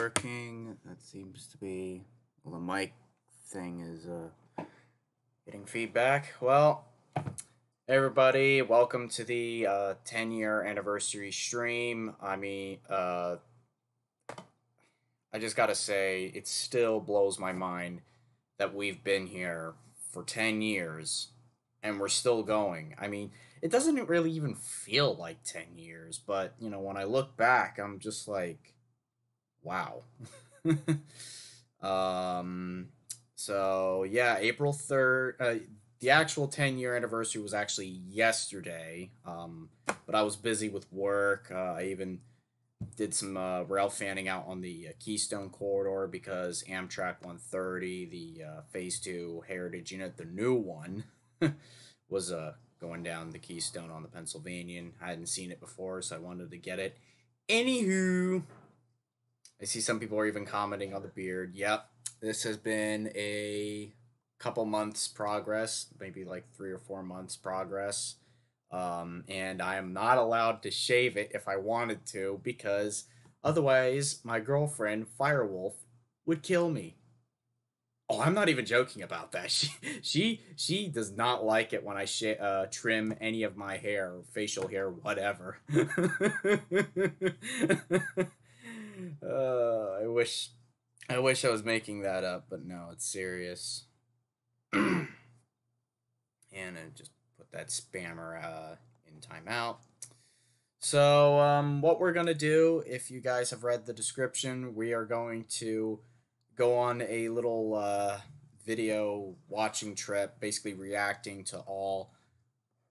working. That seems to be. Well, the mic thing is uh, getting feedback. Well, everybody, welcome to the uh, 10 year anniversary stream. I mean, uh, I just gotta say, it still blows my mind that we've been here for 10 years and we're still going. I mean, it doesn't really even feel like 10 years, but you know, when I look back, I'm just like, wow. um, so yeah, April 3rd, uh, the actual 10 year anniversary was actually yesterday. Um, but I was busy with work. Uh, I even did some uh, rail fanning out on the uh, Keystone Corridor because Amtrak 130, the uh, Phase 2 Heritage Unit, the new one, was uh, going down the Keystone on the Pennsylvanian. I hadn't seen it before, so I wanted to get it. Anywho, I see some people are even commenting on the beard. Yep, this has been a couple months progress, maybe like three or four months progress. Um, and I am not allowed to shave it if I wanted to because otherwise my girlfriend Firewolf would kill me. Oh, I'm not even joking about that. She she she does not like it when I sh- uh, trim any of my hair, facial hair, whatever. uh, I wish I wish I was making that up, but no, it's serious. and I just put that spammer uh, in timeout. So, um, what we're gonna do, if you guys have read the description, we are going to go on a little uh, video watching trip, basically reacting to all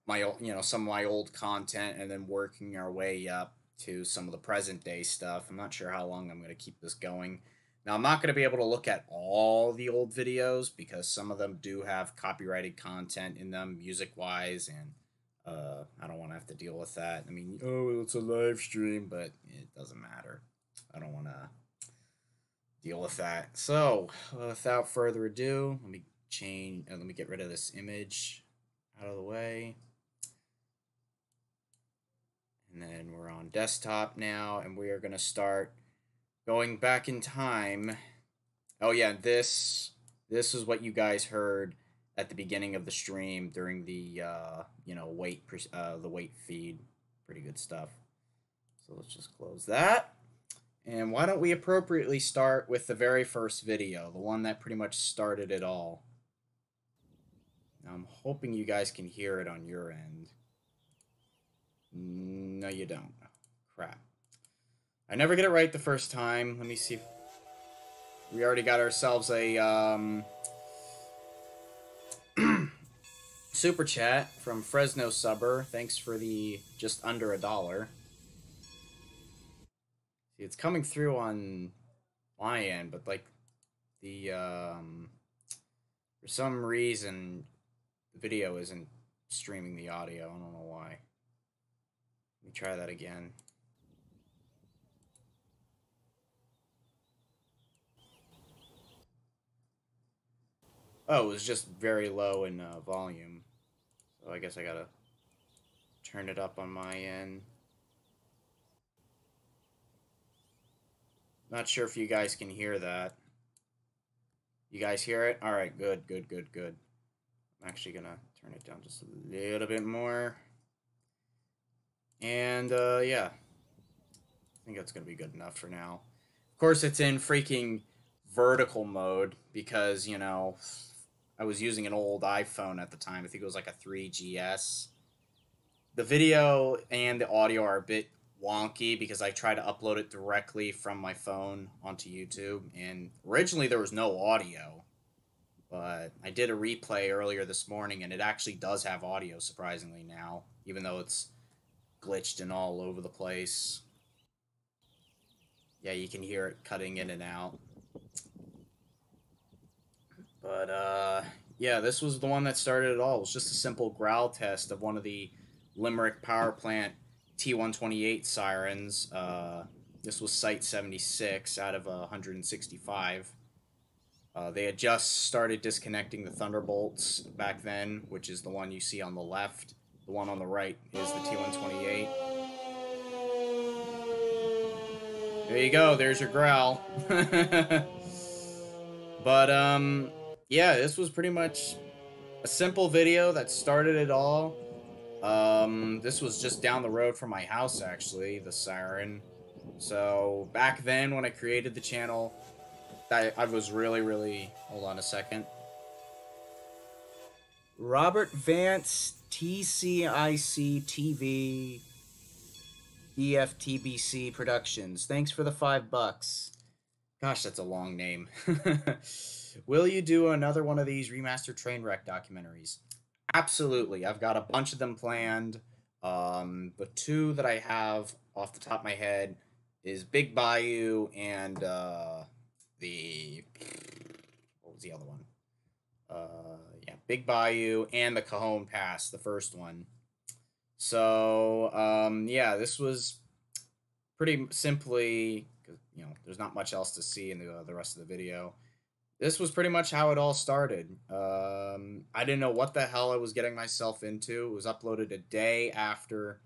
my you know some of my old content, and then working our way up to some of the present day stuff. I'm not sure how long I'm going to keep this going. Now, I'm not going to be able to look at all the old videos because some of them do have copyrighted content in them, music wise, and uh, I don't want to have to deal with that. I mean, oh, it's a live stream, but it doesn't matter. I don't want to deal with that. So, without further ado, let me change, uh, let me get rid of this image out of the way. And then we're on desktop now, and we are going to start going back in time. Oh yeah, this this is what you guys heard at the beginning of the stream during the uh, you know wait uh, the wait feed. Pretty good stuff. So let's just close that. And why don't we appropriately start with the very first video, the one that pretty much started it all. I'm hoping you guys can hear it on your end. No, you don't. Crap. I never get it right the first time. Let me see. We already got ourselves a um, super chat from Fresno Subber. Thanks for the just under a dollar. See, it's coming through on my end, but like the um, for some reason the video isn't streaming the audio. I don't know why. Me try that again. Oh, it was just very low in uh, volume. So I guess I gotta turn it up on my end. Not sure if you guys can hear that. You guys hear it? All right, good, good, good, good. I'm actually to turn it down just a little bit more. And, uh, yeah. I think that's going to be good enough for now. Of course, it's in freaking vertical mode because, you know, I was using an old iPhone at the time. I think it was like a 3GS. The video and the audio are a bit wonky because I tried to upload it directly from my phone onto YouTube. And originally there was no audio, but I did a replay earlier this morning and it actually does have audio, surprisingly, now, even though it's glitched and all over the place. Yeah, you can hear it cutting in and out. But, uh, yeah, this was the one that started it all. It was just a simple growl test of one of the Limerick power plant T128 sirens. Uh, this was Site 76 out of uh, 165. Uh, they had just started disconnecting the Thunderbolts back then, which is the one you see on the left. The one on the right is the T128. There you go. There's your growl. but, um, yeah, this was pretty much a simple video that started it all. Um, this was just down the road from my house, actually, the Siren. So, back then, when I created the channel, I, I was really, really... Hold on a second. Robert Vance, TCIC TV, EFTBC Productions. Thanks for the five bucks. Gosh, that's a long name. Will you do another one of these remastered train wreck documentaries? Absolutely. I've got a bunch of them planned. Um, the two that I have off the top of my head is Big Bayou and uh, the what was the other one? Uh, Big Bayou and the Cajon Pass, the first one. So um, yeah, this was pretty simply you know there's not much else to see in the uh, the rest of the video. This was pretty much how it all started. Um, I didn't know what the hell I was getting myself into. It was uploaded a day after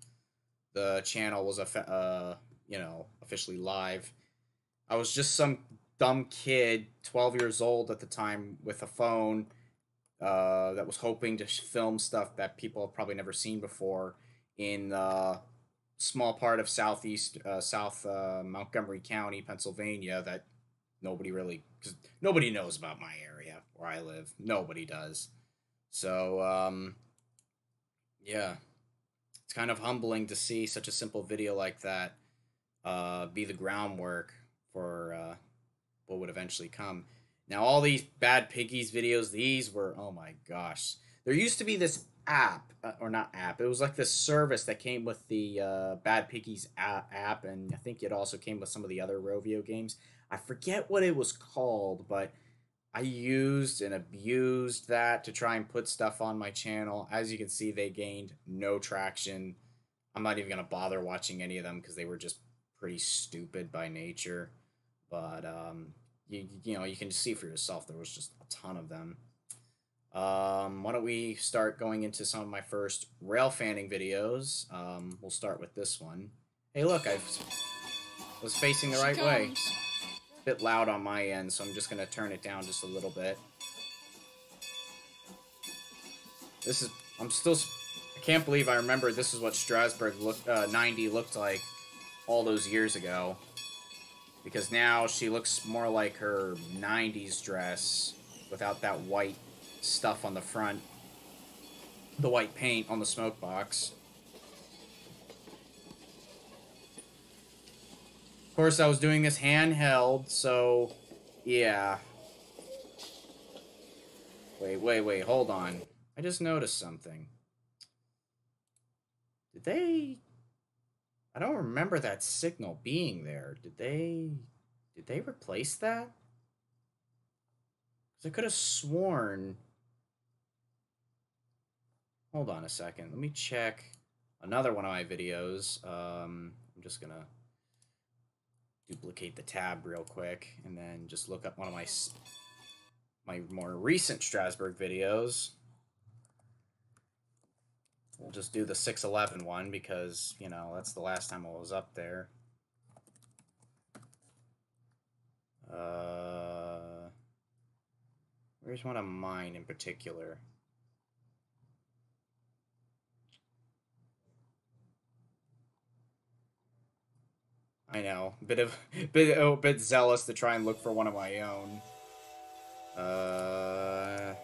the channel was uh, you know officially live. I was just some dumb kid, 12 years old at the time, with a phone uh, that was hoping to film stuff that people have probably never seen before in a small part of southeast uh, South uh, Montgomery County, Pennsylvania, that nobody really because nobody knows about my area where I live. Nobody does. So um, yeah, it's kind of humbling to see such a simple video like that uh, be the groundwork for uh, what would eventually come. Now, all these Bad Piggies videos, these were, oh my gosh. There used to be this app, uh, or not app, it was like this service that came with the uh, Bad Piggies app, and I think it also came with some of the other Rovio games. I forget what it was called, but I used and abused that to try and put stuff on my channel. As you can see, they gained no traction. I'm not even going to bother watching any of them because they were just pretty stupid by nature. But um, you you know you can see for yourself there was just a ton of them. Um, why don't we start going into some of my first rail fanning videos? Um, we'll start with this one. Hey, look, I was facing the right way. A bit loud on my end, so I'm just gonna turn it down just a little bit. This is I'm still I can't believe I remember this is what Strasburg look uh, 90 looked like all those years ago because now she looks more like her 90s dress without that white stuff on the front. The white paint on the smoke box. Of course I was doing this handheld so yeah. Wait wait wait hold on. I just noticed something. Did they I don't remember that signal being there. Did they did they replace that? Cuz I could have sworn Hold on a second. Let me check another one of my videos. Um, I'm just going to duplicate the tab real quick and then just look up one of my my more recent Strasburg videos. We'll just do the 611 one because, you know, that's the last time I was up there. Uh, where's one of mine in particular? I know, bit of, bit, oh, bit zealous to try and look for one of my own. Uh.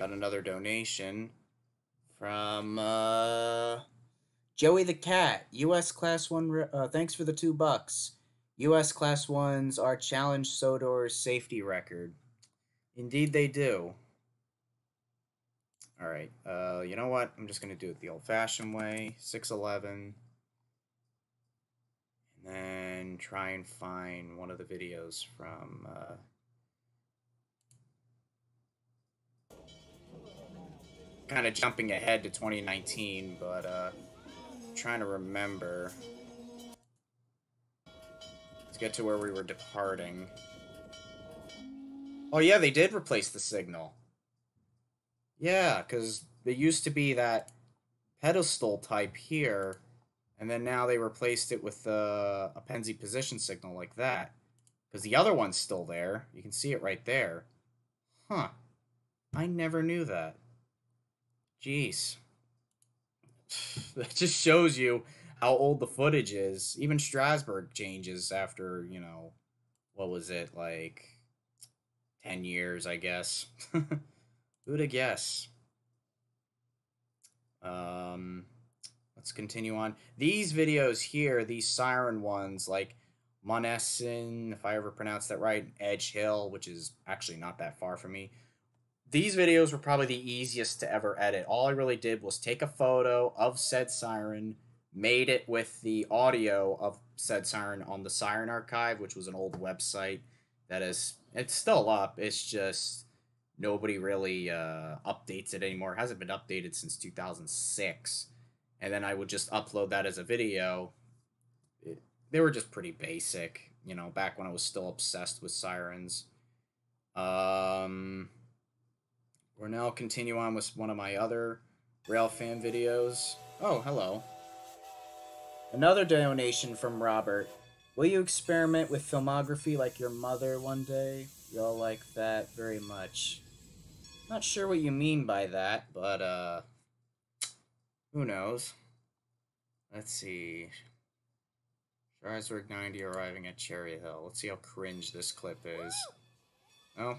Got another donation from uh, Joey the Cat, U.S. Class 1. Uh, thanks for the two bucks. U.S. Class 1s are challenge Sodor's safety record. Indeed, they do. All right. Uh, you know what? I'm just going to do it the old fashioned way 611. And then try and find one of the videos from. Uh, kind of jumping ahead to 2019, but uh, trying to remember. Let's get to where we were departing. Oh yeah, they did replace the signal. Yeah, because there used to be that pedestal type here, and then now they replaced it with uh, a Pennsy position signal like that. Because the other one's still there. You can see it right there. Huh. I never knew that. Jeez. that just shows you how old the footage is. Even Strasburg changes after, you know, what was it, like 10 years, I guess. Who'd have guessed? Um, let's continue on. These videos here, these siren ones, like Monessen, if I ever pronounce that right, Edge Hill, which is actually not that far from me. These videos were probably the easiest to ever edit. All I really did was take a photo of said siren, made it with the audio of said siren on the Siren Archive, which was an old website that is it's still up. It's just nobody really uh, updates it anymore. It hasn't been updated since 2006. And then I would just upload that as a video. It, they were just pretty basic, you know, back when I was still obsessed with sirens. Um, we're now continue on with one of my other Railfan videos. Oh, hello. Another donation from Robert. Will you experiment with filmography like your mother one day? Y'all like that very much. Not sure what you mean by that, but uh who knows? Let's see. Strasburg 90 arriving at Cherry Hill. Let's see how cringe this clip is. Oh.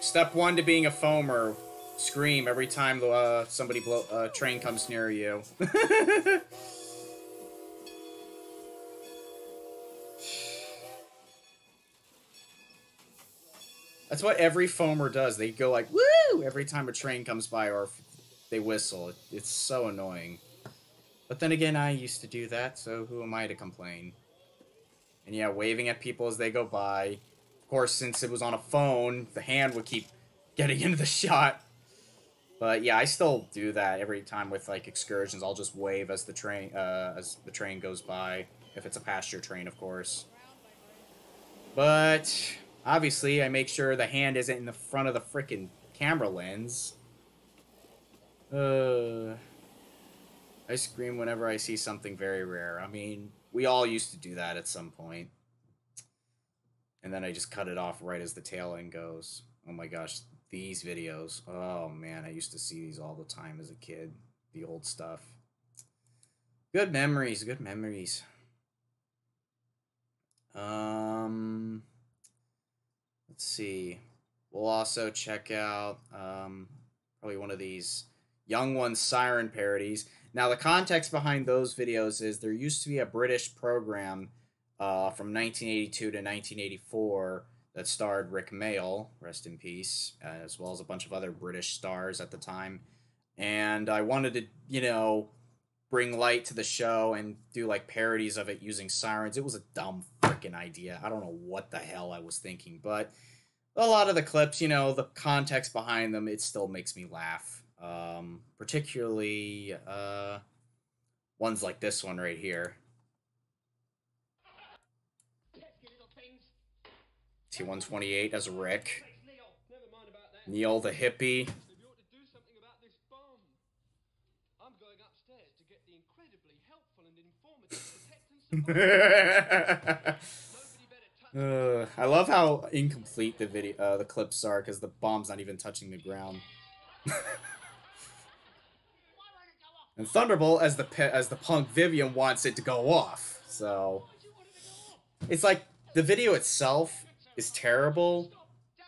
Step one to being a foamer. Scream every time uh, somebody blow uh, train comes near you. That's what every foamer does. They go like, woo, every time a train comes by or they whistle. It's so annoying. But then again, I used to do that, so who am I to complain? And yeah, waving at people as they go by. Of course, since it was on a phone, the hand would keep getting into the shot. But yeah, I still do that every time with like excursions. I'll just wave as the train uh, as the train goes by, if it's a passenger train, of course. But Obviously, I make sure the hand isn't in the front of the freaking camera lens. Uh, I scream whenever I see something very rare. I mean, we all used to do that at some point. And then I just cut it off right as the tail end goes. Oh my gosh, these videos. Oh man, I used to see these all the time as a kid. The old stuff. Good memories, good memories. Um... Let's see. We'll also check out um, probably one of these Young Ones Siren parodies. Now, the context behind those videos is there used to be a British program uh, from 1982 to 1984 that starred Rick Mayall, rest in peace, as well as a bunch of other British stars at the time. And I wanted to, you know, bring light to the show and do like parodies of it using sirens. It was a dumb freaking idea. I don't know what the hell I was thinking, but a lot of the clips, you know, the context behind them, it still makes me laugh. Um, particularly uh, ones like this one right here. T128 as Rick. Neil the hippie. Uh, I love how incomplete the video, uh, the clips are, because the bomb's not even touching the ground. and Thunderbolt, as the as the punk Vivian wants it to go off, so it's like the video itself is terrible,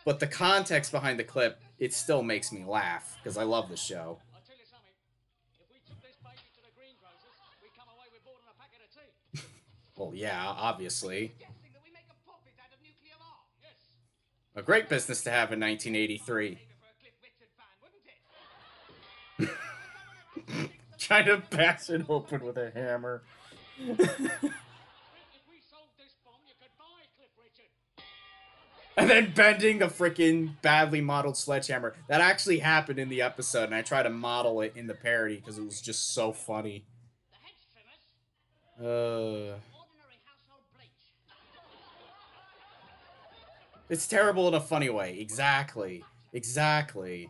but the context behind the clip it still makes me laugh because I love the show. well, yeah, obviously. A great business to have in 1983. Trying to bash it open with a hammer. and then bending a freaking badly modeled sledgehammer. That actually happened in the episode, and I tried to model it in the parody because it was just so funny. Uh. It's terrible in a funny way. Exactly. Exactly.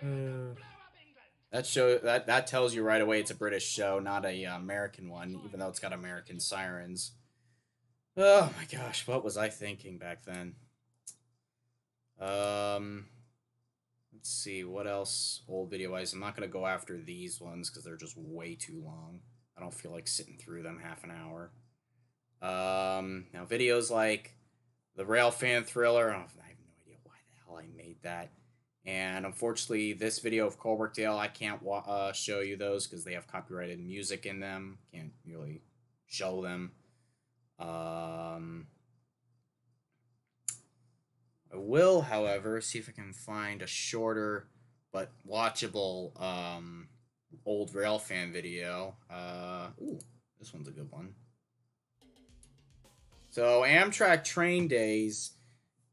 And that show that that tells you right away it's a British show, not a uh, American one, even though it's got American sirens. Oh my gosh, what was I thinking back then? Um, let's see what else old video wise. I'm not gonna go after these ones because they're just way too long. I don't feel like sitting through them half an hour. Um, now videos like the Rail Fan Thriller. I, have no idea why the hell I made that. And unfortunately, this video of Colebrookdale, I can't uh, show you those because they have copyrighted music in them. Can't really show them. Um, I will, however, see if I can find a shorter but watchable um, old Railfan video. Uh, ooh, this one's a good one. So Amtrak Train Days.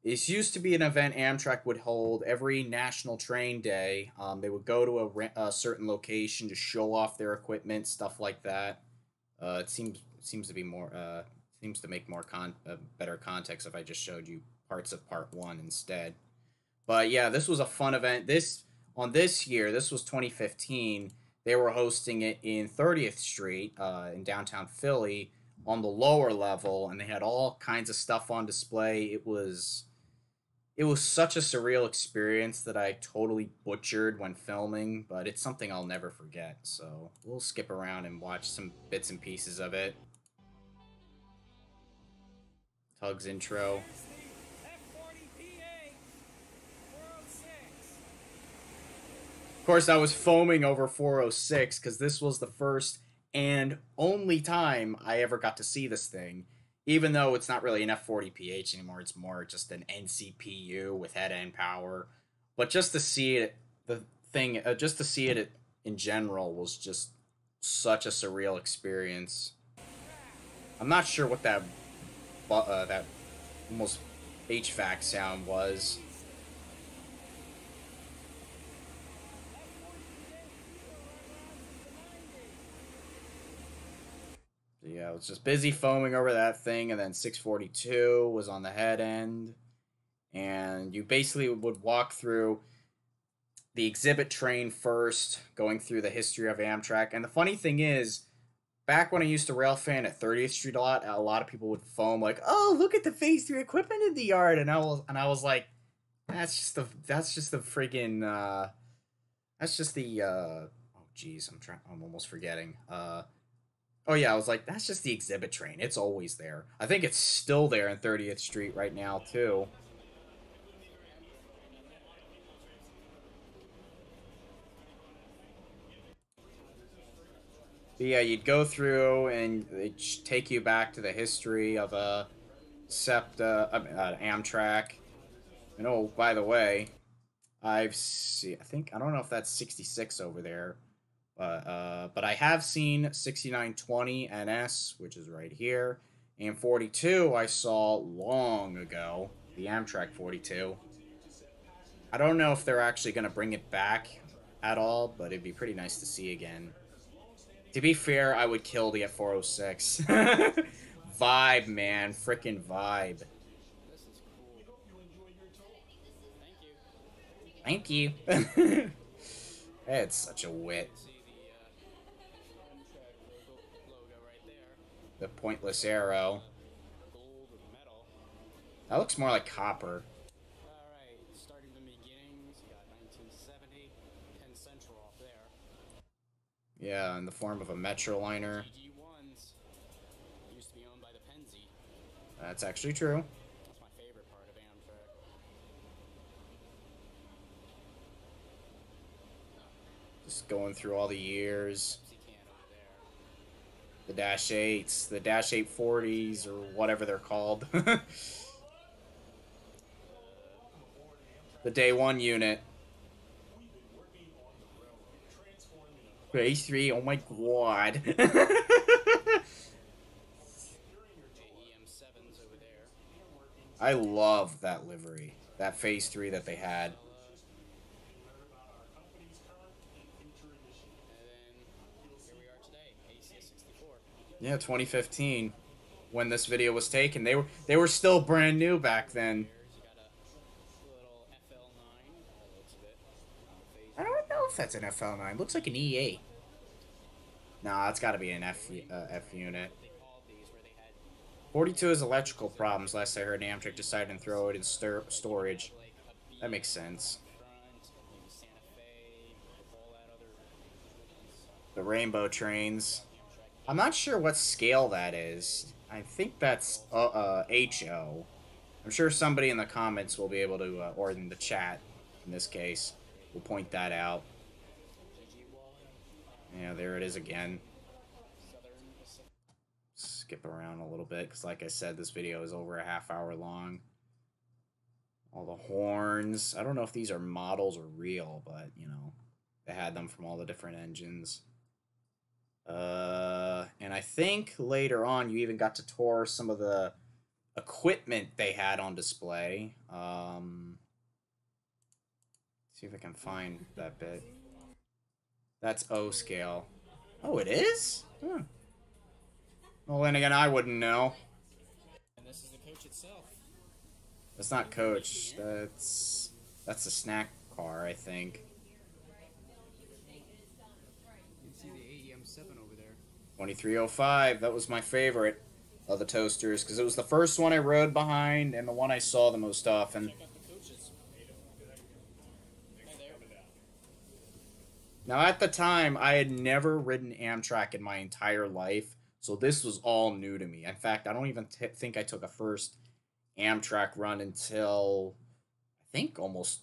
This used to be an event Amtrak would hold every National Train Day. Um, they would go to a, a, certain location to show off their equipment, stuff like that. Uh, it seems seems to be more uh, seems to make more con uh, better context if I just showed you parts of part one instead. But yeah, this was a fun event. This on this year, this was 2015. They were hosting it in 30th Street uh, in downtown Philly on the lower level, and they had all kinds of stuff on display. It was it was such a surreal experience that I totally butchered when filming, but it's something I'll never forget. So we'll skip around and watch some bits and pieces of it. Tug's intro. Of course, I was foaming over 406 because this was the first and only time I ever got to see this thing. Even though it's not really an F40PH anymore, it's more just an NCPU with head end power. But just to see it, the thing, uh, just to see it in general was just such a surreal experience. I'm not sure what that uh, that almost HVAC sound was. Yeah, I was just busy foaming over that thing, and then 642 was on the head end, and you basically would walk through the exhibit train first, going through the history of Amtrak. And the funny thing is, back when I used to rail fan at 30th Street a lot, a lot of people would foam like, "Oh, look at the Phase Three equipment in the yard," and I was and I was like, "That's just the that's just the friggin' uh, that's just the uh, oh geez, I'm trying, I'm almost forgetting. Uh, oh yeah, I was like, that's just the exhibit train. It's always there. I think it's still there in 30th Street right now too. But yeah, you'd go through and they'd take you back to the history of a SEPTA, uh, Amtrak. And oh, by the way, I've seen, I think, I don't know if that's 66 over there, but, uh, but I have seen 6920 NS, which is right here, and 42 I saw long ago, the Amtrak 42. I don't know if they're actually going to bring it back at all, but it'd be pretty nice to see again. To be fair, I would kill the F406. vibe, man. Freaking vibe. Thank you. it's such a wit. The pointless arrow. That looks more like copper. Yeah, in the form of a Metroliner. That's actually true. That's. Just going through all the years. The Dash 8s, the Dash 840s, or whatever they're called. the Day 1 unit. Phase 3, oh my god. I love that livery. That Phase 3 that they had. Yeah, 2015. when this video was taken. They were they were still brand new back then. You got a little FL9 by the looks of it. Phase I don't know if that's an FL9. Looks like an E8. Nah, it's got to be an F uh, F unit. they called these where they had 42 has electrical problems. Last I heard, Amtrak decided to throw it in storage. That makes sense. The rainbow trains. I'm not sure what scale that is. I think that's uh, uh, HO. I'm sure somebody in the comments will be able to, uh, or in the chat, in this case, will point that out. Yeah, there it is again. Skip around a little bit, because like I said, this video is over a half hour long. All the horns. I don't know if these are models or real, but, you know, they had them from all the different engines. Uh, and I think later on you even got to tour some of the equipment they had on display. Um, see if I can find that bit. That's O scale. Oh, it is? Huh. Well, then again, I wouldn't know. And this is the coach itself. That's not coach. That's that's the snack car, I think. You can see the AEM7 over there. 2305. That was my favorite of the toasters because it was the first one I rode behind and the one I saw the most often. Check out the coaches. Hi there. Now, at the time, I had never ridden Amtrak in my entire life, so this was all new to me. In fact, I don't even t- think I took a first Amtrak run until I think almost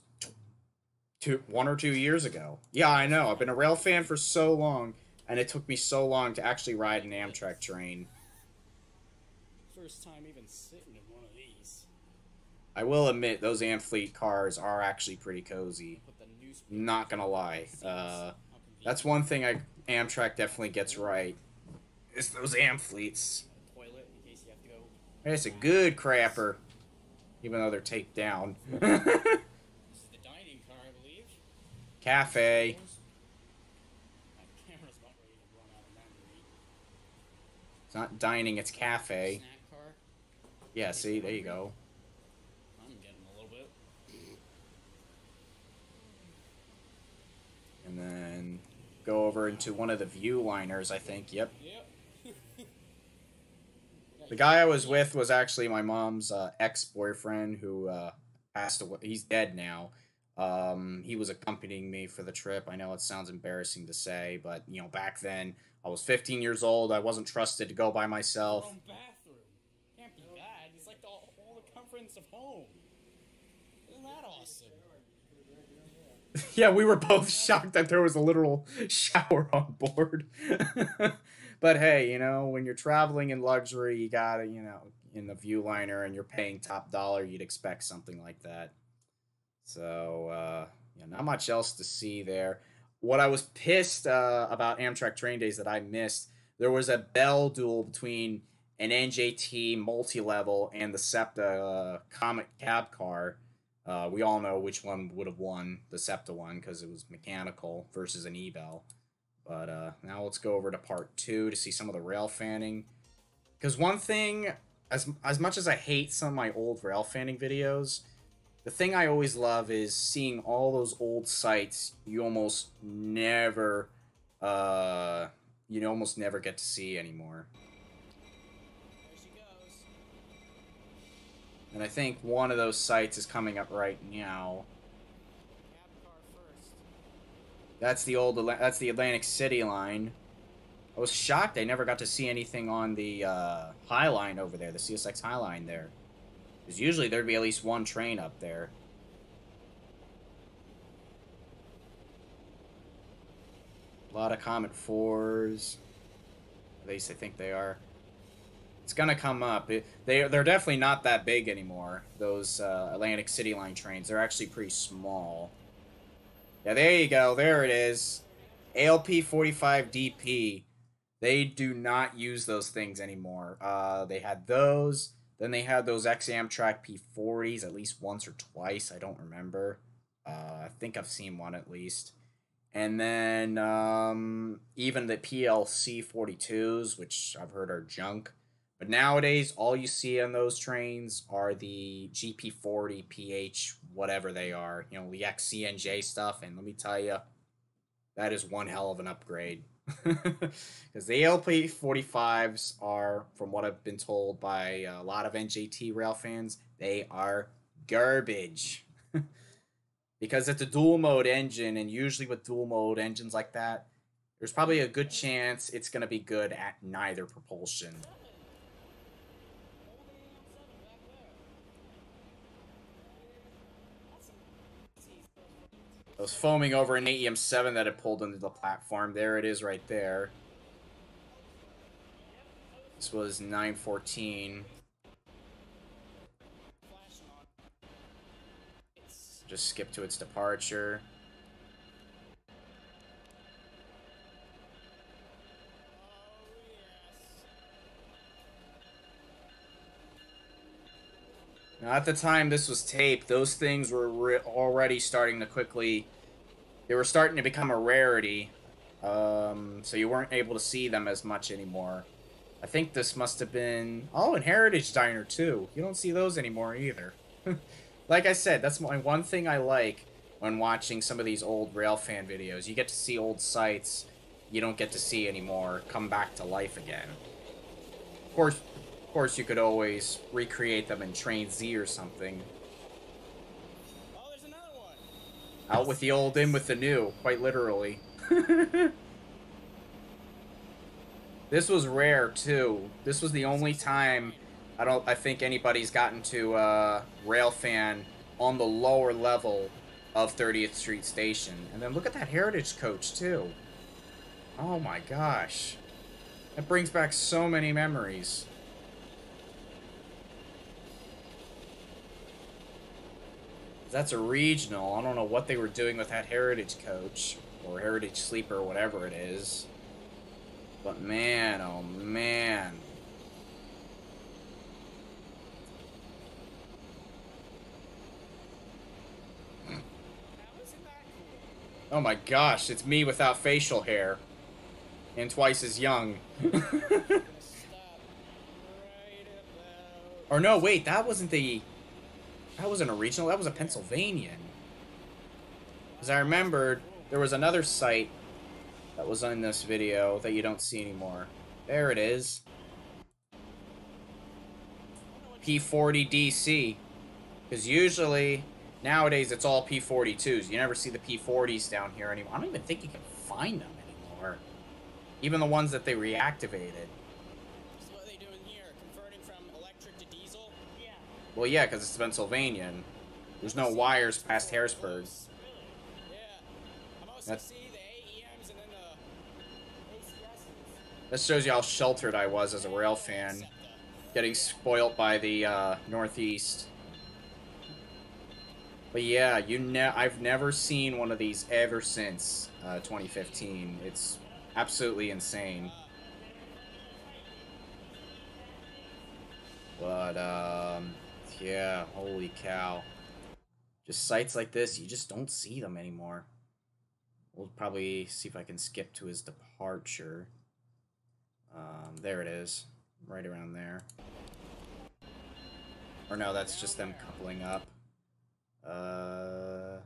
two, one or two years ago. Yeah, I know. I've been a rail fan for so long, and it took me so long to actually ride an Amtrak train. First time even sitting in one of these. I will admit, those Amfleet cars are actually pretty cozy. Put the newspaper. Not gonna lie. Uh, that's one thing I Amtrak definitely gets right. It's those Amfleets. toilet in case you have to go. It's a good crapper, even though they're taped down. This is the dining car, I believe. Cafe. My camera's about ready to run out of memory. It's not dining, it's cafe. Snack car. Yeah, see, there you go. I'm getting a little bit. And then go over into one of the view liners, I think. Yep. Yep. The guy I was with was actually my mom's uh, ex boyfriend who uh, passed away. He's dead now. Um, he was accompanying me for the trip. I know it sounds embarrassing to say, but you know, back then I was 15 years old. I wasn't trusted to go by myself. Bathroom. Can't be bad. It's like the, all the comforts of home. Isn't that awesome? yeah, we were both shocked that there was a literal shower on board. but hey, you know, when you're traveling in luxury, you gotta, you know, in the view liner and you're paying top dollar, you'd expect something like that. So, uh, yeah, not much else to see there. What I was pissed uh, about Amtrak train days that I missed, there was a bell duel between an NJT multi level and the SEPTA uh, Comet cab car. Uh, we all know which one would have won the SEPTA one because it was mechanical versus an e-bell. But uh, now let's go over to part two to see some of the rail fanning. Because one thing, as as much as I hate some of my old rail fanning videos, the thing I always love is seeing all those old sites you almost never, uh, you almost never get to see anymore. And I think one of those sites is coming up right now. That's the old. That's the Atlantic City line. I was shocked I never got to see anything on the uh, High Line over there, the CSX High Line there. Because usually there'd be at least one train up there. A lot of Comet 4s. At least I think they are. It's gonna come up. It, they, they're definitely not that big anymore, those uh, Atlantic City Line trains. They're actually pretty small. Yeah, there you go. There it is. ALP 45DP. They do not use those things anymore. Uh, they had those. Then they had those X Amtrak P40s at least once or twice. I don't remember. Uh, I think I've seen one at least. And then um, even the PLC 42s, which I've heard are junk. But nowadays, all you see on those trains are the GP40, PH, whatever they are, you know, the XCNJ stuff. And let me tell you, that is one hell of an upgrade. Because the ALP 45s are, from what I've been told by a lot of NJT rail fans, they are garbage. because it's a dual mode engine, and usually with dual mode engines like that, there's probably a good chance it's going to be good at neither propulsion. I was foaming over an AEM7 that had pulled into the platform. There it is right there. This was 914. Just skip to its departure. Now, at the time this was taped, those things were already starting to quickly. They were starting to become a rarity, um, so you weren't able to see them as much anymore. I think this must have been. Oh, and Heritage Diner too. You don't see those anymore either. like I said, that's my one thing I like when watching some of these old railfan videos. You get to see old sites you don't get to see anymore come back to life again. Of course, course, you could always recreate them in Trainz or something. Oh, there's another one. Out with the old, in with the new, quite literally. this was rare too. This was the only time I don't I think anybody's gotten to uh, Railfan on the lower level of 30th Street Station. And then look at that heritage coach too. Oh my gosh. That brings back so many memories. That's a regional. I don't know what they were doing with that Heritage coach or Heritage Sleeper, whatever it is. But man, oh man. Oh my gosh, it's me without facial hair. And twice as young. or no, wait, that wasn't the... That wasn't a regional, that was a Pennsylvanian. Because I remembered there was another site that was in this video that you don't see anymore. There it is. P40DC. Because usually, nowadays, it's all P42s. You never see the P40s down here anymore. I don't even think you can find them anymore. Even the ones that they reactivated. Well, yeah, because it's Pennsylvania. there's no wires past Harrisburg. That, that shows you how sheltered I was as a rail fan. Getting spoilt by the uh, Northeast. But yeah, you ne I've never seen one of these ever since uh, 2015. It's absolutely insane. But, um... Yeah, holy cow. Just sites like this, you just don't see them anymore. We'll probably see if I can skip to his departure. Um, there it is. Right around there. Or no, that's just them coupling up. Uh,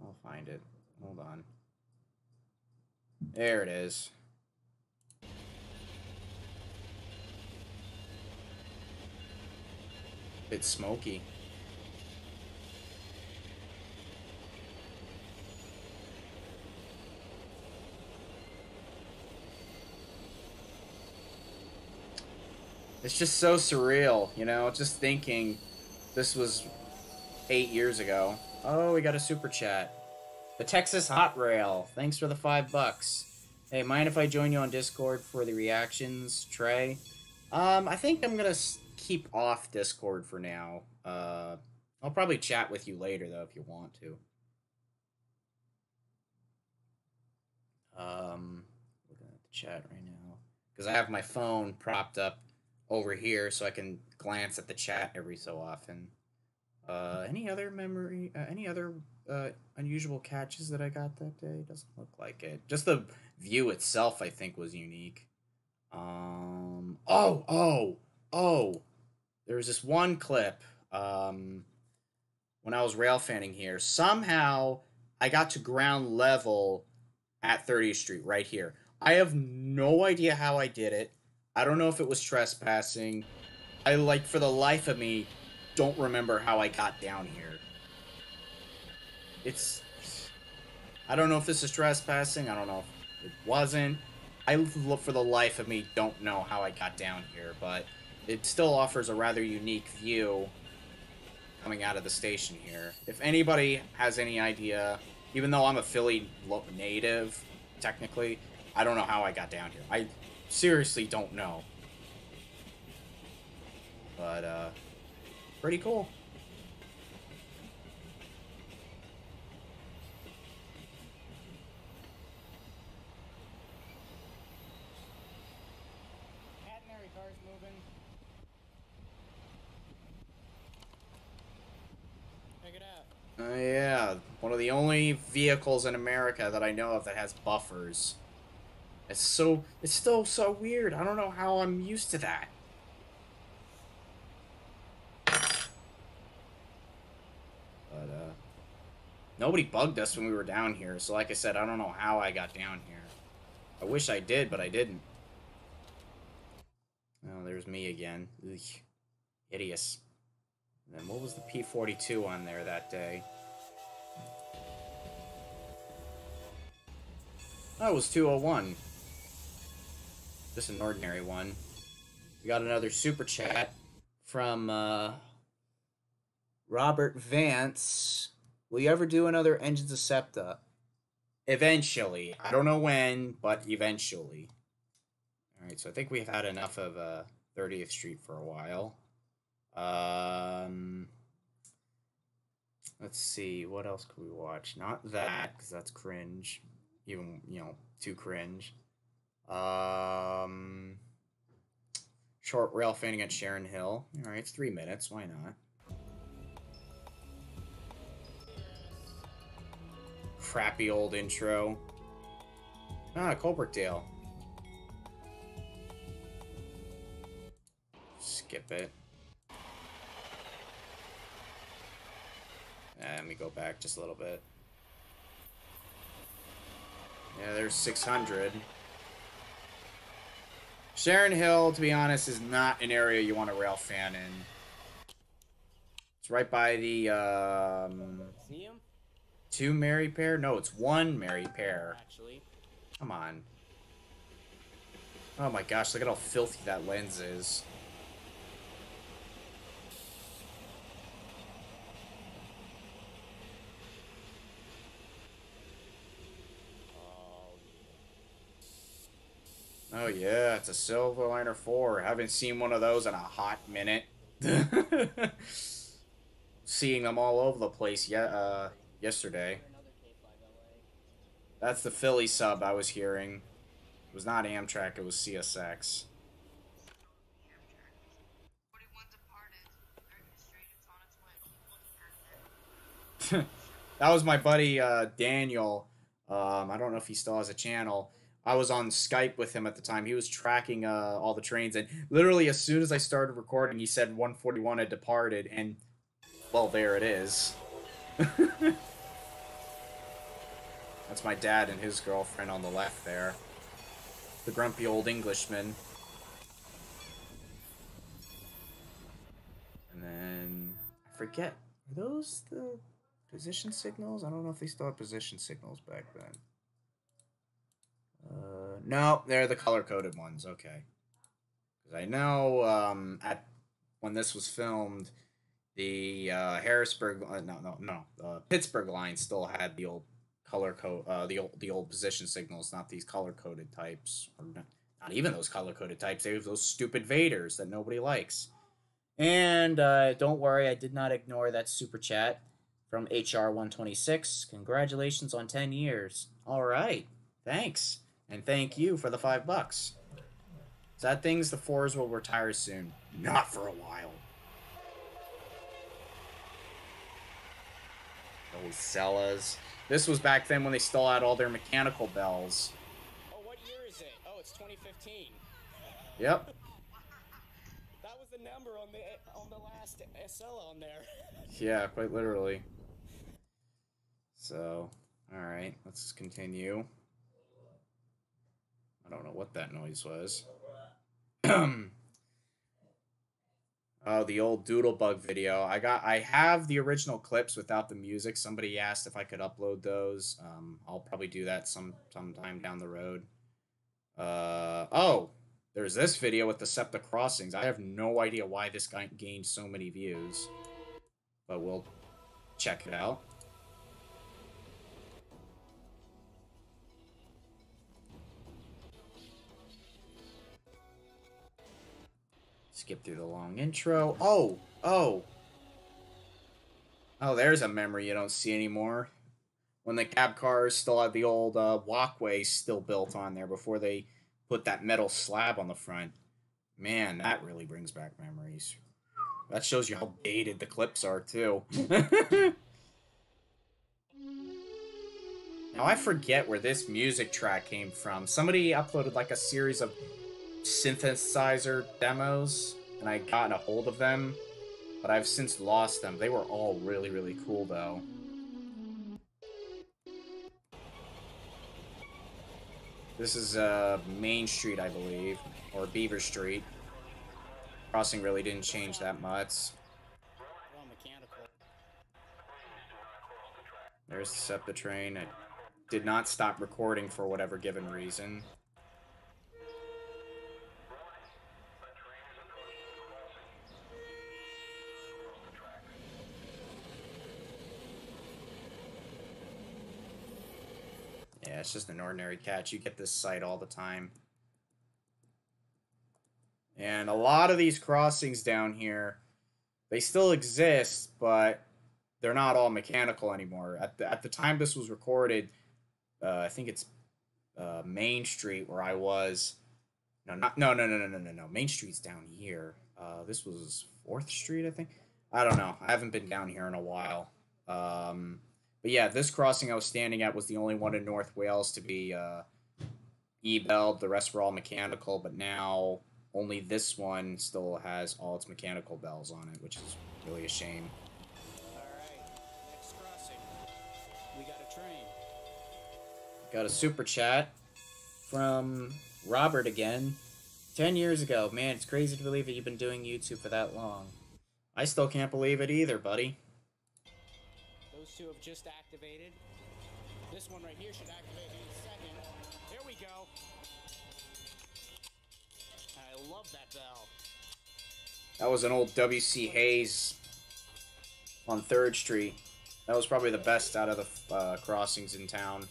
I'll find it. Hold on. There it is. Bit smoky. It's just so surreal, you know, just thinking this was eight years ago. Oh, we got a super chat. The Texas Hot Rail. Thanks for the five bucks. Hey, mind if I join you on Discord for the reactions, Trey? Um, I think I'm gonna keep off Discord for now. Uh, I'll probably chat with you later though if you want to. Um, looking at the chat right now because I have my phone propped up over here so I can glance at the chat every so often. Uh, any other memory? Uh, any other uh, unusual catches that I got that day? Doesn't look like it. Just the view itself, I think, was unique. Um. Oh. Oh. Oh. There was this one clip. Um. When I was rail fanning here, somehow I got to ground level at 30th Street right here. I have no idea how I did it. I don't know if it was trespassing. I like for the life of me don't remember how I got down here. It's I don't know if this is trespassing. I don't know if it wasn't. I look for the life of me don't know how I got down here, but it still offers a rather unique view coming out of the station here. If anybody has any idea, even though I'm a Philly native, technically, I don't know how I got down here. I seriously don't know. But, uh, pretty cool. Catenary cars moving. Check it out. Uh, yeah, one of the only vehicles in America that I know of that has buffers. It's so, it's still so weird. I don't know how I'm used to that. But, uh, nobody bugged us when we were down here, so like I said, I don't know how I got down here. I wish I did, but I didn't. Oh, there's me again. Ugh. Hideous. And then what was the P42 on there that day? It was 201. Just an ordinary one. We got another super chat from uh, Robert Vance. Will you ever do another Engines of Septa? Eventually. I don't know when, but eventually. Alright, so I think we've had enough of uh, 30th Street for a while. Um, let's see, what else could we watch? Not that, because that's cringe. Even, you know, too cringe. Um, short rail fan at Sharon Hill. All right, it's three minutes. Why not? Crappy old intro. Ah, Colebrookdale. Skip it. Let me go back just a little bit. Yeah, there's 600. Sharon Hill, to be honest, is not an area you want to rail fan in. It's right by the um, two Mary pair. No, it's one Mary pair. Actually. Come on. Oh my gosh, look at how filthy that lens is. Oh, yeah, it's a Silverliner 4. Haven't seen one of those in a hot minute. Seeing them all over the place yeah, uh, yesterday. That's the Philly sub I was hearing. It was not Amtrak, it was CSX. 41 departed. 30th Street, it's on its way. Keep looking at it. that was my buddy uh, Daniel. Um, I don't know if he still has a channel. I was on Skype with him at the time. He was tracking uh, all the trains, and literally as soon as I started recording, he said 141 had departed, and well, there it is. That's my dad and his girlfriend on the left there. The grumpy old Englishman. And then I forget. Are those the position signals? I don't know if they still had position signals back then. Uh, no, they're the color coded ones. Okay, because I know um, at when this was filmed, the uh, Harrisburg, uh, no, no, no, the Pittsburgh line still had the old color code, uh, the old the old position signals, not these color coded types, or not, not even those color coded types. They were those stupid Vaders that nobody likes. And uh, don't worry, I did not ignore that super chat from HR126. Congratulations on 10 years. All right. Thanks. And thank you for the five bucks. That thing's the fours will retire soon. Not for a while. Those Cellas. This was back then when they still had all their mechanical bells. Oh, what year is it? Oh, it's 2015. Yep. That was the number on the on the last SL on there. Yeah, quite literally. So, alright, let's continue. I don't know what that noise was. oh, the old Doodlebug video. I got I have the original clips without the music. Somebody asked if I could upload those. Um, I'll probably do that some sometime down the road. Uh oh, there's this video with the SEPTA crossings. I have no idea why this guy gained so many views but we'll check it out. Skip through the long intro. Oh, oh. Oh, there's a memory you don't see anymore. When the cab cars still had the old uh, walkway still built on there before they put that metal slab on the front. Man, that really brings back memories. That shows you how dated the clips are, too. now, I forget where this music track came from. Somebody uploaded, like, a series of synthesizer demos, and I got a hold of them, but I've since lost them. They were all really, really cool, though. This is, uh, Main Street, I believe, or Beaver Street. Crossing really didn't change that much. There's the SEPTA train. I did not stop recording for whatever given reason. Yeah, it's just an ordinary catch. You get this sight all the time. And a lot of these crossings down here, they still exist, but they're not all mechanical anymore. At the, at the time this was recorded, uh, I think it's uh, Main Street where I was. No, not no no no no no no no. Main Street's down here. Uh, this was Fourth Street, I think. I don't know. I haven't been down here in a while. Um, but yeah, this crossing I was standing at was the only one in North Wales to be uh, e-belled. The rest were all mechanical, but now only this one still has all its mechanical bells on it, which is really a shame. Got a train. Got a super chat from Robert again. 10 years ago. Man, it's crazy to believe that you've been doing YouTube for that long. I still can't believe it either, buddy. Those two have just activated. This one right here should activate any second. There we go. I love that bell. That was an old W.C. Hayes on 3rd Street. That was probably the best out of the uh, crossings in town.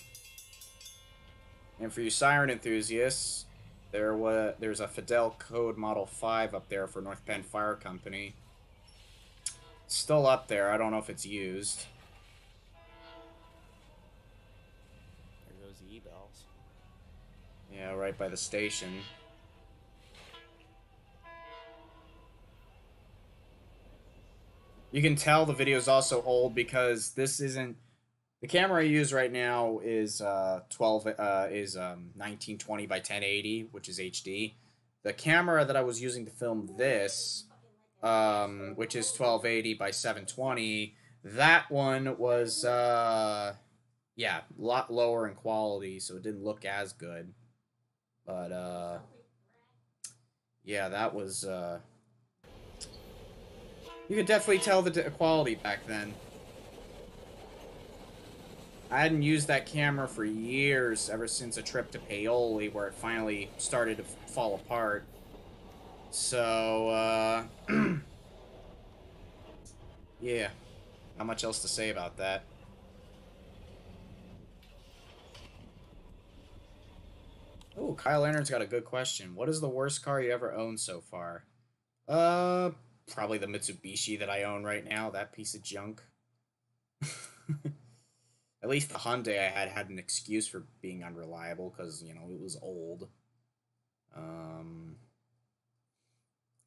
And for you siren enthusiasts, there was there's a Fidel Code Model 5 up there for North Penn Fire Company. Still up there. I don't know if it's used. Yeah, right by the station. You can tell the video is also old because this isn't the camera I use right now is uh 12 uh is um 1920 by 1080, which is HD. The camera that I was using to film this um which is 1280 by 720, that one was uh yeah, a lot lower in quality, so it didn't look as good. But uh yeah, that was uh you could definitely tell the quality back then. I hadn't used that camera for years, ever since a trip to Paoli, where it finally started to fall apart. So, uh, yeah, not much else to say about that. Oh, Kyle Leonard's got a good question. What is the worst car you ever owned so far? Uh, probably the Mitsubishi that I own right now. That piece of junk. At least the Hyundai I had had an excuse for being unreliable because you know it was old. Um,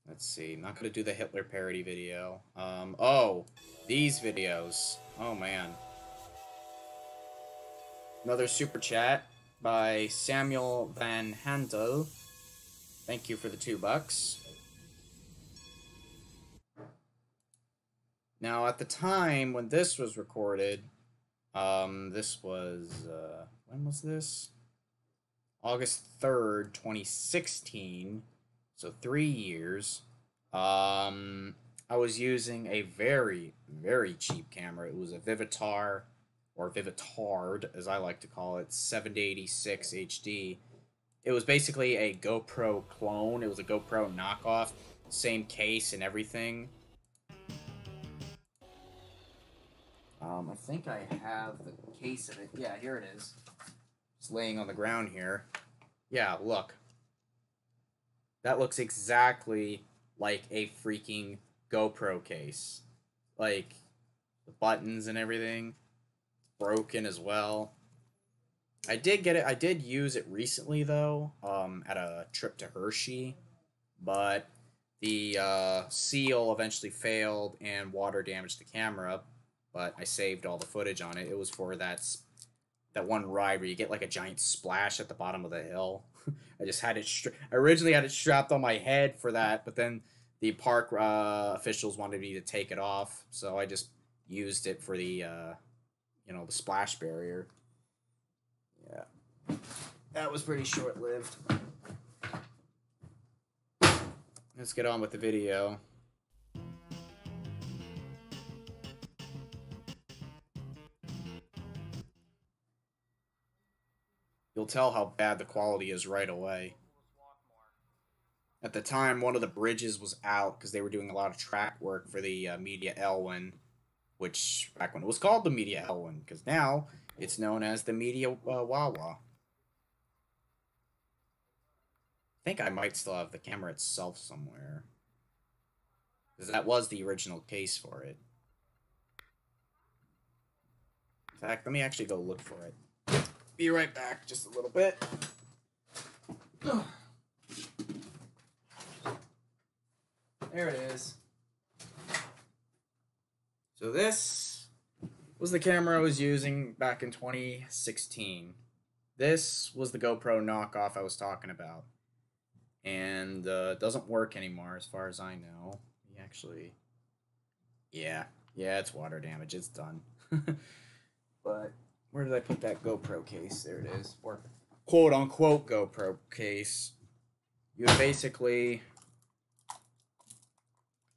let's see. I'm not gonna do the Hitler parody video. Um, oh, these videos. Oh man. Another super chat by Samuel Van Handel. Thank you for the two bucks. Now, at the time when this was recorded, um, this was uh, when was this? August third, twenty sixteen. So three years. Um, I was using a very, very cheap camera. It was a Vivitar, or Vivitard, as I like to call it, 786 HD. It was basically a GoPro clone. It was a GoPro knockoff, same case and everything. Um, I think I have the case of it. Yeah, here it is. It's laying on the ground here. Yeah, look. That looks exactly like a freaking GoPro case. Like the buttons and everything broken as well. I did get it. I did use it recently though, um, at a trip to Hershey, but the uh, seal eventually failed and water damaged the camera. But I saved all the footage on it. It was for that that one ride where you get like a giant splash at the bottom of the hill. I just had it. Stra- I originally had it strapped on my head for that, but then the park uh, officials wanted me to take it off, so I just used it for the uh, you know the splash barrier. Yeah, that was pretty short lived. Let's get on with the video. You'll tell how bad the quality is right away. At the time, one of the bridges was out because they were doing a lot of track work for the uh, Media Elwyn, which back when it was called the Media Elwyn, because now it's known as the Media uh, Wawa. I think I might still have the camera itself somewhere. Because that was the original case for it. In fact, let me actually go look for it. Be right back, just a little bit. There it is. So this was the camera I was using back in 2016. This was the GoPro knockoff I was talking about. And uh, it doesn't work anymore as far as I know. Actually Yeah. Yeah, it's water damage. It's done. but where did I put that GoPro case? There it is. Or quote unquote GoPro case. You basically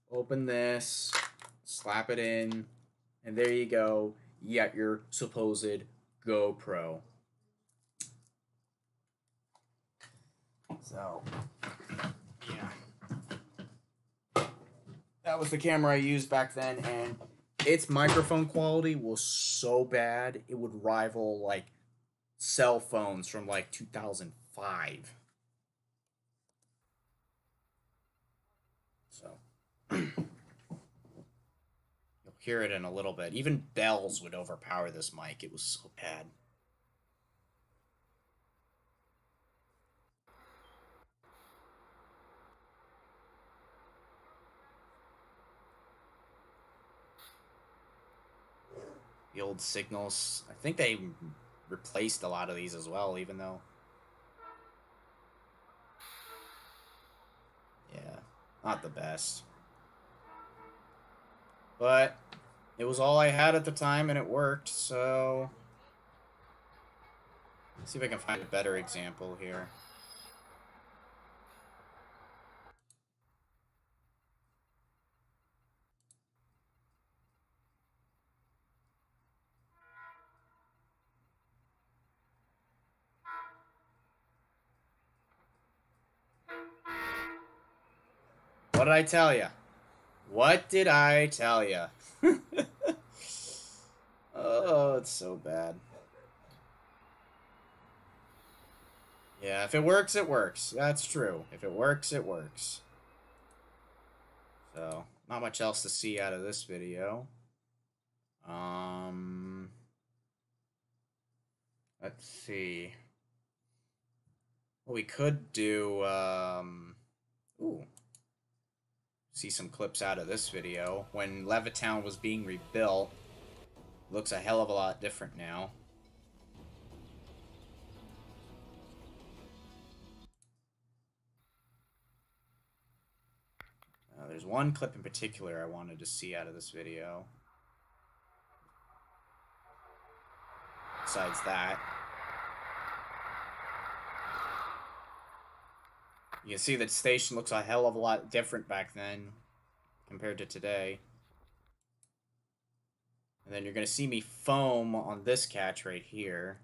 open this, slap it in, and there you go. You got your supposed GoPro. So, yeah. That was the camera I used back then, and its microphone quality was so bad it would rival like cell phones from like 2005. So hear it in a little bit. Even bells would overpower this mic. It was so bad. The old signals. I think they replaced a lot of these as well, even though. Yeah, not the best. But it was all I had at the time and it worked, so. Let's see if I can find a better example here. What did I tell you? What did I tell you? oh, it's so bad. Yeah, if it works, it works. That's true. If it works, it works. So, not much else to see out of this video. Um, let's see. We could do, um, ooh, see some clips out of this video. When Levittown was being rebuilt, looks a hell of a lot different now. Uh, there's one clip in particular I wanted to see out of this video. Besides that, You can see that station looks a hell of a lot different back then compared to today. And then you're going to see me foam on this catch right here.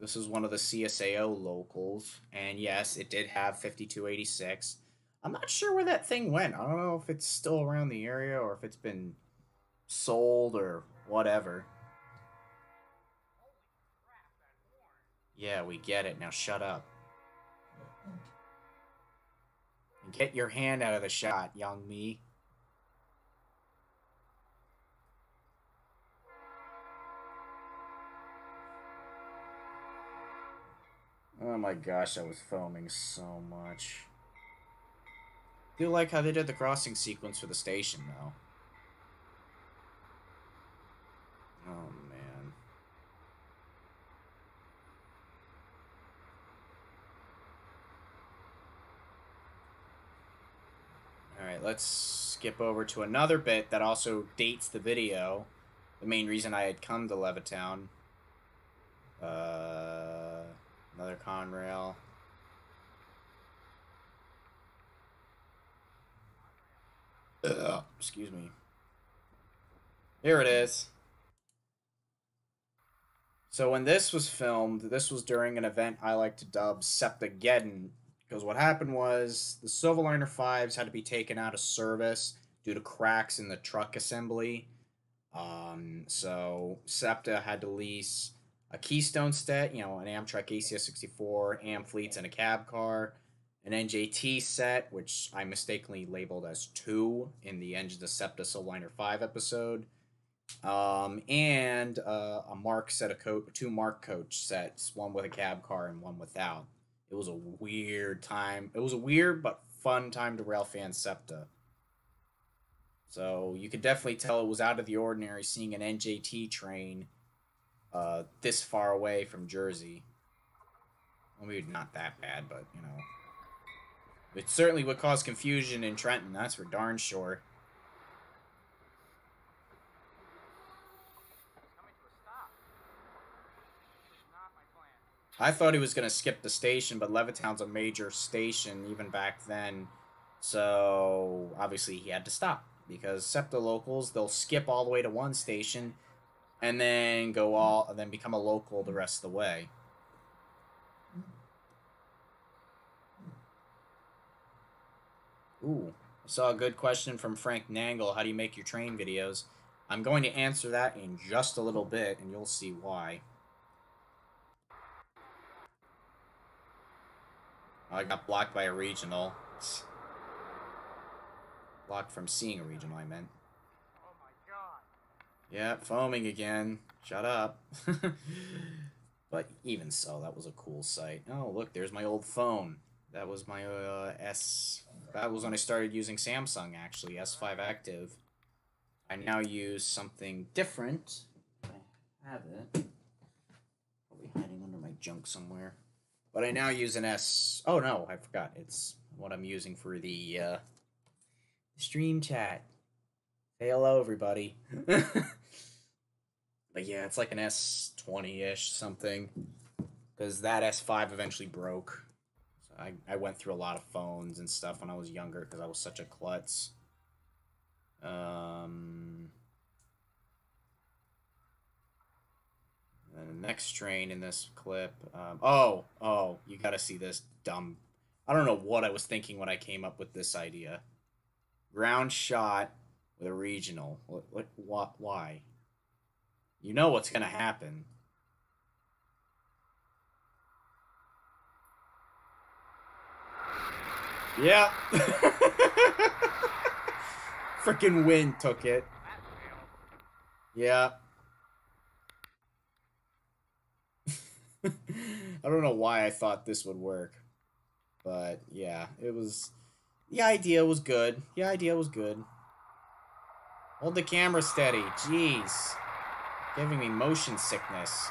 This is one of the CSAO locals. And yes, it did have 5286. I'm not sure where that thing went. I don't know if it's still around the area or if it's been sold or whatever. Yeah, we get it. Now shut up. Get your hand out of the shot, young me. Oh my gosh, I was foaming so much. Do like how they did the crossing sequence for the station, though. Oh man. Alright, let's skip over to another bit that also dates the video. The main reason I had come to Levittown. Uh, another Conrail. Excuse me. Here it is. So when this was filmed, this was during an event I like to dub Septageddon, because what happened was the Silverliner 5s had to be taken out of service due to cracks in the truck assembly. Um, so SEPTA had to lease a Keystone set, you know, an Amtrak ACS 64, Amfleets, and a cab car, an NJT set, which I mistakenly labeled as two in the Engine the SEPTA Silverliner 5 episode, um, and uh, a MARC set of two MARC coach sets, one with a cab car and one without. It was a weird time. It was a weird but fun time to rail fan SEPTA. So you could definitely tell it was out of the ordinary seeing an NJT train uh, this far away from Jersey. Well, maybe not that bad, but you know, it certainly would cause confusion in Trenton. That's for darn sure. Coming to a stop. This is not my plan. I thought he was going to skip the station, but Levittown's a major station even back then. So obviously he had to stop because SEPTA locals, they'll skip all the way to one station and then go all and then become a local the rest of the way. Ooh, I saw a good question from Frank Nangle. How do you make your train videos? I'm going to answer that in just a little bit, and you'll see why. I got blocked by a regional. Blocked from seeing a regional, I meant. Oh my god. Yeah, foaming again. Shut up. but even so, that was a cool sight. Oh, look, there's my old phone. That was my uh, S. That was when I started using Samsung, actually, S5 Active. I now use something different. I have it. Probably hiding under my junk somewhere. But I now use an S. Oh no, I forgot. It's what I'm using for the uh, stream chat. Say hello, everybody. but yeah, it's like an S20 ish something. Because that S5 eventually broke. So I, I went through a lot of phones and stuff when I was younger because I was such a klutz. Um, the next train in this clip. Um, oh, oh, you gotta see this dumb. I don't know what I was thinking when I came up with this idea. Ground shot with a regional. What? What? What? Why? You know what's gonna happen. Yeah. Freaking wind took it. Yeah. I don't know why I thought this would work. But yeah, it was the idea was good. The idea was good. Hold the camera steady. Jeez. Giving me motion sickness.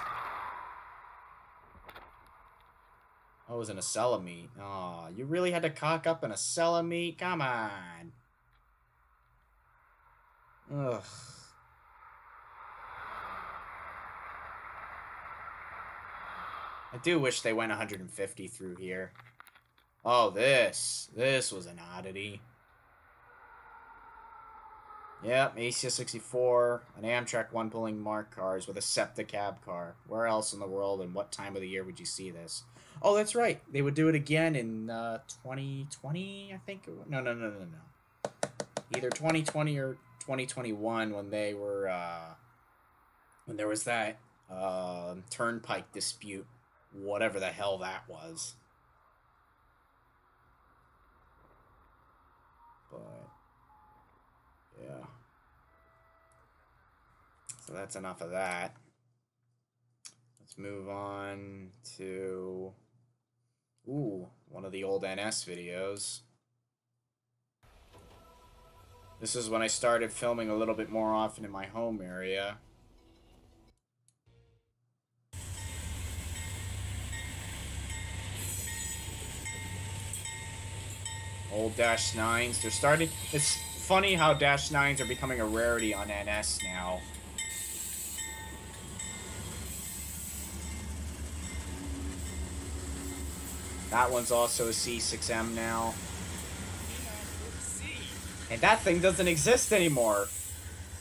Oh, it was an Acela meet. Oh, you really had to cock up an Acela meet? Come on. Ugh. I do wish they went 150 through here. Oh, this. This was an oddity. Yep, ACS 64, an Amtrak one pulling MARC cars with a SEPTA cab car. Where else in the world and what time of the year would you see this? Oh, that's right. They would do it again in uh, 2020, I think. No, no, no, no, no. Either 2020 or 2021 when they were uh, when there was that uh, turnpike dispute, whatever the hell that was. But yeah. So that's enough of that. Let's move on to ooh, one of the old NS videos. This is when I started filming a little bit more often in my home area. Old Dash 9s. They're starting. It's funny how Dash 9s are becoming a rarity on NS now. That one's also a C6M now. And that thing doesn't exist anymore.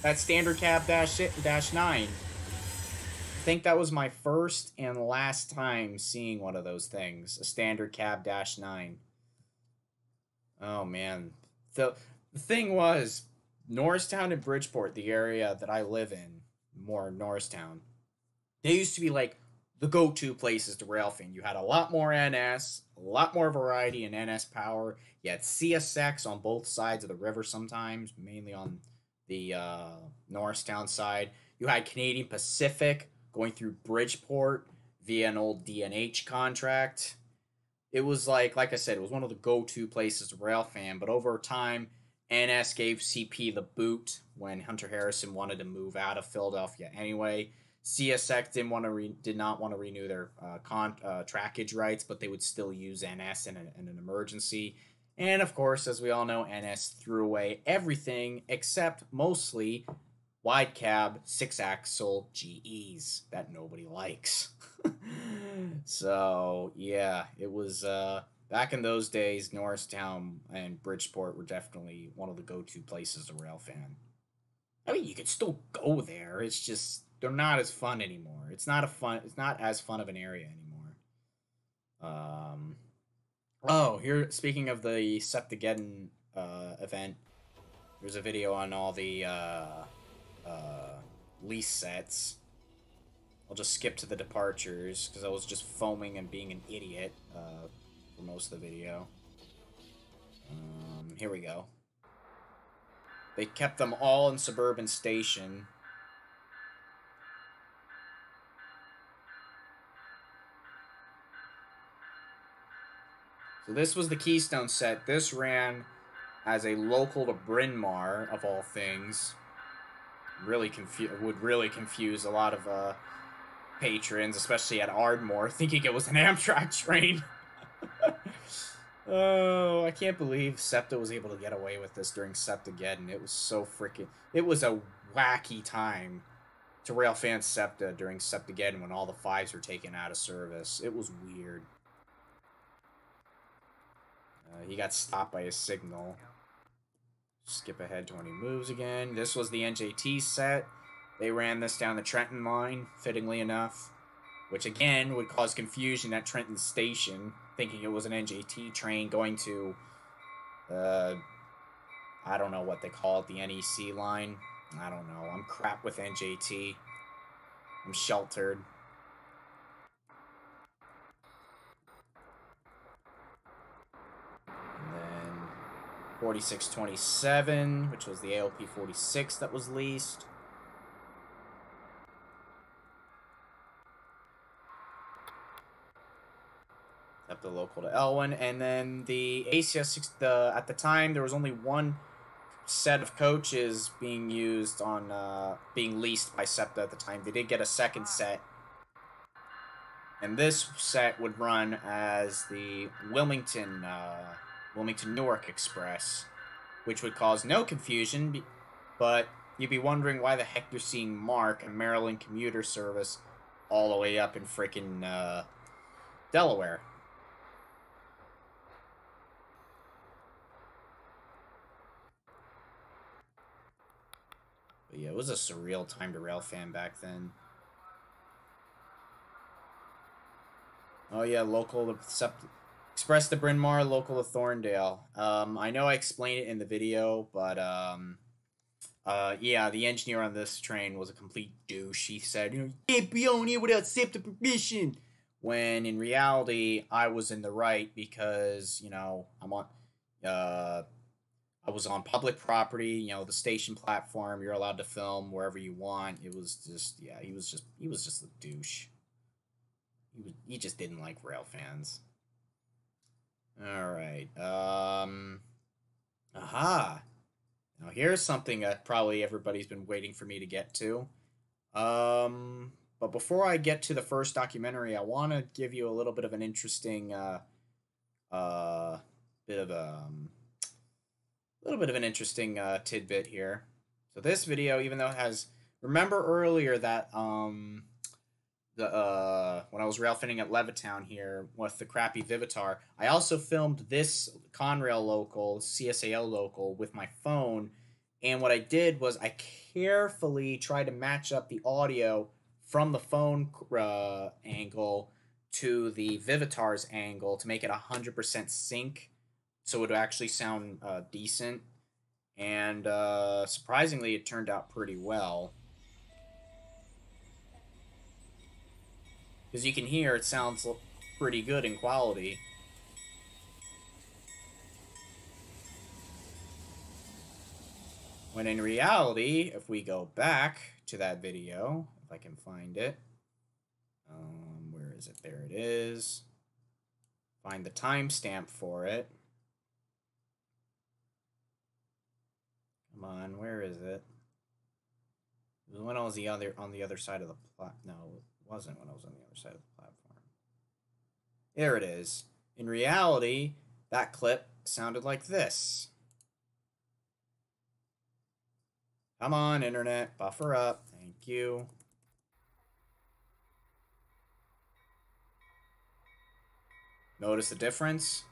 That standard cab dash dash nine. I think that was my first and last time seeing one of those things. A standard cab dash nine. Oh man. The the thing was, Norristown and Bridgeport, the area that I live in, more Norristown, they used to be like the go-to places to rail fan. You had a lot more NS, a lot more variety in NS power. You had CSX on both sides of the river sometimes, mainly on the uh, Norristown side. You had Canadian Pacific going through Bridgeport via an old D&H contract. It was like, like I said, it was one of the go-to places to rail fan. But over time, NS gave CP the boot when Hunter Harrison wanted to move out of Philadelphia anyway. CSX didn't want to re- did not want to renew their uh, con- uh, trackage rights, but they would still use NS in, a, in an emergency. And of course, as we all know, NS threw away everything except mostly wide cab six axle GEs that nobody likes. so yeah, it was uh, back in those days. Norristown and Bridgeport were definitely one of the go-to places to rail fan. I mean, you could still go there. It's just they're not as fun anymore. It's not a fun. It's not as fun of an area anymore. Um. Oh, here. Speaking of the Septageddon uh, event, there's a video on all the uh, uh, lease sets. I'll just skip to the departures because I was just foaming and being an idiot uh, for most of the video. Um, here we go. They kept them all in Suburban Station. So this was the Keystone set. This ran as a local to Bryn Mawr, of all things. Really confu- would really confuse a lot of uh, patrons, especially at Ardmore, thinking it was an Amtrak train. oh, I can't believe SEPTA was able to get away with this during Septageddon. It was so freaking. It was a wacky time to rail fan SEPTA during Septageddon when all the fives were taken out of service. It was weird. Uh, he got stopped by a signal. Skip ahead 20 moves again. This was the NJT set. They ran this down the Trenton line, fittingly enough, which again would cause confusion at Trenton Station, thinking it was an NJT train going to, uh, I don't know what they call it, the NEC line. I don't know. I'm crap with NJT. I'm sheltered. And then 4627, which was the ALP 46 that was leased. The local to Elwyn, and then the ACS. The at the time there was only one set of coaches being used on uh, being leased by SEPTA at the time. They did get a second set and this set would run as the Wilmington uh, Wilmington Newark Express, which would cause no confusion. But you'd be wondering why the heck you're seeing MARC, a Maryland commuter service, all the way up in freaking uh, Delaware. But yeah, it was a surreal time to rail fan back then. Oh yeah, local to Express to Bryn Mawr, local to Thorndale. Um, I know I explained it in the video, but um, uh, yeah, the engineer on this train was a complete douche. He said, you can't be on here without SEPTA permission. When in reality, I was in the right because you know I'm on. Uh, I was on public property, you know, the station platform. You're allowed to film wherever you want. It was just, yeah, he was just, he was just a douche. He was, he just didn't like rail fans. All right. Um. Aha. Now here's something that probably everybody's been waiting for me to get to. Um. But before I get to the first documentary, I want to give you a little bit of an interesting, uh, uh, bit of um a little bit of an interesting uh, tidbit here. So this video, even though it has, remember earlier that um, the uh, when I was rail finning at Levittown here with the crappy Vivitar, I also filmed this Conrail local, CSAL local, with my phone. And what I did was I carefully tried to match up the audio from the phone uh, angle to the Vivitar's angle to make it 100% sync so it would actually sound uh, decent. And uh, surprisingly, it turned out pretty well. As you can hear, it sounds pretty good in quality. When in reality, if we go back to that video, if I can find it, um, where is it? There it is. Find the timestamp for it. Come on, where is it? It was when I was the other on the other side of the plat. No, it wasn't when I was on the other side of the platform. There it is. In reality, that clip sounded like this. Come on, internet, buffer up. Thank you. Notice the difference?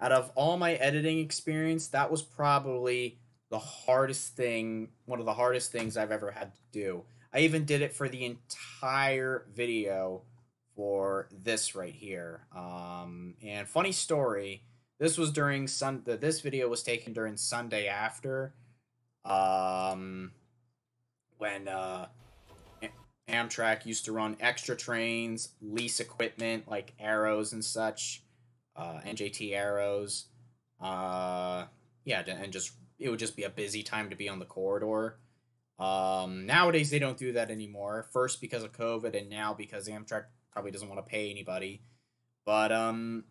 Out of all my editing experience, that was probably the hardest thing, one of the hardest things I've ever had to do. I even did it for the entire video for this right here. Um, and funny story, this was during Sun. This video was taken during Sunday after, um, when uh, Amtrak used to run extra trains, lease equipment like arrows and such uh, NJT arrows. Uh, yeah, and just it would just be a busy time to be on the corridor. Um, nowadays they don't do that anymore. First because of COVID, and now because Amtrak probably doesn't want to pay anybody. But um,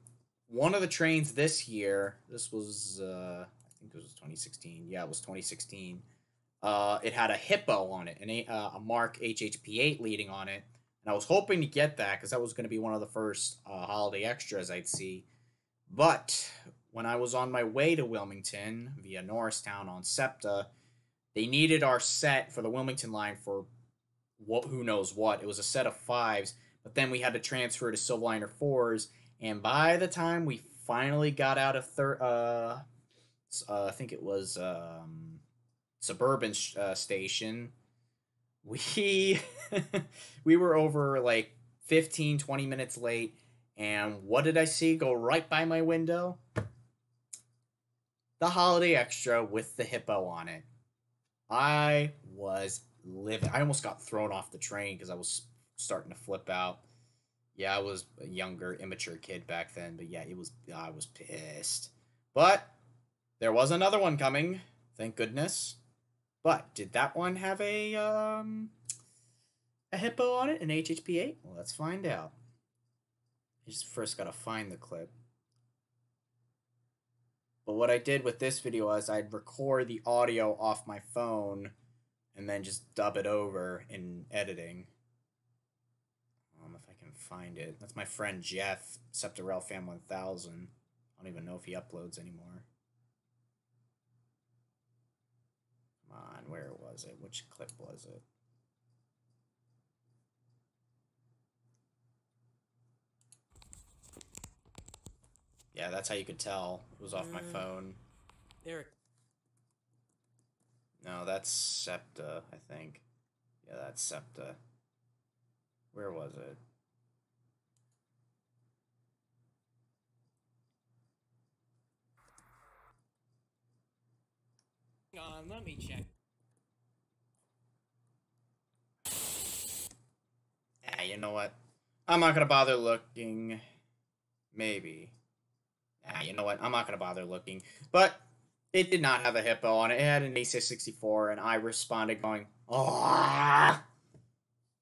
one of the trains this year, this was uh, I think it was 2016. Yeah, it was 2016. Uh, it had a hippo on it, and a, uh, a MARC HHP8 leading on it. And I was hoping to get that because that was going to be one of the first uh, holiday extras I'd see. But when I was on my way to Wilmington via Norristown on SEPTA, they needed our set for the Wilmington line for what who knows what. It was a set of fives, but then we had to transfer to Silverliner fours, and by the time we finally got out of third, uh, uh, I think it was um, suburban sh- uh, station, we we were over like 15 20 minutes late and what did I see go right by my window? The holiday extra with the hippo on it. I was livid. I almost got thrown off the train because I was starting to flip out. Yeah, I was a younger, immature kid back then, but yeah, it was I was pissed. But there was another one coming, thank goodness. But did that one have a um a hippo on it, an HHP8? Well, let's find out. I just first gotta find the clip. But what I did with this video is I'd record the audio off my phone and then just dub it over in editing. Um, if I can find it. That's my friend Jeff, Septorel Fan 1000. I don't even know if he uploads anymore. Come on, where was it? Which clip was it? Yeah, that's how you could tell. It was off my Mm. phone. Eric, No, that's Septa, I think. Yeah, that's Septa. Where was it? hang on, let me check. Ah, you know what? I'm not gonna bother looking. Maybe. Ah, you know what? I'm not gonna bother looking. But it did not have a hippo on it. It had an A664, and I responded going, "Ah,"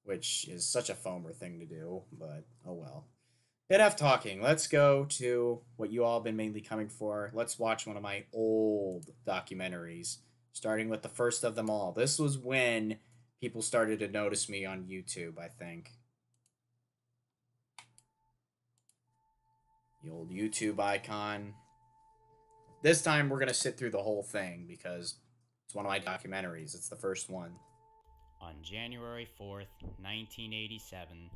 which is such a foamer thing to do. But oh well. Enough talking. Let's go to what you all have been mainly coming for. Let's watch one of my old documentaries, starting with the first of them all. This was when people started to notice me on YouTube, I think. The old YouTube icon. This time we're going to sit through the whole thing because it's one of my documentaries. It's the first one. On January 4th, 1987,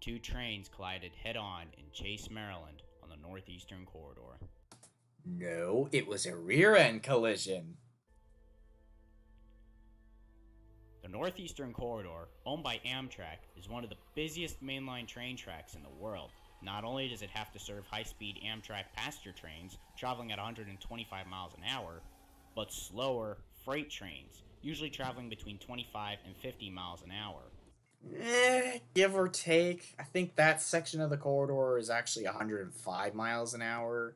two trains collided head on in Chase, Maryland on the Northeastern Corridor. No, it was a rear end collision. The Northeastern Corridor, owned by Amtrak, is one of the busiest mainline train tracks in the world. Not only does it have to serve high speed Amtrak passenger trains traveling at 125 miles an hour, but slower freight trains, usually traveling between 25 and 50 miles an hour. Eh, give or take. I think that section of the corridor is actually 105 miles an hour.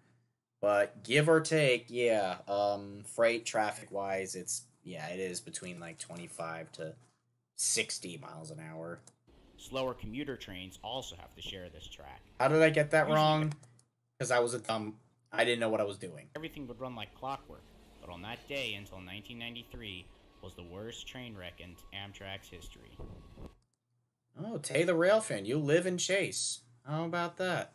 But give or take, yeah. Um, freight traffic wise, it's yeah, it is between like 25 to 60 miles an hour. Slower commuter trains also have to share this track. How did I get that Usually- wrong? Because I was a dumb. I didn't know what I was doing. Everything would run like clockwork, but on that day until 1993 was the worst train wreck in Amtrak's history. Oh, Tay the Rail fan, you live in Chase. How about that?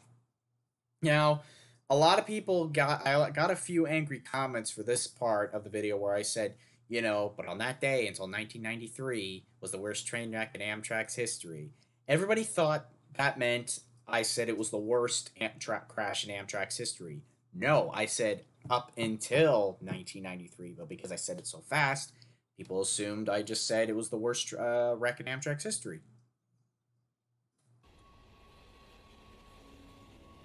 Now, a lot of people got I got a few angry comments for this part of the video where I said, you know, but on that day until 1993 was the worst train wreck in Amtrak's history. Everybody thought that meant I said it was the worst Amtrak crash in Amtrak's history. No, I said up until 1993, but because I said it so fast, people assumed I just said it was the worst uh, wreck in Amtrak's history.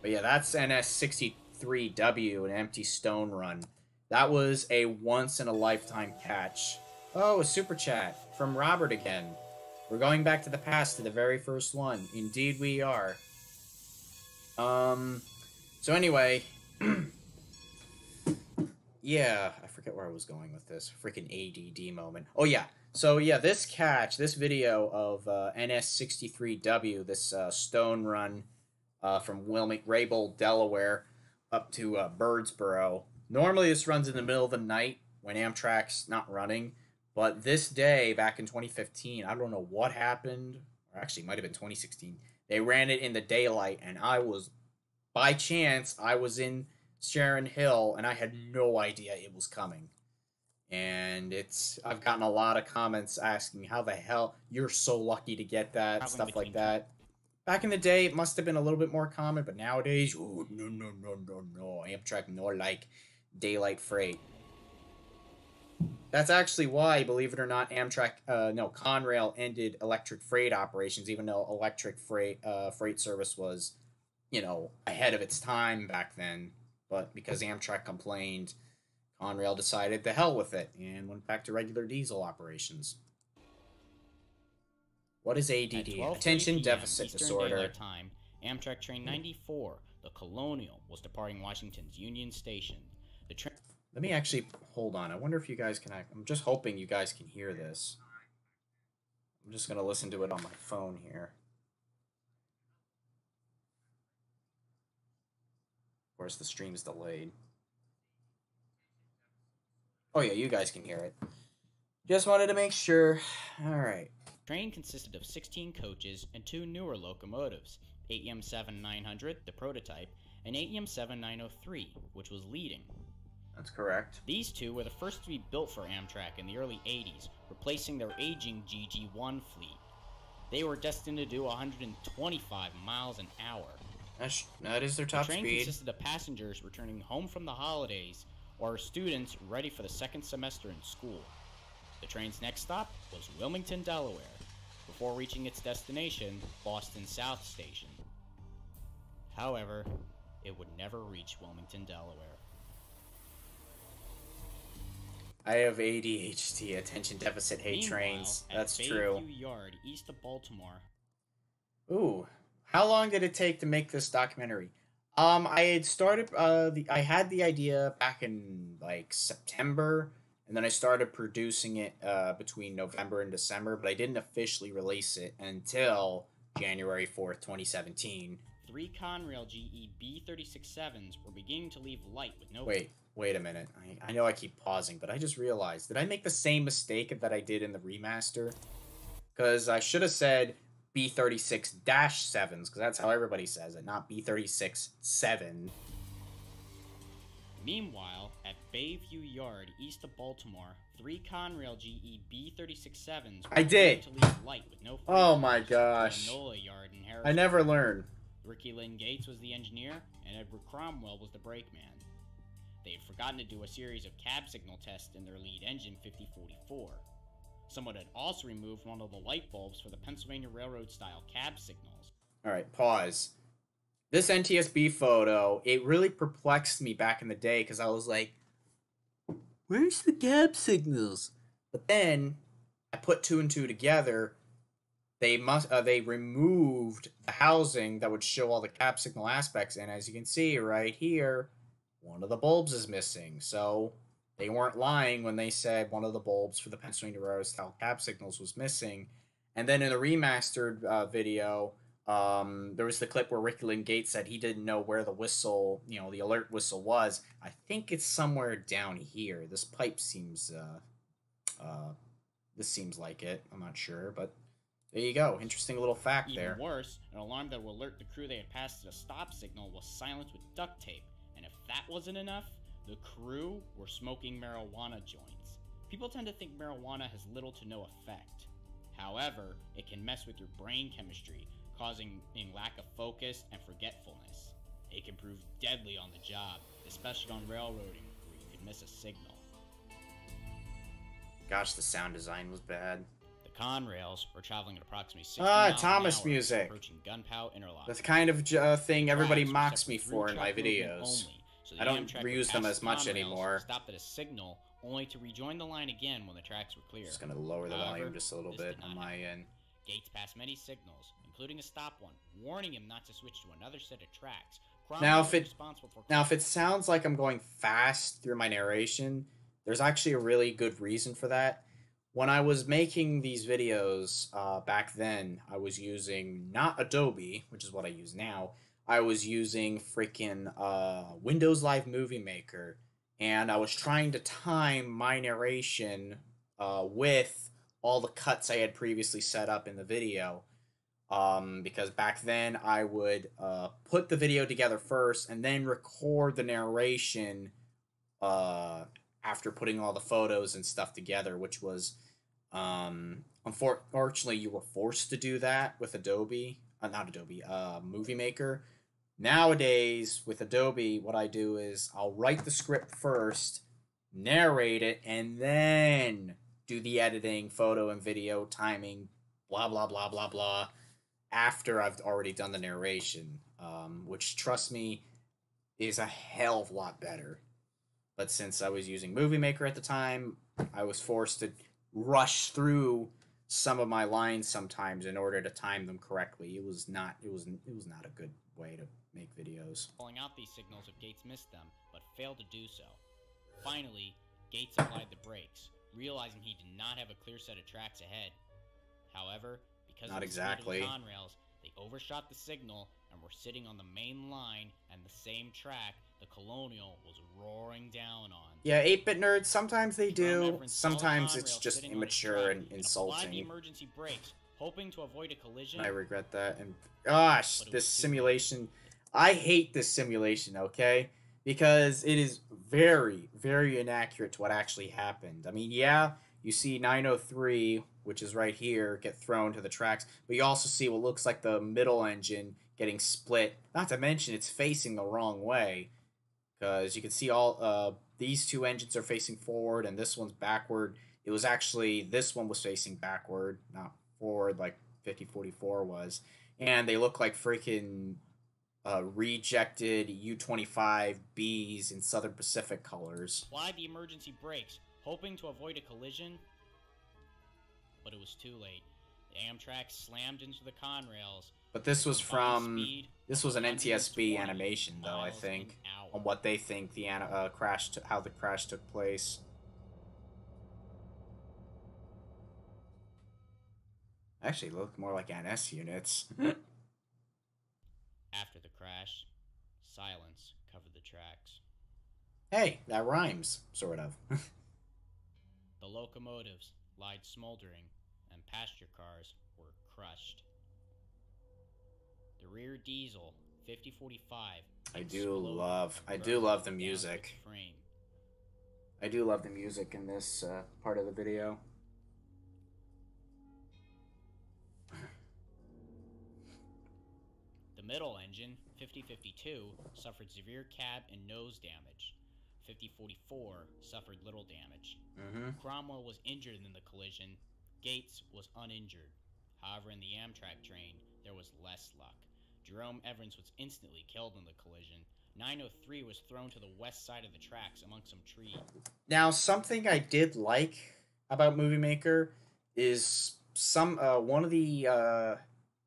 But yeah, that's NS63W, an empty stone run. That was a once in a lifetime catch. Oh, a super chat from Robert again. We're going back to the past to the very first one. Indeed, we are. Um, so anyway, yeah, I forget where I was going with this freaking ADD moment. Oh yeah, so yeah, this catch, this video of uh, NS63W, this uh, stone run uh, from Wilmington, Raybould, Delaware, up to uh, Birdsboro. Normally, this runs in the middle of the night when Amtrak's not running, but this day, back in 2015, I don't know what happened, or actually, it might have been 2016. They ran it in the daylight, and I was, by chance, I was in Sharon Hill, and I had no idea it was coming. And it's, I've gotten a lot of comments asking how the hell you're so lucky to get that, stuff like that. Back in the day, it must have been a little bit more common, but nowadays, oh, no, no, no, no, no. Amtrak no like daylight freight. That's actually why, believe it or not, Amtrak, uh, no, Conrail ended electric freight operations, even though electric freight, uh, freight service was, you know, ahead of its time back then. But because Amtrak complained, Conrail decided the hell with it and went back to regular diesel operations. What is ADD? 12:30 Attention deficit Eastern disorder. Time, Amtrak train 94, the Colonial, was departing Washington's Union Station. The Let me actually hold on. I wonder if you guys can. I'm just hoping you guys can hear this. I'm just gonna listen to it on my phone here. Of course, the stream's delayed. Oh yeah, you guys can hear it. Just wanted to make sure. All right. train consisted of 16 coaches and two newer locomotives AEM 7900, the prototype, and AEM 7903, which was leading. That's correct. These two were the first to be built for Amtrak in the early 80s, replacing their aging GG1 fleet. They were destined to do 125 miles an hour. That's, that is their The top train speed. consisted of passengers returning home from the holidays or students ready for the second semester in school. The train's next stop was Wilmington, Delaware, before reaching its destination, Boston South Station. However, it would never reach Wilmington, Delaware. I have ADHD, attention deficit hate Meanwhile, trains. at That's Bayview true. Yard, east of Baltimore, Ooh, how long did it take to make this documentary? Um, I had started. Uh, the I had the idea back in like September, and then I started producing it uh between November and December, but I didn't officially release it until January fourth, twenty seventeen. three Conrail GE B-36-7s were beginning to leave light with no Wait, wait a minute. I, I know I keep pausing, but I just realized did I make the same mistake that I did in the remaster? Because I should have said B thirty six dash sevens, because that's how everybody says it, not B thirty six seven. Meanwhile, at Bayview Yard, east of Baltimore, three Conrail GE B-36-7s I did. to leave light with no Oh my gosh. I never learned. Ricky Lynn Gates was the engineer, and Edward Cromwell was the brakeman. They had forgotten to do a series of cab signal tests in their lead engine 5044. Someone had also removed one of the light bulbs for the Pennsylvania Railroad style cab signals. All right, pause. This NTSB photo, it really perplexed me back in the day because I was like, where's the cab signals? But then I put two and two together. They must uh, they removed the housing that would show all the cab signal aspects, and as you can see right here, one of the bulbs is missing. So they weren't lying when they said one of the bulbs for the Pennsylvania Railroad style cab signals was missing. And then in the remastered uh, video, um, there was the clip where Ricky Lynn Gates said he didn't know where the whistle, you know, the alert whistle was. I think it's somewhere down here. This pipe seems, uh, uh, this seems like it. I'm not sure, but there you go. Interesting little fact Even there. worse, an alarm that would alert the crew they had passed at a stop signal was silenced with duct tape, and if that wasn't enough, the crew were smoking marijuana joints. People tend to think marijuana has little to no effect. However, it can mess with your brain chemistry, causing a lack of focus and forgetfulness. It can prove deadly on the job, especially on railroading, where you could miss a signal. Gosh, the sound design was bad. Conrails were traveling at approximately 60 Ah, Thomas music. approaching Gunpow Interlock. That's the kind of uh, thing everybody mocks me for in my videos. only, so I don't Amtrak reuse them as much anymore. Stopped at a signal, only to rejoin the line again when the tracks were clear. Just gonna lower the volume just a little bit on my end. Gates passed many signals, including a stop one, warning him not to switch to another set of tracks. Now, if it- Now, if it sounds like I'm going fast through my narration, there's actually a really good reason for that. When I was making these videos uh, back then, I was using not Adobe, which is what I use now. I was using freaking uh, Windows Live Movie Maker, and I was trying to time my narration uh, with all the cuts I had previously set up in the video um, because back then I would uh, put the video together first and then record the narration uh, after putting all the photos and stuff together, which was um, unfortunately you were forced to do that with Adobe, uh, not Adobe, uh, Movie Maker. Nowadays with Adobe, what I do is I'll write the script first, narrate it, and then do the editing, photo and video, timing, blah blah blah blah blah after I've already done the narration, um, which trust me is a hell of a lot better. But since I was using Movie Maker at the time, I was forced to rush through some of my lines sometimes in order to time them correctly. It was not it was it was not a good way to make videos. calling out these signals if Gates missed them, but failed to do so. Finally, Gates applied the brakes, realizing he did not have a clear set of tracks ahead. However, because Not of the speed of the exactly. Conrails, they overshot the signal and were sitting on the main line and the same track the Colonial was roaring down on. Yeah, 8-bit nerds, sometimes they do. Everett saw the Sometimes it's just sitting on his immature and insulting. emergency brakes, hoping to avoid a collision. I regret that. And gosh, this simulation. I hate this simulation, okay? Because it is very, very inaccurate to what actually happened. I mean, yeah, you see 903, which is right here, get thrown to the tracks, but you also see what looks like the middle engine getting split. Not to mention, it's facing the wrong way. Because you can see all uh, these two engines are facing forward, and this one's backward. It was actually, this one was facing backward, not forward like 5044 was and they look like freaking uh, rejected U-25Bs in Southern Pacific colors. applied the emergency brakes, hoping to avoid a collision. But it was too late. The Amtrak slammed into the Conrails. But this was from this was an NTSB animation, though I think, on what they think the uh, crash, how the crash took place. Actually, look more like NS units. After the crash, silence covered the tracks. hey, that rhymes, sort of. The locomotives lied smoldering, and passenger cars were crushed. The rear diesel 5045 I do love- I do love the music. Frame. I do love the music in this uh, part of the video. The middle engine, 5052, suffered severe cab and nose damage. 5044 suffered little damage. Mm-hmm. Cromwell was injured in the collision. Gates was uninjured. However, in the Amtrak train, there was less luck. Jerome Evans was instantly killed in the collision. 903 was thrown to the west side of the tracks among some trees. Now, something I did like about Movie Maker is some uh, one of the uh,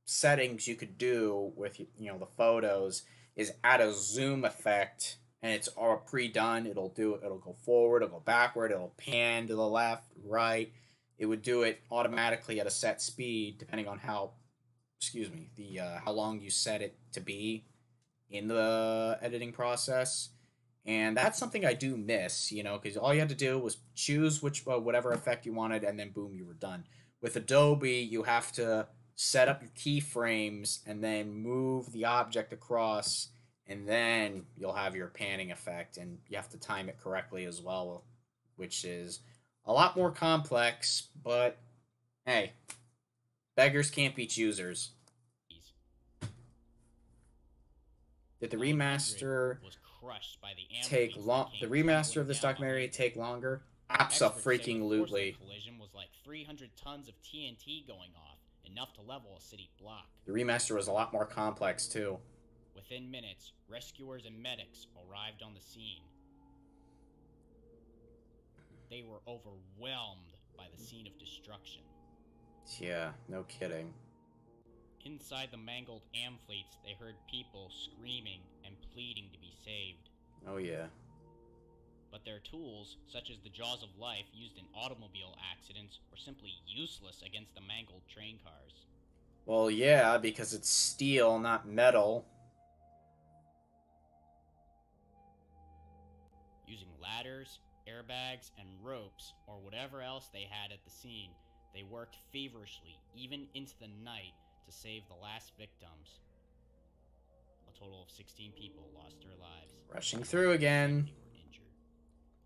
settings you could do with you know the photos is add a zoom effect, and it's all pre-done. It'll do it. It'll go forward. It'll go backward. It'll pan to the left, right. It would do it automatically at a set speed, depending on how, excuse me, the uh, how long you set it to be in the editing process and that's something I do miss, you know, because all you had to do was choose which uh, whatever effect you wanted, and then boom, you were done. With Adobe, you have to set up your keyframes and then move the object across, and then you'll have your panning effect, and you have to time it correctly as well, which is a lot more complex. But hey, beggars can't be choosers. Did the remaster? was crushed by the take long the remaster of this documentary take longer Experts say freaking of lutely collision was like 300 tons of TNT going off, enough to level a city block. the remaster was a lot more complex too Within minutes, rescuers and medics arrived on the scene. They were overwhelmed by the scene of destruction. Yeah no kidding Inside the mangled Amfleets, they heard people screaming and pleading to be saved. oh yeah But their tools, such as the jaws of life used in automobile accidents, were simply useless against the mangled train cars. well yeah because it's steel not metal Using ladders, airbags, and ropes, or whatever else they had at the scene, they worked feverishly, even into the night, to save the last victims. A total of 16 people lost their lives. rushing through again They were injured.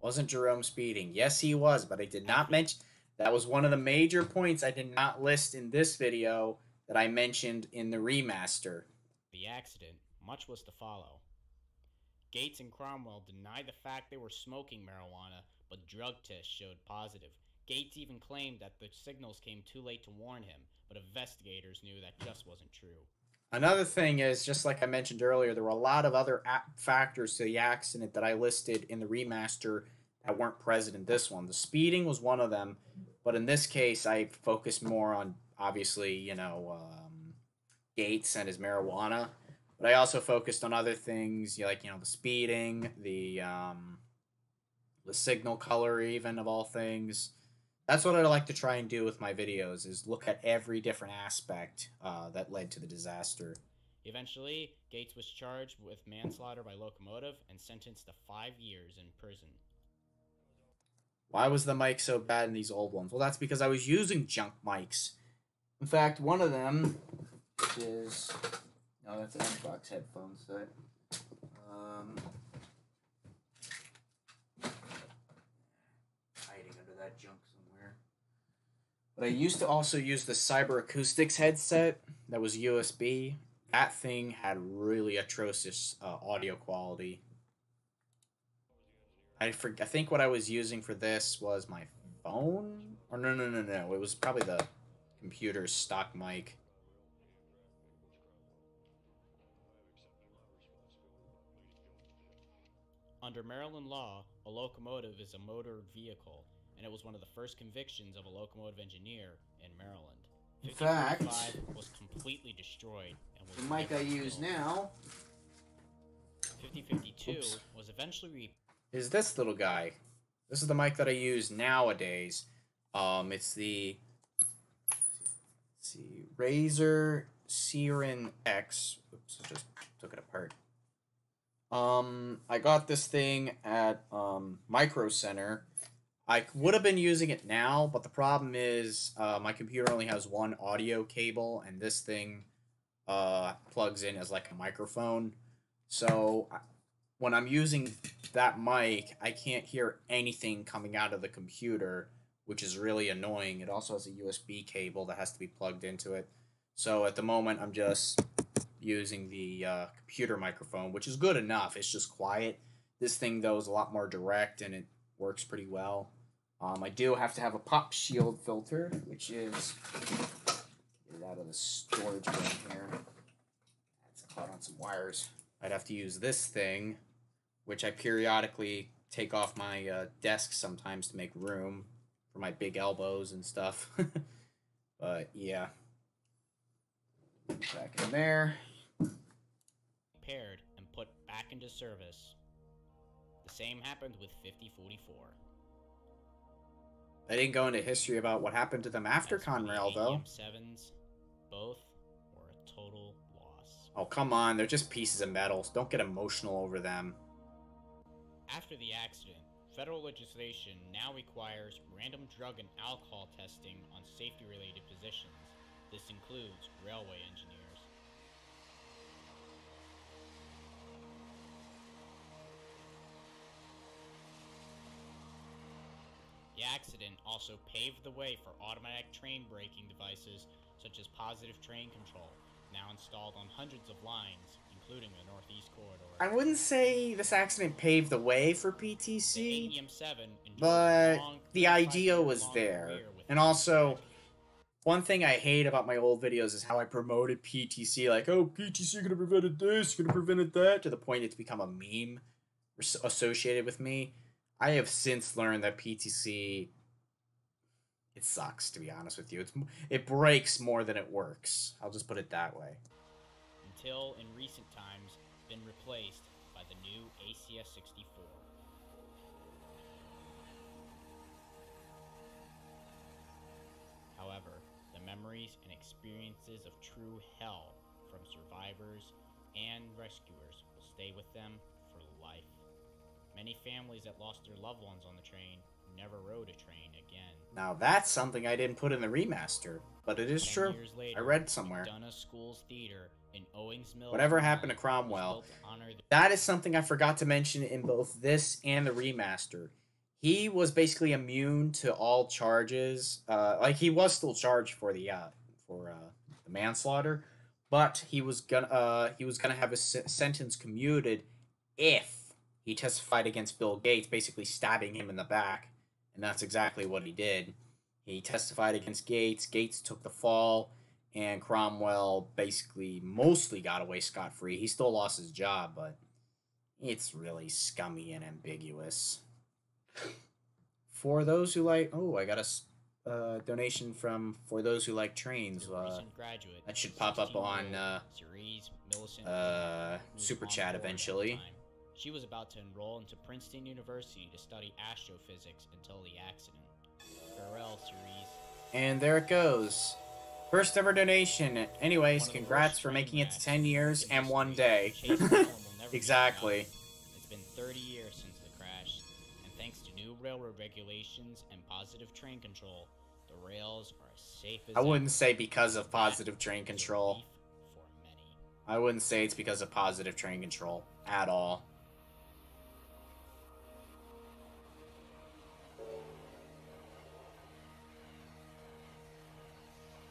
wasn't jerome speeding yes he was but i did not mention that was one of the major points i did not list in this video that i mentioned in the remaster The accident, much was to follow. Gates and Cromwell denied the fact they were smoking marijuana, but drug tests showed positive. Gates even claimed that the signals came too late to warn him, but investigators knew that just wasn't true. Another thing is, just like I mentioned earlier, there were a lot of other factors to the accident that I listed in the remaster that weren't present in this one. The speeding was one of them, but in this case, I focused more on obviously, you know, um, Gates and his marijuana. But I also focused on other things, you like you know, the speeding, the um, the signal color, even of all things. That's what I like to try and do with my videos: is look at every different aspect uh, that led to the disaster. Eventually, Gates was charged with manslaughter by locomotive and sentenced to five years in prison. Why was the mic so bad in these old ones? Well, that's because I was using junk mics. In fact, one of them is no, that's an Xbox headphone set. Um, hiding under that junk somewhere. But I used to also use the Cyber Acoustics headset that was USB. That thing had really atrocious uh, audio quality. I for, I think what I was using for this was my phone. Or no, no, no, no. It was probably the computer's stock mic. Under Maryland law, a locomotive is a motor vehicle, and it was one of the first convictions of a locomotive engineer in Maryland. In fact- was completely destroyed and was The mic never I use now 5052 Oops. was eventually re- is this little guy. This is the mic that I use nowadays. Um, it's the let's see Razer Siren X. Oops, I just took it apart. Um, I got this thing at um, Micro Center. I would have been using it now, but the problem is uh, my computer only has one audio cable, and this thing uh, plugs in as like a microphone. So when I'm using that mic, I can't hear anything coming out of the computer, which is really annoying. It also has a USB cable that has to be plugged into it. So at the moment, I'm just using the uh, computer microphone, which is good enough. It's just quiet. This thing, though, is a lot more direct and it works pretty well. Um, I do have to have a pop shield filter, which is get it out of the storage bin here. It's caught on some wires. I'd have to use this thing, which I periodically take off my uh, desk sometimes to make room for my big elbows and stuff. but yeah, back in there. repaired and put back into service. Same happened with 5044. I didn't go into history about what happened to them after As for the Conrail, though. AEM-7s, both were a total loss. Oh, come on. They're just pieces of metals. Don't get emotional over them. After the accident, federal legislation now requires random drug and alcohol testing on safety related positions. This includes railway engineers. The accident also paved the way for automatic train braking devices such as positive train control, now installed on hundreds of lines, including the Northeast Corridor. I wouldn't say this accident paved the way for PTC, AEM-7 but long the idea was there. And also, one thing I hate about my old videos is how I promoted PTC, like, oh, PTC could have prevented this, could have prevented that, to the point it's become a meme associated with me. I have since learned that PTC, it sucks to be honest with you. It's it breaks more than it works. I'll just put it that way. until in recent times been replaced by the new ACS 64. However, the memories and experiences of true hell from survivors and rescuers will stay with them. Many families that lost their loved ones on the train never rode a train again. Now that's something I didn't put in the remaster, but it is Ten true. years later, I read somewhere. McDonogh Schools Theater in Owings Mills. Whatever happened to Cromwell, to That is something I forgot to mention in both this and the remaster. He was basically immune to all charges. Uh, like he was still charged for the uh, for uh, the manslaughter, but he was gonna uh, he was gonna have his sentence commuted if he testified against Bill Gates, basically stabbing him in the back, and that's exactly what he did. He testified against Gates. Gates took the fall, and Cromwell basically mostly got away scot free. He still lost his job, but it's really scummy and ambiguous. For those who like, oh, I got a uh, donation from for those who like trains. Uh, graduate. that should pop up on, uh, uh, super chat eventually. She was about to enroll into Princeton University to study astrophysics until the accident. Farewell, Cerise. And there it goes. First ever donation. Anyways, One of the congrats for making it to 10 years and one day. Chase Tunnel will never be Exactly. It's been 30 years since the crash, and thanks to new railroad regulations and positive train control, the rails are as safe as I wouldn't ever. say because of positive train control. relief for many. I wouldn't say it's because of positive train control at all.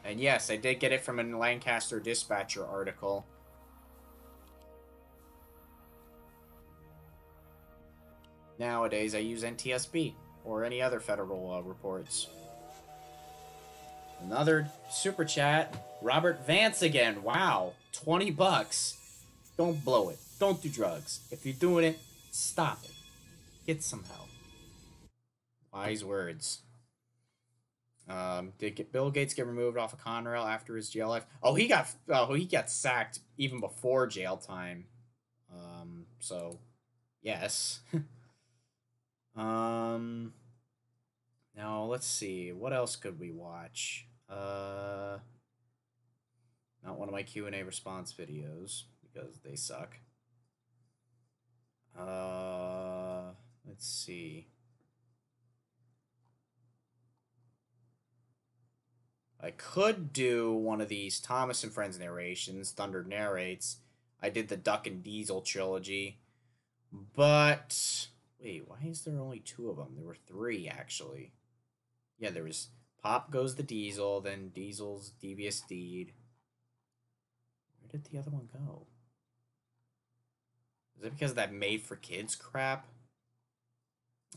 And yes, I did get it from a Lancaster Dispatcher article. Nowadays, I use NTSB or any other federal uh, reports. Another super chat. Robert Vance again. Wow. 20 bucks. Don't blow it. Don't do drugs. If you're doing it, stop it. Get some help. Wise words. Um, did get Bill Gates get removed off of Conrail after his jail life? Oh, he got oh he got sacked even before jail time. Um, so yes. um, now let's see what else could we watch. Uh, not one of my Q and A response videos because they suck. Uh, let's see. I could do one of these Thomas and Friends narrations, Thunder narrates. I did the Duck and Diesel trilogy. But wait, why is there only two of them? There were three actually. Yeah, there was Pop goes the Diesel, then Diesel's Devious Deed. Where did the other one go? Is it because of that made for kids crap?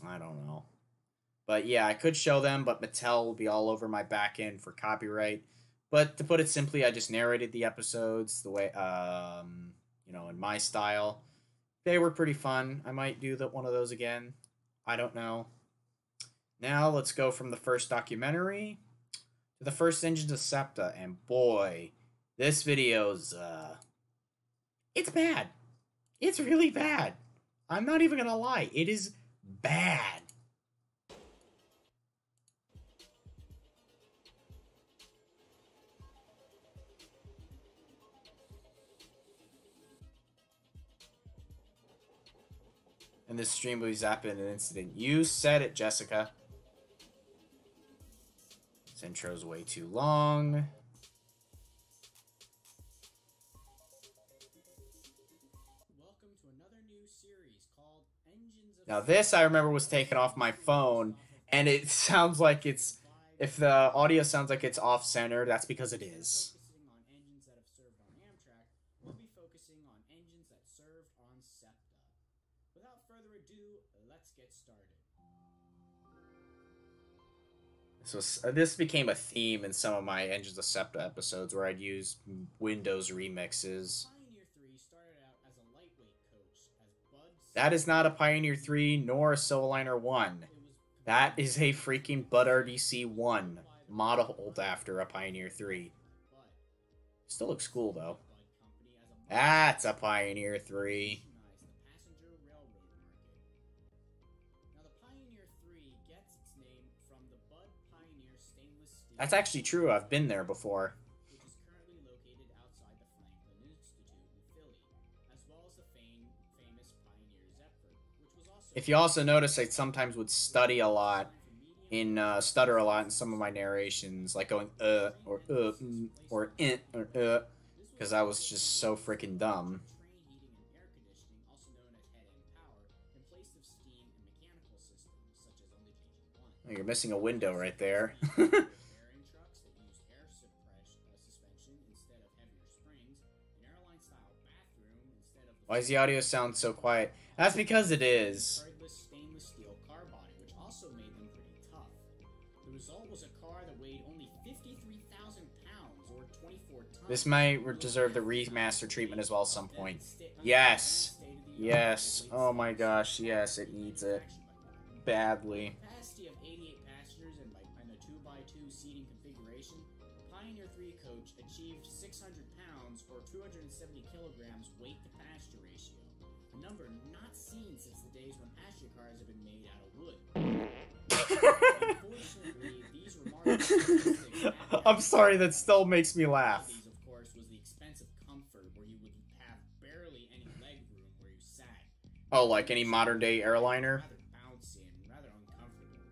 I don't know. But yeah, I could show them, but Mattel will be all over my back end for copyright. But to put it simply, I just narrated the episodes the way, um, you know, in my style. They were pretty fun. I might do that one of those again. I don't know. Now let's go from the first documentary to the first Engines of Septa, and boy, this video's uh, it's bad. It's really bad. I'm not even gonna lie. It is bad. And this stream will be zapped in an incident. You said it, Jessica. This intro's way too long. Welcome to another new series called Engines of Now this I remember was taken off my phone, and it sounds like it's if the audio sounds like it's off center, that's because it is. So uh, this became a theme in some of my Engines of Septa episodes where I'd use Windows remixes. Pioneer 3 started out as a lightweight coach, as Budd That is not a Pioneer 3 nor a Silverliner 1. That is a freaking Budd RDC 1 modeled after a Pioneer 3. Still looks cool though. That's a Pioneer 3. That's actually true. I've been there before. which is currently located outside the Franklin Institute in Philly, as well as the fame, famous Pioneer Zephyr, which was also If you also notice, I sometimes would study a lot in uh, stutter a lot in some of my narrations, like going uh or uh mm, or in or uh, because I was just so freaking dumb. train heating and air conditioning, also known as head-end power, in place of steam and mechanical systems such as on the GG1. Oh, you're missing a window right there. Why does the audio sound so quiet? That's because it is. stainless steel car body, which also made them pretty tough. The result was a car that weighed only 53,000 pounds or 24 tons. This might deserve the remaster treatment as well at some point. Yes. Yes. Oh my gosh. Yes, it needs it badly. I'm sorry, that still makes me laugh. Of course, was the expensive comfort where you would have barely any leg room where you sat. Oh, like any modern day airliner? Rather bouncy and rather uncomfortable.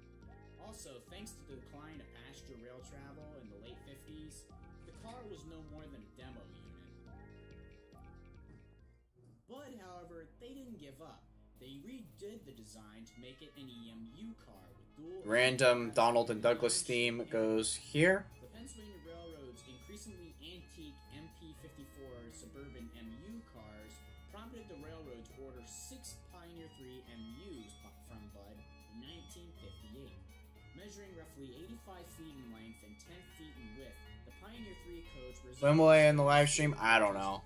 Also, thanks to the decline of passenger rail travel in the late 50s, the car was no more than a demo unit. But, however, they didn't give up. They redid the design to make it an EMU car with dual Random Donald and Douglas theme goes here. the Pennsylvania Railroad's increasingly antique MP54 suburban MU cars prompted the railroad to order six Pioneer 3 MUs from Budd in 1958. Measuring roughly 85 feet in length and 10 feet in width, the Pioneer 3 coach When will I end the live stream? I don't know.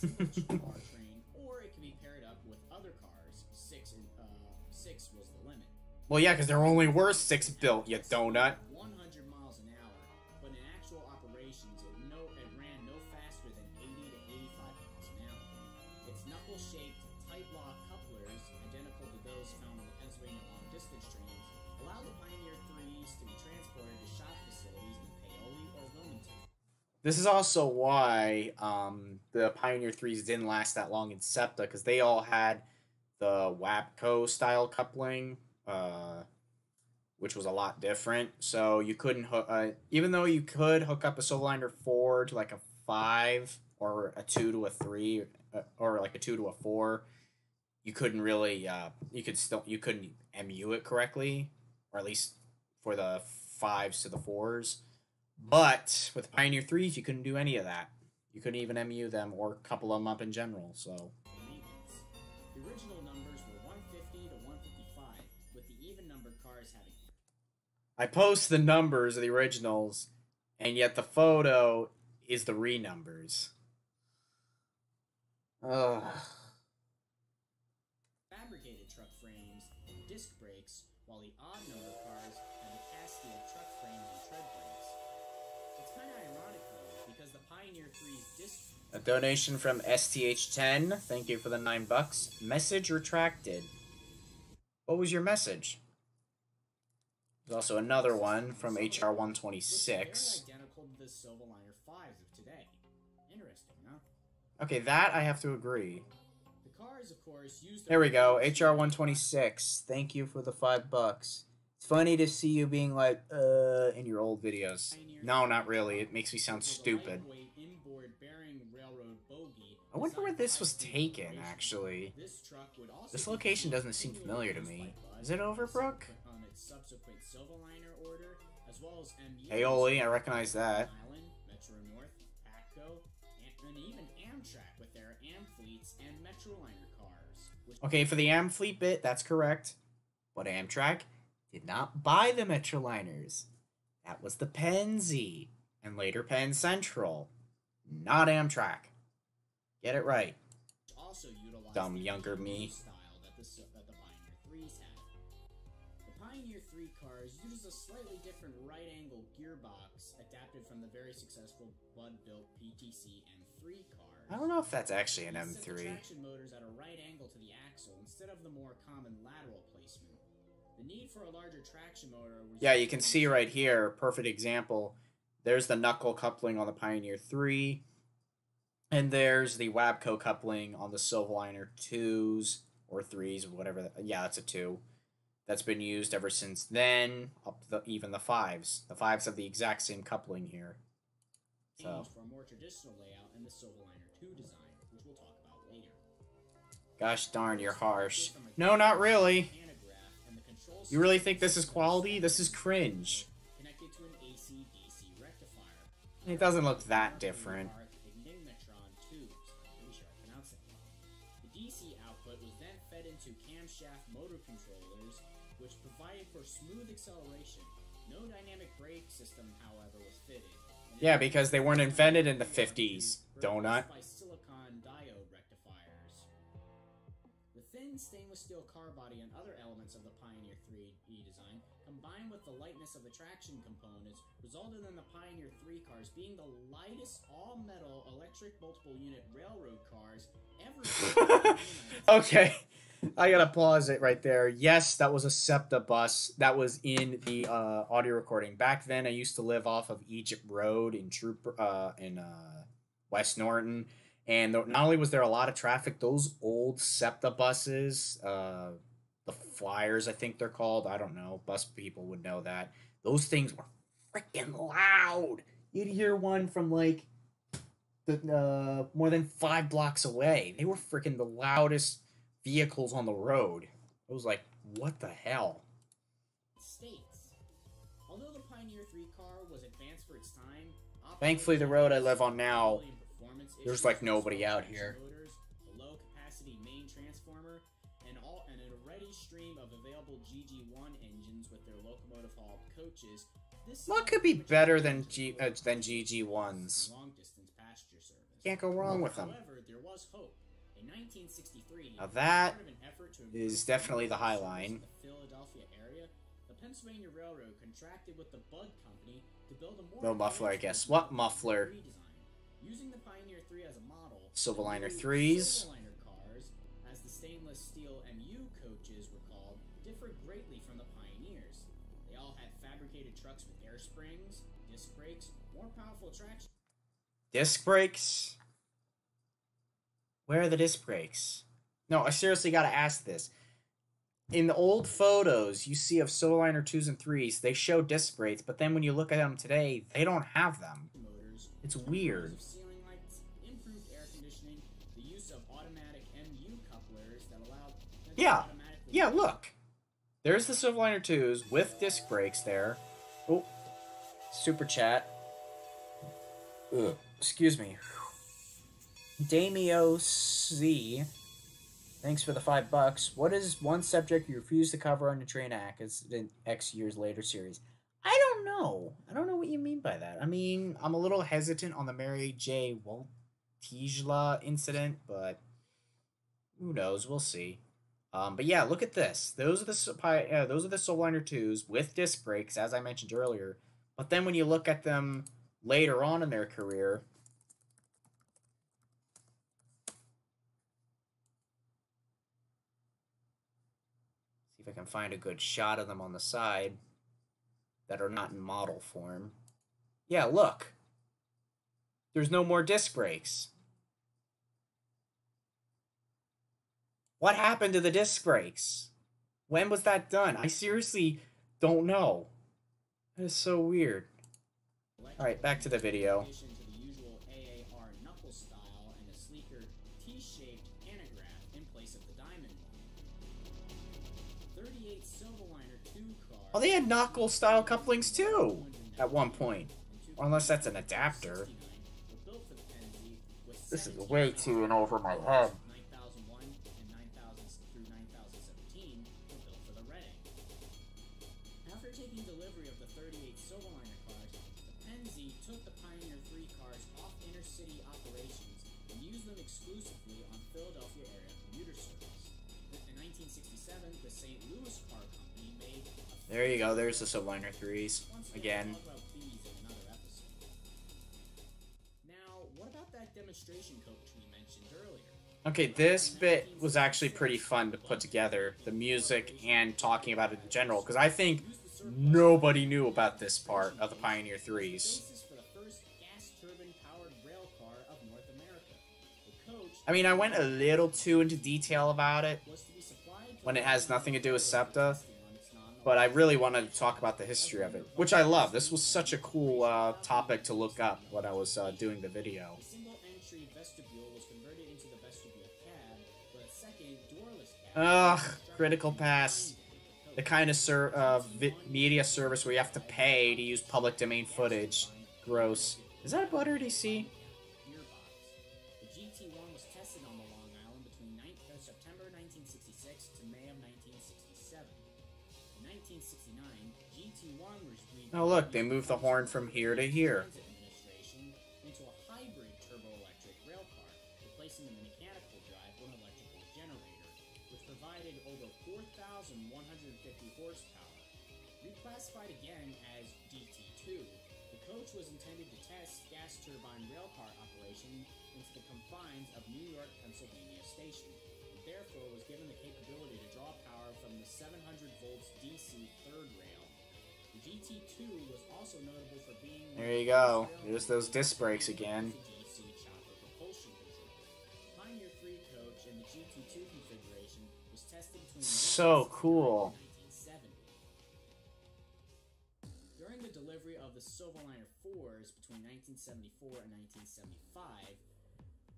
the limit. Well, yeah, because there only were six built, you donut. This is also why um, the Pioneer 3s didn't last that long in SEPTA, because they all had the WABCO style coupling, uh, which was a lot different. So you couldn't uh, even though you could hook up a Silverliner 4 to like a 5 or a 2 to a 3 uh, or like a 2 to a 4, you couldn't really, uh, you could still, you couldn't MU it correctly, or at least for the 5s to the 4s. But with Pioneer 3s, you couldn't do any of that. You couldn't even MU them or couple them up in general. So. The original numbers were 150 to 155, with the even numbered cars having I post the numbers of the originals, and yet the photo is the renumbers. Ugh. A donation from STH10. Thank you for the nine bucks. Message retracted. What was your message? There's also another one from HR126. very identical to the Silverliner 5s of today. Interesting, huh? Okay, that I have to agree. The cars, of course, used. There we go. HR126. Thank you for the five bucks. It's funny to see you being like, uh, in your old videos. No, not really. It makes me sound stupid. I wonder where this was taken, actually. This location doesn't seem familiar to me. Is it Overbrook? Hey. Paoli, I recognize that. Okay, for the Amfleet bit, that's correct. But Amtrak did not buy the Metroliners. That was the Pennsy, and later Penn Central, not Amtrak. Get it right. also Dumb the younger me. style that the, that the Pioneer 3s had. The Pioneer 3 cars used a slightly different right-angle gearbox adapted from the very successful Budd-built PTC M3 cars. I don't know if that's actually an It set the M3. traction motors at a right angle to the axle instead of the more common lateral placement. The need for a larger traction motor was Yeah, you can see right here, perfect example. There's the knuckle coupling on the Pioneer 3. And there's the Wabco coupling on the Silverliner 2s or 3s, whatever. that- yeah, that's a 2. That's been used ever since then, up the, even the 5s. The 5s have the exact same coupling here. So, for a more traditional layout in the Silverliner 2 design, which we'll talk about later. gosh darn, you're harsh. No, not really. Pantograph and the control You really think this is quality? This is cringe. connected to an AC/DC rectifier. It doesn't look that different. Smooth acceleration. No dynamic brake system, however, was fitted. Yeah, because they weren't invented in the 50s, donut. By silicon diode rectifiers. The thin stainless steel car body and other elements of the Pioneer 3E design, combined with the lightness of the traction components, resulted in the Pioneer 3 cars being the lightest all-metal electric multiple unit railroad cars ever. built in the United States. Okay. I gotta pause it right there. Yes, that was a SEPTA bus that was in the uh, audio recording. Back then, I used to live off of Egypt Road in Trooper uh, in uh, West Norriton, and th- not only was there a lot of traffic, those old SEPTA buses, uh, the Flyers, I think they're called. I don't know. Bus people would know that. Those things were freaking loud. You'd hear one from like the uh, more than five blocks away. They were freaking the loudest vehicles on the road. It was like, what the hell? States. Although the Pioneer 3 car was advanced for its time, Thankfully, the road I live on now, operation and performance there's, like, nobody out here. Motors, a low capacity main transformer, and all and a ready stream of available GG1 engines with their locomotive hauled coaches. This What could be better than G uh, than GG ones? long distance passenger service. Can't go wrong with them. However, there was hope. In 1963, Now that part of an effort to is definitely the high line. The Philadelphia area, the Pennsylvania Railroad contracted with the Budd Company to build a more No muffler, I guess. What version of the muffler? Using the Pioneer 3 as a model, Silverliner the new 3s. Silverliner cars, as the stainless steel MU coaches were called, differed greatly from the Pioneers. They all had fabricated trucks with air springs, disc brakes, more powerful traction. Disc brakes? Where are the disc brakes? No, I seriously gotta ask this. In the old photos you see of Silverliner 2s and 3s, they show disc brakes, but then when you look at them today, they don't have them. It's weird. Yeah. Yeah, look. There's the Silverliner 2s with disc brakes there. Oh, super chat. Ugh, excuse me. Damio C. Thanks for the five bucks. What is one subject you refuse to cover on the Train Act as in X years later series? I don't know. I don't know what you mean by that. I mean, I'm a little hesitant on the Mary J. Waltijla incident, but who knows? We'll see. Um, but yeah, look at this. Those are the uh, those are the Silverliner twos with disc brakes, as I mentioned earlier. But then when you look at them later on in their career, if I can find a good shot of them on the side that are not in model form. Yeah, look. There's no more disc brakes. What happened to the disc brakes? When was that done? I seriously don't know. That is so weird. Alright, back to the video. Oh, they had knuckle style couplings too at one point. Unless that's an adapter. This is way too and over my head. There you go, there's the Silverliner 3s. Again. We'll talk about these in another episode. Now, what about that demonstration coach we mentioned earlier? Okay, this bit was actually pretty fun to put together. The music and talking about it in general. Because I think nobody knew about this part of the Pioneer 3s. basis for the first gas turbine powered rail car of North America. The coach I mean, I went a little too into detail about it. was to be supplied to when it has nothing to do with SEPTA. But I really wanted to talk about the history of it, which I love. This was such a cool uh, topic to look up when I was uh, doing the video. The single entry vestibule was converted into the vestibule cab, but a second doorless. Ugh, CriticalPast. the kind of ser- uh, vi- media service where you have to pay to use public domain footage. Gross. Is that a Budd RDC? Oh, look, they moved the horn from here to here. Transit Administration into a hybrid turbo-electric rail car, replacing the mechanical drive with an electrical generator. which provided over 4,150 horsepower. Reclassified again as DT2, the coach was intended to test gas turbine operation into the confines of New York Pennsylvania Station, and therefore was given the capability to draw power from the 700 volts DC third rail. There you go. There's those disc brakes again. DC chopper propulsion control. Pioneer 3 coach in the GT2 configuration was tested between So cool. During the delivery of the Silverliner 4s between 1974 and 1975,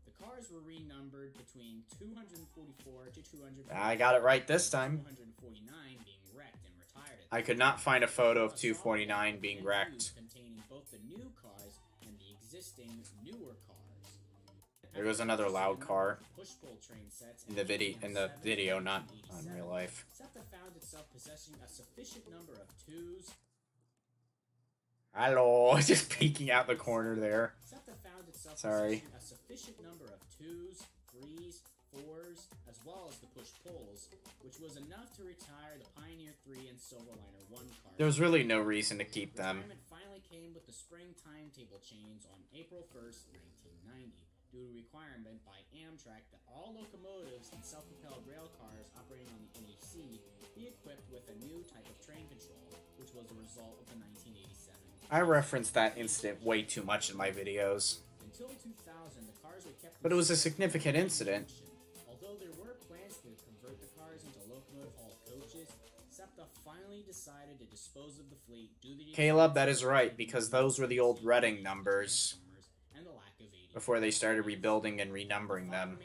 the cars were renumbered between 244 to 200. I got it right this time. 249 being wrecked and retired. at I could not find a photo of 249 being wrecked. Containing both the new cars and the existing newer cars. There goes another loud car. Push-pull train sets In the vidi- in the video, not on real life. Found itself possessing a sufficient number of twos. Hello, just peeking out the corner there. SEPTA found itself Sorry. Possessing a sufficient number of twos, threes, fours, as well as the push-pulls, which was enough to retire the Pioneer 3 and Silverliner 1 cars. There was really no reason to keep them. Retirement finally came with the spring timetable change on April 1st, 1990, due to requirement by Amtrak that all locomotives and self-propelled rail cars operating on the NEC be equipped with a new type of train control, which was a result of the 1987. I referenced that incident way too much in my videos. Until 2000, the cars were kept. But it was a significant incident. Finally decided to dispose of the fleet Caleb, that is right, because those were the old Reading numbers and the lack of AD. before they started rebuilding and renumbering them.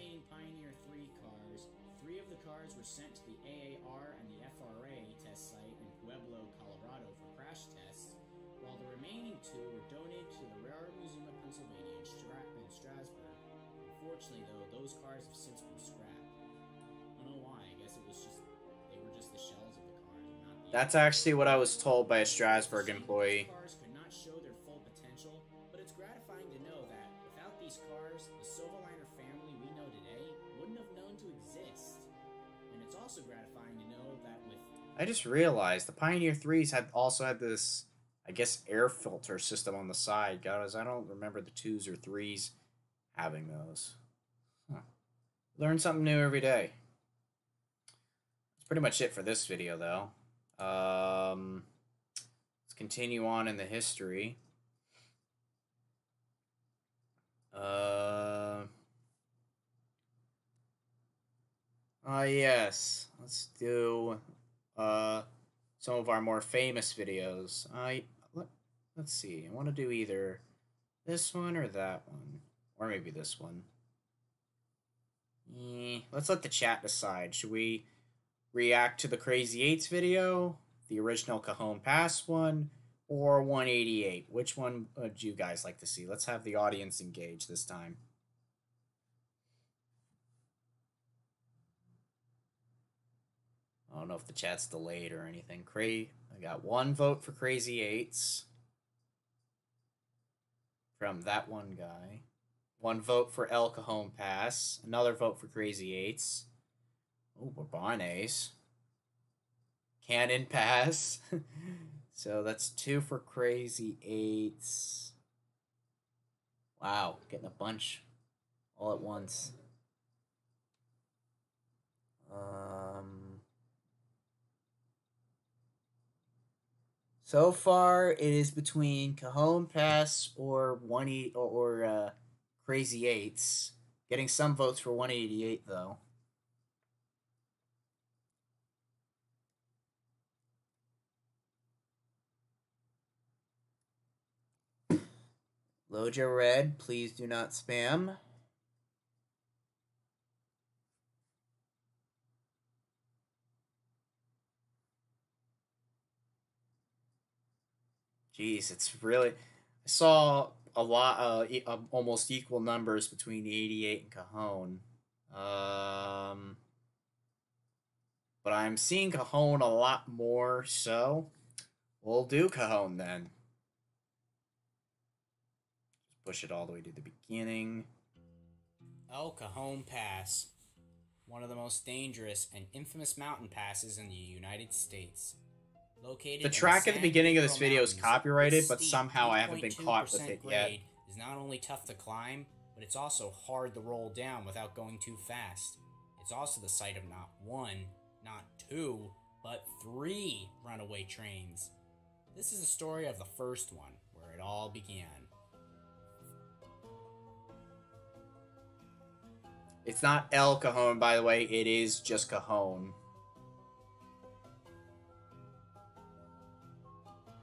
That's actually what I was told by a Strasburg employee. Cars could not show their full potential, but it's gratifying to know that without these cars, the Silverliner family we know today wouldn't have known to exist. And it's also gratifying to know that with I just realized the Pioneer 3s had also had this, I guess, air filter system on the side. Guys, I don't remember the 2s or 3s having those. Huh. Learn something new every day. That's pretty much it for this video, though. Um, let's continue on in the history. Uh, ah, yes. Let's do uh some of our more famous videos. I let, let's see. I want to do either this one or that one, or maybe this one. Eh, let's let the chat decide. Should we react to the Crazy Eights video, the original Cajon Pass one, or 188? Which one uh, would you guys like to see? Let's have the audience engage this time. I don't know if the chat's delayed or anything. Cra- I got one vote for Crazy Eights from that one guy. One vote for El Cajon Pass. Another vote for Crazy Eights. Oh, Bourbones. Cannon Pass. so that's two for Crazy Eights. Wow, getting a bunch all at once. Um. So far, it is between Cajon Pass or one eight or, or uh, Crazy Eights. Getting some votes for one eighty though. Loja Red, please do not spam. Jeez, it's really. I saw a lot, uh, e- uh, almost equal numbers between 88 and Cajon. Um, but I'm seeing Cajon a lot more, so we'll do Cajon then. Push it all the way to the beginning. El Cajon Pass. one of the most dangerous and infamous mountain passes in the United States. Located The track at the beginning of this video is copyrighted, but somehow I haven't been caught with it yet. Is not only tough to climb, but it's also hard to roll down without going too fast. It's also the site of not one, not two, but three runaway trains. This is the story of the first one, where it all began. It's not El Cajon, by the way. It is just Cajon.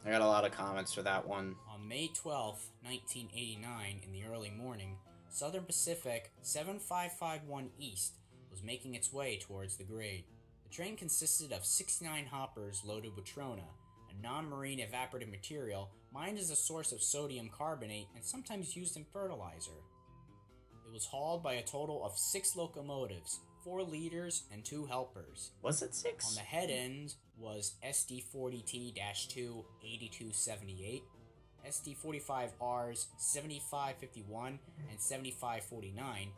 I got a lot of comments for that one. On May 12, 1989, in the early morning, Southern Pacific 7551 East was making its way towards the grade. The train consisted of 69 hoppers loaded with trona, a non marine evaporative material mined as a source of sodium carbonate and sometimes used in fertilizer. It was hauled by a total of six locomotives, four leaders, and two helpers. Was it six? On the head end was SD40T 2 8278, SD45Rs 7551, and 7549.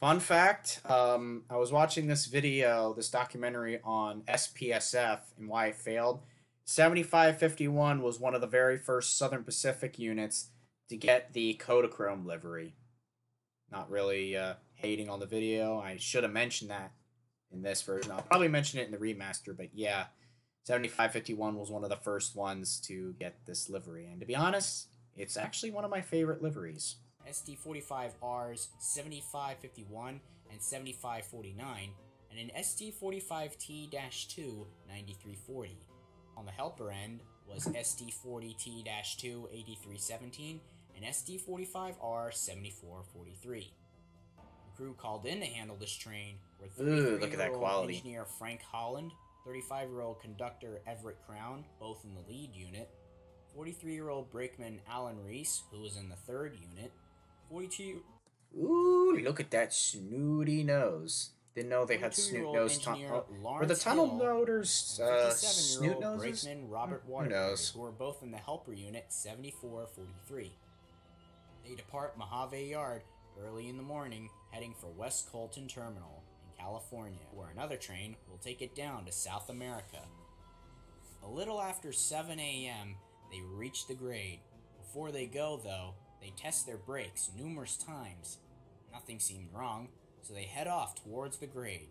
Fun fact um, I was watching this video, this documentary on SPSF and why it failed. 7551 was one of the very first Southern Pacific units to get the Kodachrome livery. Not really uh, hating on the video. I should have mentioned that in this version. I'll probably mention it in the remaster, but yeah, 7551 was one of the first ones to get this livery. And to be honest, it's actually one of my favorite liveries. SD45Rs 7551 and 7549, and an SD45T 2 9340. On the helper end was SD40T 2 8317 and SD45R 7443. The crew called in to handle this train were Ooh, look at that 33-year-old engineer Frank Holland, 35 year old conductor Everett Crown, both in the lead unit, 43 year old brakeman Alan Reese, who was in the third unit, 42 Ooh, look at that snooty nose. Didn't know they had snoot 42-year-old nose tunnel. engineer were the tunnel Hill, and uh, 57 snoot noses? brakeman Robert Waterbury, who were both in the helper unit 7443. They depart Mojave Yard early in the morning, heading for West Colton Terminal in California, where another train will take it down to South America. A little after 7 a.m., they reach the grade. Before they go, though, they test their brakes numerous times. Nothing seemed wrong, so they head off towards the grade.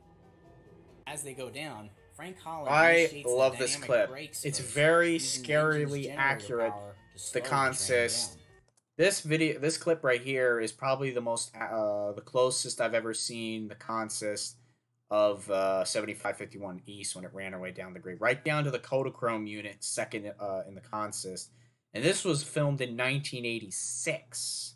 As they go down, Frank Holland I love this clip. It's very scarily accurate, the consist. This video, this clip right here is probably the most, uh, the closest I've ever seen the consist of uh, 7551 East when it ran our way down the grade, right down to the Kodachrome unit, second uh, in the consist. And this was filmed in 1986.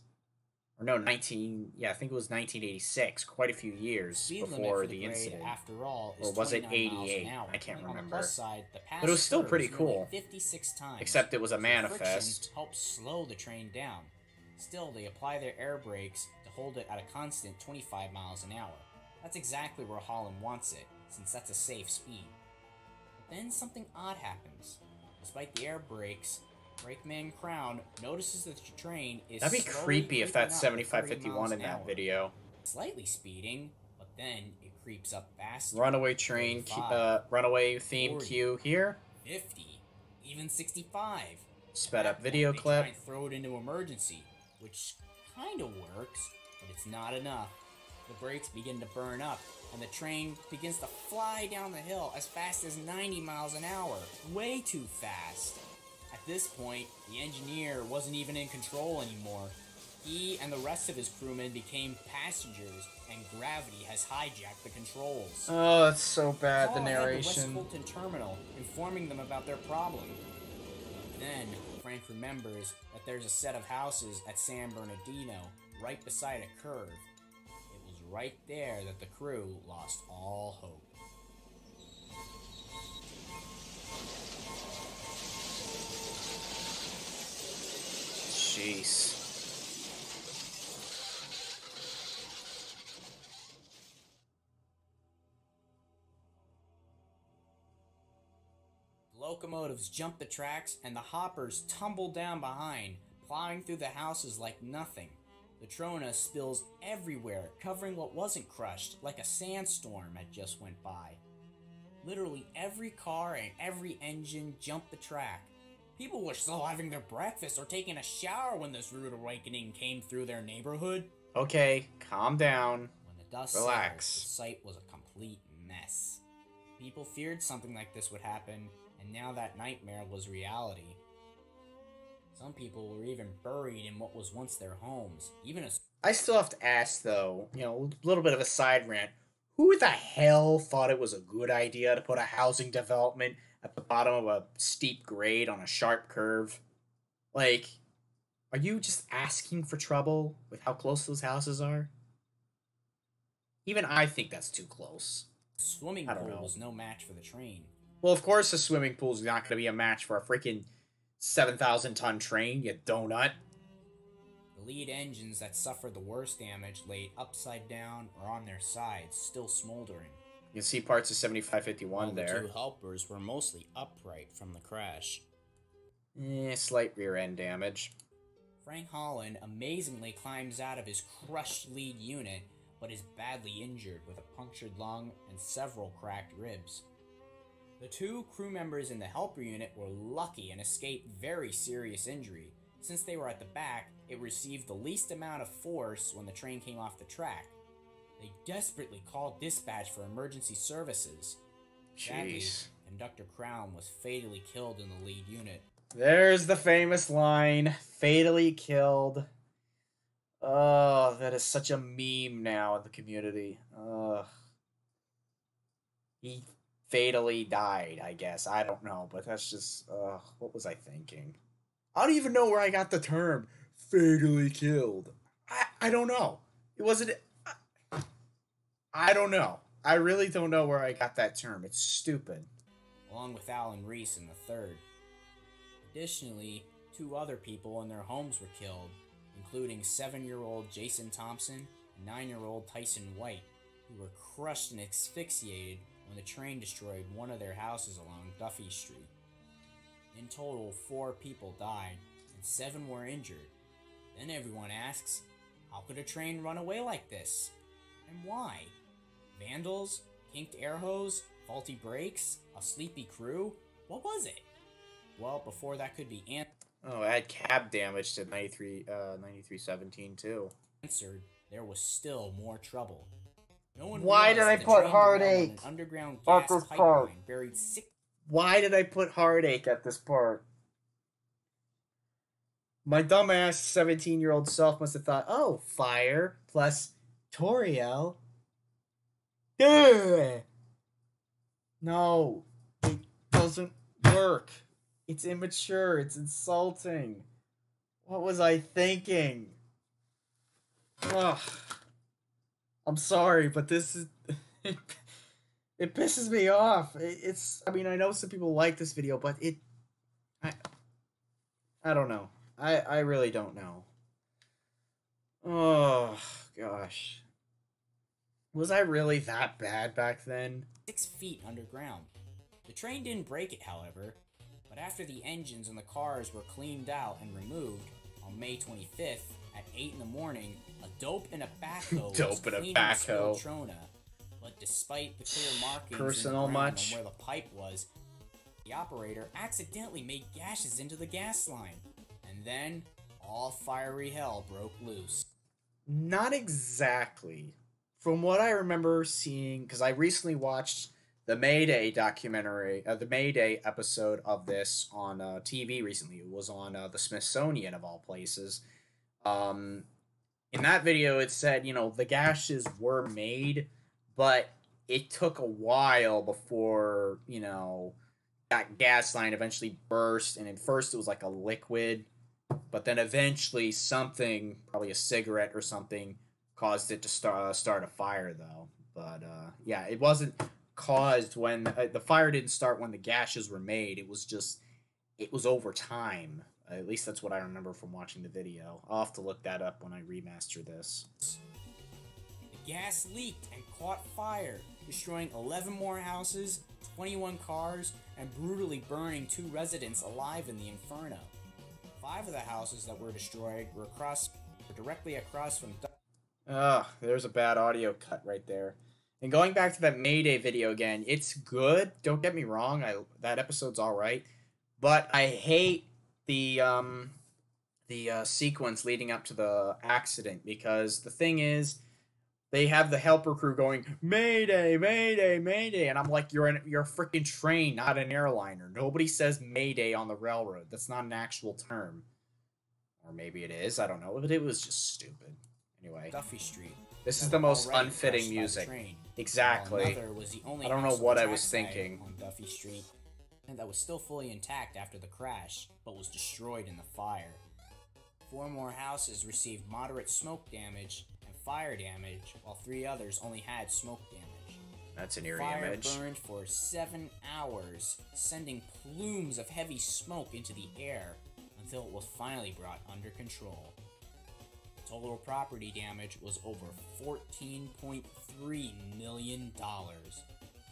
Or no, 19, yeah, I think it was 1986, quite a few years Speed limit before for the, grade, incident. after all, is Or was it 29 miles an 88? I can't On the remember. plus side, the But it was still pretty cool. 56 times. Except it was a so manifest. helps slow the train down. Still, they apply their air brakes to hold it at a constant 25 miles an hour. That's exactly where Holland wants it, since that's a safe speed. But then something odd happens. Despite the air brakes, Brakeman Crown notices that the train is That'd be creepy if that's up to 30 7551 in that video. Slightly speeding, but then it creeps up faster. Runaway train, cu- 35, uh, runaway theme 40. cue here. 50, even 65. Sped up video clip. Try and throw it into emergency, which kind of works, but it's not enough. The brakes begin to burn up, and the train begins to fly down the hill as fast as 90 miles an hour. Way too fast. At this point, the engineer wasn't even in control anymore. He and the rest of his crewmen became passengers, and gravity has hijacked the controls. Oh, that's so bad, the Call ahead to narration. West Colton Terminal, informing them about their problem. Then Frank remembers that there's a set of houses at San Bernardino, right beside a curve. It was right there that the crew lost all hope. Jeez. Locomotives jump the tracks, and the hoppers tumble down behind, plowing through the houses like nothing. The Trona spills everywhere, covering what wasn't crushed, like a sandstorm had just went by. Literally every car and every engine jumped the track. People were still having their breakfast or taking a shower when this rude awakening came through their neighborhood. Okay, calm down. When the dust Relax. settled, the site was a complete mess. People feared something like this would happen, and now that nightmare was reality. Some people were even buried in what was once their homes, even as I still have to ask though, you know, a little bit of a side rant. Who the hell thought it was a good idea to put a housing development at the bottom of a steep grade on a sharp curve? Like, are you just asking for trouble with how close those houses are? Even I think that's too close. swimming pool know. was no match for the train. Well, of course, a swimming pool's not going to be a match for a freaking 7,000 ton train, you donut. The lead engines that suffered the worst damage laid upside down or on their sides, still smoldering. You can see parts of While 7551 the there. two helpers were mostly upright from the crash. Eh, slight rear end damage. Frank Holland amazingly climbs out of his crushed lead unit, but is badly injured with a punctured lung and several cracked ribs. The two crew members in the helper unit were lucky and escaped very serious injury. Since they were at the back, it received the least amount of force when the train came off the track. They desperately called dispatch for emergency services. Sadly, Jeez. Conductor Crown was fatally killed in the lead unit. There's the famous line fatally killed. Oh, that is such a meme now in the community. Ugh. He fatally died, I guess. I don't know, but that's just, uh, what was I thinking? I don't even know where I got the term fatally killed. I, I don't know. It wasn't. I, don't know. I really don't know where I got that term. It's stupid. along with Alan Reese in the third. Additionally, two other people in their homes were killed, including seven year old Jason Thompson and nine year old Tyson White, who were crushed and asphyxiated when the train destroyed one of their houses along Duffy Street. In total, four people died and seven were injured. Then everyone asks, how could a train run away like this? And why? Vandals? Kinked air hose? Faulty brakes? A sleepy crew? What was it? Well, before that could be an- Oh, add cab damage to 93, uh, 9317 too. answered, there was still more trouble. No one Why did I put heartache underground at this pipeline part? buried six Why did I put heartache at this part? My dumbass 17 year old self must have thought, oh, fire plus Toriel. No, it doesn't work. It's immature. It's insulting. What was I thinking? Ugh. I'm sorry, but this is. it pisses me off. It, it's. I mean, I know some people like this video, but it. I. I don't know. I I really don't know. Oh gosh. Was I really that bad back then? six feet underground. The train didn't break it, however, but after the engines and the cars were cleaned out and removed on May 25th at 8 in the morning, a dope and a backhoe Dope was a cleaning the spilled backhoe. Trona. But despite the clear markings in Personal the ground much? on where the pipe was, the operator accidentally made gashes into the gas line. And then, all fiery hell broke loose. Not exactly. From what I remember seeing, because I recently watched the Mayday documentary, uh, the Mayday episode of this on uh, TV recently. It was on uh, the Smithsonian, of all places. Um, in that video, it said, you know, the gashes were made, but it took a while before, you know, that gas line eventually burst. And at first, it was like a liquid but then eventually something, probably a cigarette or something, caused it to start uh, start a fire though. But uh, yeah, it wasn't caused when uh, the fire didn't start when the gashes were made. It was just it was over time. at least that's what I remember from watching the video. I'll have to look that up when I remaster this. The gas leaked and caught fire, destroying 11 more houses, 21 cars, and brutally burning two residents alive in the inferno. Five of the houses that were destroyed were across were directly across from. Ugh, there's a bad audio cut right there. And going back to that Mayday video again, it's good. Don't get me wrong. I that episode's all right, but I hate the um the uh, sequence leading up to the accident because the thing is, they have the helper crew going Mayday, Mayday, Mayday, and I'm like, you're an you're a freaking train, not an airliner. Nobody says Mayday on the railroad. That's not an actual term, or maybe it is. I don't know, but it was just stupid. Anyway, Duffy Street. this is the most unfitting crushed by the music. Exactly. another was the only I don't know what I was thinking. on Duffy Street, and that was still fully intact after the crash, but was destroyed in the fire. Four more houses received moderate smoke damage and fire damage, while three others only had smoke damage. That's an eerie Fire image. burned for seven hours, sending plumes of heavy smoke into the air until it was finally brought under control. Total property damage was over $14.3 million.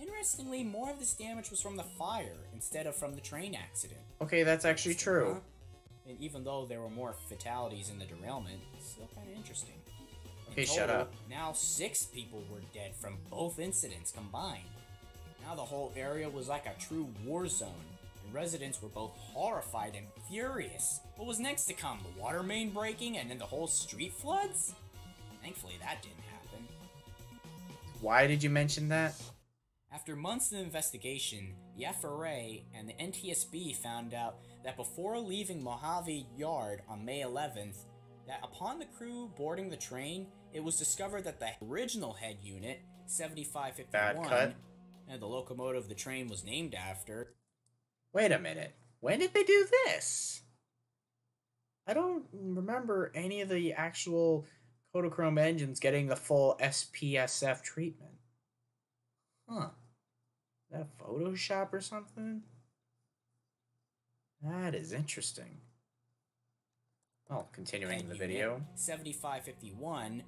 Interestingly, more of this damage was from the fire instead of from the train accident. Okay, that's actually Huh? true. And even though there were more fatalities in the derailment, it's still kind of interesting. In Okay, shut up. Now six people were dead from both incidents combined. Now the whole area was like a true war zone, residents were both horrified and furious. What was next to come? The water main breaking and then the whole street floods? Thankfully, that didn't happen. Why did you mention that? After months of investigation, the FRA and the NTSB found out that before leaving Mojave Yard on May 11th, that upon the crew boarding the train, it was discovered that the original head unit, 7551, Bad and the locomotive the train was named after, Wait a minute. When did they do this? I don't remember any of the actual Kodachrome engines getting the full SPSF treatment. Huh. Is that Photoshop or something? That is interesting. Well, continuing head the video. 7551,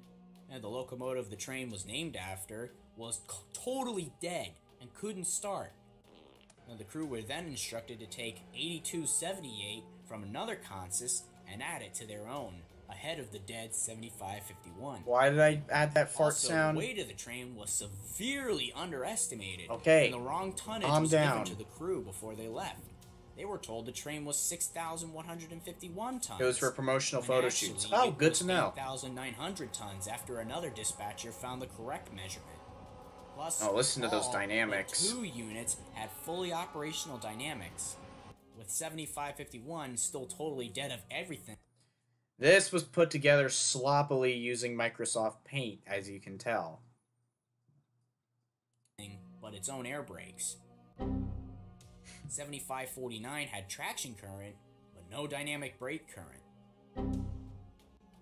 and uh, the locomotive the train was named after, was totally dead and couldn't start. And the crew were then instructed to take 8278 from another consist and add it to their own, ahead of the dead 7551. Why did I add that fart also, sound? the weight of the train was severely underestimated. Okay, And the wrong tonnage calm was down. given to the crew before they left. They were told the train was 6,151 tons. It was for promotional photo shoots. Oh, good to know. 8,900 tons after another dispatcher found the correct measurement. Plus, Oh, listen to those dynamics. Two units had fully operational dynamics, with 7551 still totally dead of everything. This was put together sloppily using Microsoft Paint, as you can tell. but its own air brakes. 7549 had traction current, but no dynamic brake current.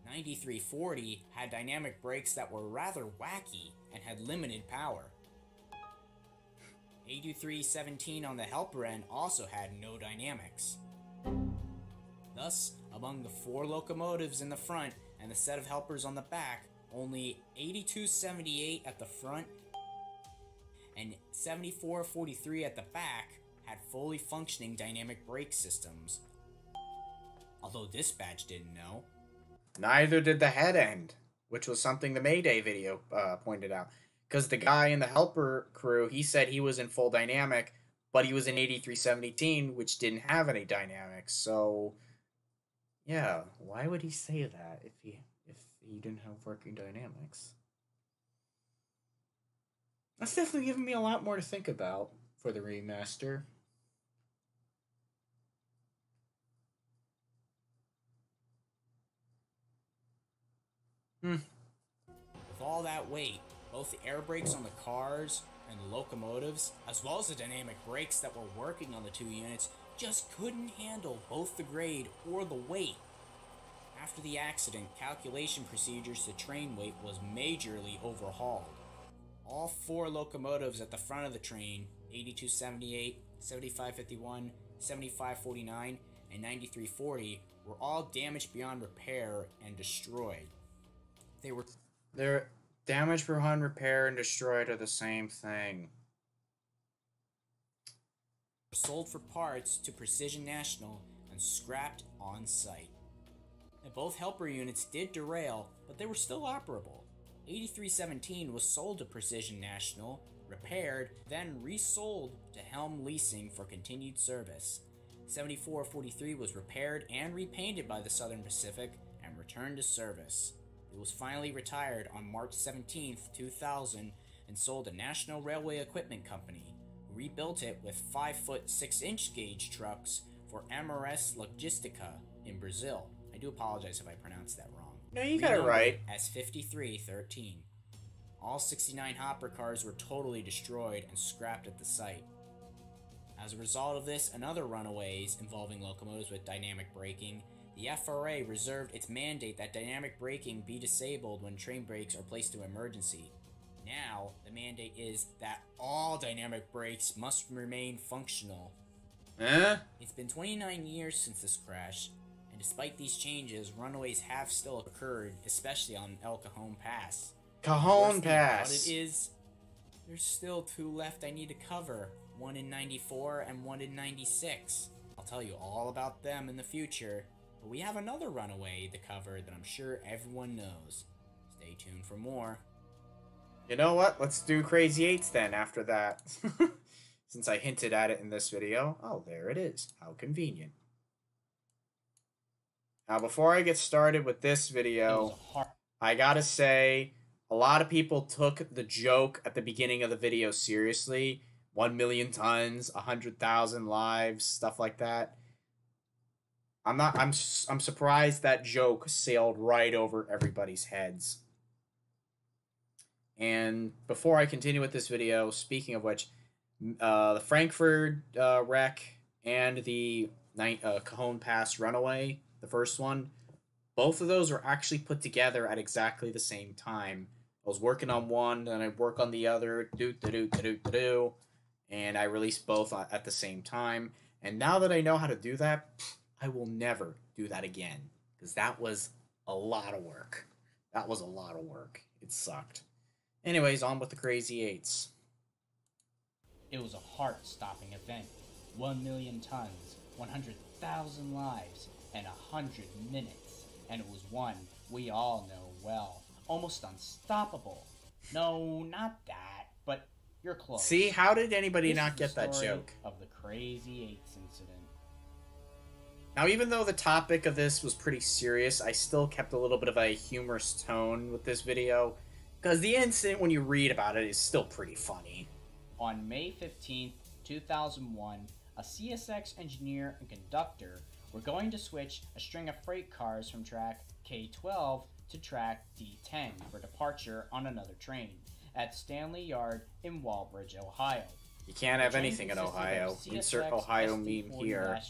9340 had dynamic brakes that were rather wacky and had limited power. 8317 on the helper end also had no dynamics. Thus, among the four locomotives in the front and the set of helpers on the back, only 8278 at the front and 7443 at the back had fully functioning dynamic brake systems. Although this dispatch didn't know. Neither did the head end, which was something the Mayday video uh, pointed out. Because the guy in the helper crew, he said he was in full dynamic, but he was in 8317, which didn't have any dynamics. So, yeah, why would he say that if he if he didn't have working dynamics? That's definitely giving me a lot more to think about for the remaster. With all that weight, both the air brakes on the cars and the locomotives, as well as the dynamic brakes that were working on the two units, just couldn't handle both the grade or the weight. After the accident, calculation procedures to train weight was majorly overhauled. All four locomotives at the front of the train 8278, 7551, 7549, and 9340 were all damaged beyond repair and destroyed. They were Their damage, behind repair, and destroyed are the same thing. sold for parts to Precision National and scrapped on site. both helper units did derail, but they were still operable. 8317 was sold to Precision National, repaired, then resold to Helm Leasing for continued service. 7443 was repaired and repainted by the Southern Pacific and returned to service. It was finally retired on March 17, 2000, and sold to National Railway Equipment Company, who rebuilt it with 5 foot 6 inch gauge trucks for MRS Logistica in Brazil. I do apologize if I pronounced that wrong. No, you got it right. As 5313. All 69 hopper cars were totally destroyed and scrapped at the site. As a result of this and other runaways involving locomotives with dynamic braking, the FRA reserved its mandate that dynamic braking be disabled when train brakes are placed to emergency. Now, the mandate is that all dynamic brakes must remain functional. Eh? It's been 29 years since this crash, and despite these changes, runaways have still occurred, especially on El Cajon Pass. Cajon about Pass. It is there's still two left I need to cover. One in 94 and one in 96. I'll tell you all about them in the future, but we have another runaway to cover that I'm sure everyone knows. Stay tuned for more. You know what? Let's do Crazy Eights then after that. Since I hinted at it in this video. Oh, there it is. How convenient. Now, before I get started with this video, was a hard I gotta say, a lot of people took the joke at the beginning of the video seriously. One million tons, a hundred thousand lives, stuff like that. I'm not. I'm. I'm surprised that joke sailed right over everybody's heads. And before I continue with this video, speaking of which, uh, the Frankfurt uh, wreck and the night uh, Cajon Pass runaway, the first one, both of those were actually put together at exactly the same time. I was working on one, then I work on the other, do do do do do do, and I released both at the same time. And now that I know how to do that, I will never do that again because that was a lot of work. That was a lot of work. It sucked. Anyways, on with the crazy eights. It was a heart stopping event. One million tons, 100,000 lives, and a 100 minutes. And it was one we all know well. Almost unstoppable. No, not that, but you're close. See, how did anybody This not get that joke? Of the Crazy Eights incident. Now, even though the topic of this was pretty serious, I still kept a little bit of a humorous tone with this video, because the incident, when you read about it, is still pretty funny. On May fifteenth, 2001, a CSX engineer and conductor were going to switch a string of freight cars from track K12 to track D10 for departure on another train at Stanley Yard in Walbridge, Ohio. You can't have anything in Ohio. Insert Ohio meme here.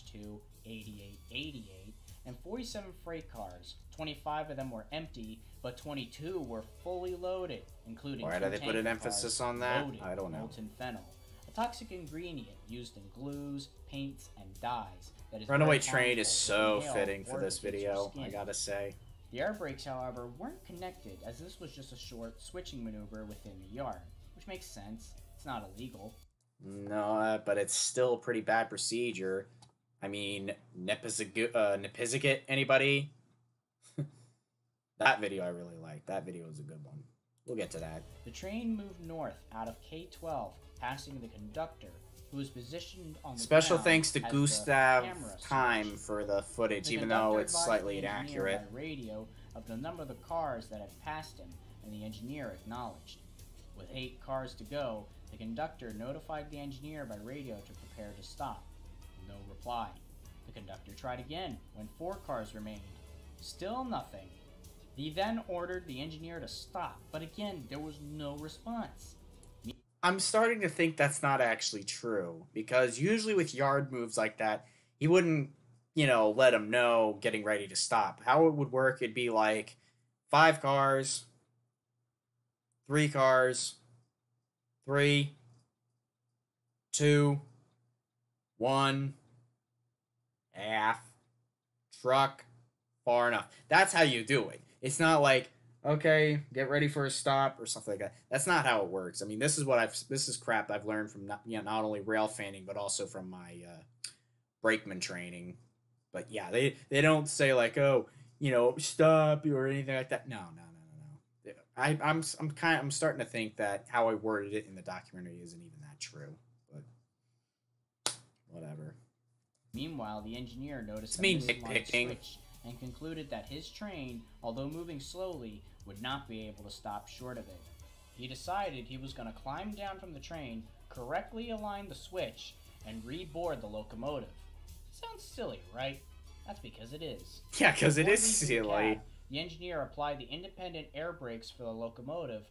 88, and 47 freight cars. 25 of them were empty, but 22 were fully loaded, including. Why do they put an emphasis on that? I don't know. Molten phenol, a toxic ingredient used in glues, paints, and dyes. That is Runaway Train is so fitting for this video, I gotta say. The air brakes, however, weren't connected, as this was just a short switching maneuver within the yard, which makes sense. It's not illegal. No, but it's still a pretty bad procedure I mean, Nepizigu- uh, anybody? that video I really liked. That video was a good one. We'll get to that. The train moved north out of K12, passing the conductor, who was positioned on the Special thanks to Gustav Time for the footage, The even though it's slightly inaccurate. Radio of the number of the cars that had passed him, and the engineer acknowledged. With eight cars to go, the conductor notified the engineer by radio to prepare to stop. Reply. The conductor tried again when four cars remained. Still nothing. He then ordered the engineer to stop, but again there was no response. I'm starting to think that's not actually true because usually with yard moves like that, he wouldn't, you know, let him know getting ready to stop. How it would work, it'd be like five cars, three cars, three, two, one, half, truck, far enough. That's how you do it. It's not like okay, get ready for a stop or something like that. That's not how it works. I mean, this is what I've this is crap I've learned from not you know, not only rail fanning but also from my uh, brakeman training. But yeah, they they don't say like, oh, you know, stop or anything like that. No, no, no, no, no. I, I'm, I'm kind, of, I'm starting to think that how I worded it in the documentary isn't even that true. But whatever. Meanwhile, the engineer noticed It's a misaligned switch and concluded that his train, although moving slowly, would not be able to stop short of it. He decided he was going to climb down from the train, correctly align the switch, and reboard the locomotive. Sounds silly, right? That's because it is. Yeah, because it is silly. cab, The engineer applied the independent air brakes for the locomotive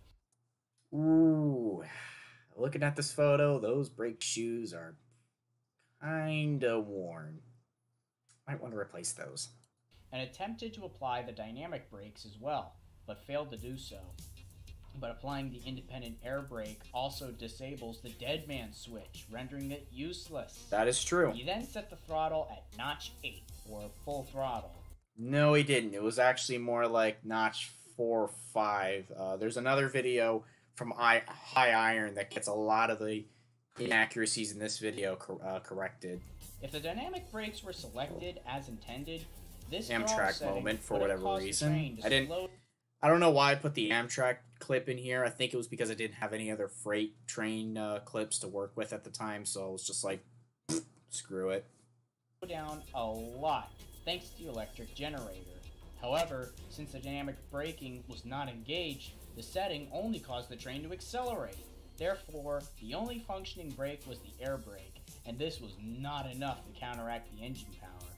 Ooh, looking at this photo, those brake shoes are kinda worn. Might want to replace those. and attempted to apply the dynamic brakes as well, but failed to do so. But applying the independent air brake also disables the dead man switch, rendering it useless. That is true. He then set the throttle at notch 8, or full throttle. No, he didn't. It was actually more like notch four or five. Uh, there's another video from I- High Iron that gets a lot of the inaccuracies in this video cor- uh, corrected. If the dynamic brakes were selected as intended, this Amtrak moment for whatever reason. I didn't- I don't know why I put the Amtrak clip in here. I think it was because I didn't have any other freight train uh, clips to work with at the time, so I was just like, screw it. down a lot thanks to the electric generator. However, since the dynamic braking was not engaged, the setting only caused the train to accelerate. Therefore, the only functioning brake was the air brake, and this was not enough to counteract the engine power.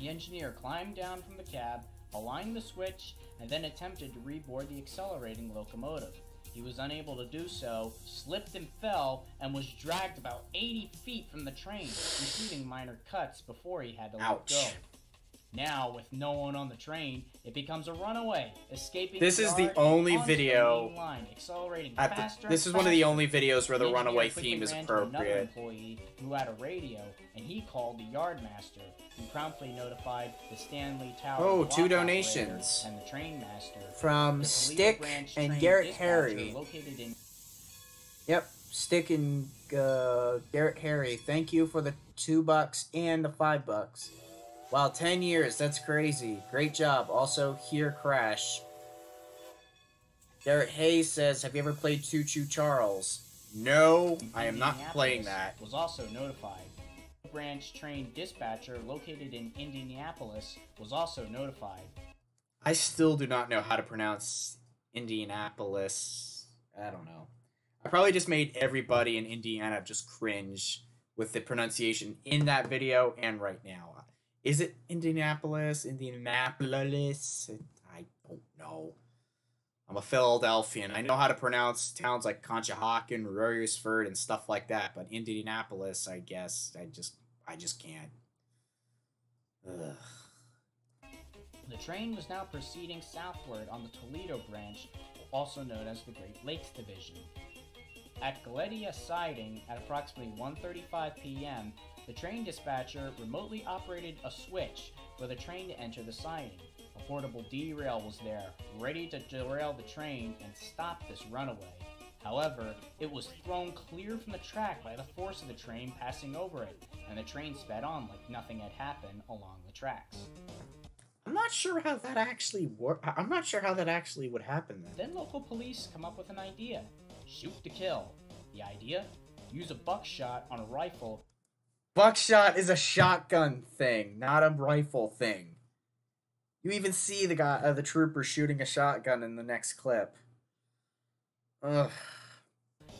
The engineer climbed down from the cab, aligned the switch, and then attempted to reboard the accelerating locomotive. He was unable to do so, slipped and fell, and was dragged about 80 feet from the train, receiving minor cuts before he had to Ouch. let go. Now, with no one on the train, it becomes a runaway, escaping. This is the only the video line, accelerating At the, this is one of the only videos where the runaway theme is ran to Another appropriate. employee who had a radio, and he called the yardmaster, who promptly notified the Stanley Tower. Oh, two donations. And the train master. From Stick and Garrett Harry. Located in Yep, Stick and uh, Garrett Harry. Thank you for the two bucks and the five bucks. Wow, ten years. That's crazy. Great job. Also, here Crash. Garrett Hayes says, "Have you ever played Choo Choo Charles?" No, I am not playing that. Was also notified. Branch train dispatcher located in Indianapolis was also notified. I still do not know how to pronounce Indianapolis. I don't know. I probably just made everybody in Indiana just cringe with the pronunciation in that video and right now. Is it Indianapolis? Indianapolis? I don't know. I'm a Philadelphian. I know how to pronounce towns like Conshohocken, Royersford, and stuff like that, but Indianapolis, I guess, I just, I just can't. Ugh. The train was now proceeding southward on the Toledo branch, also known as the Great Lakes Division. At Galedia Siding at approximately 1:35 p.m., the train dispatcher remotely operated a switch for the train to enter the siding. A portable derail was there, ready to derail the train and stop this runaway. However, it was thrown clear from the track by the force of the train passing over it, and the train sped on like nothing had happened along the tracks. I'm not sure how that actually work. I'm not sure how that actually would happen then. Then local police come up with an idea shoot to kill. The idea? Use a buckshot on a rifle Buckshot is a shotgun thing, not a rifle thing. You even see the guy, uh, the trooper shooting a shotgun in the next clip. Ugh.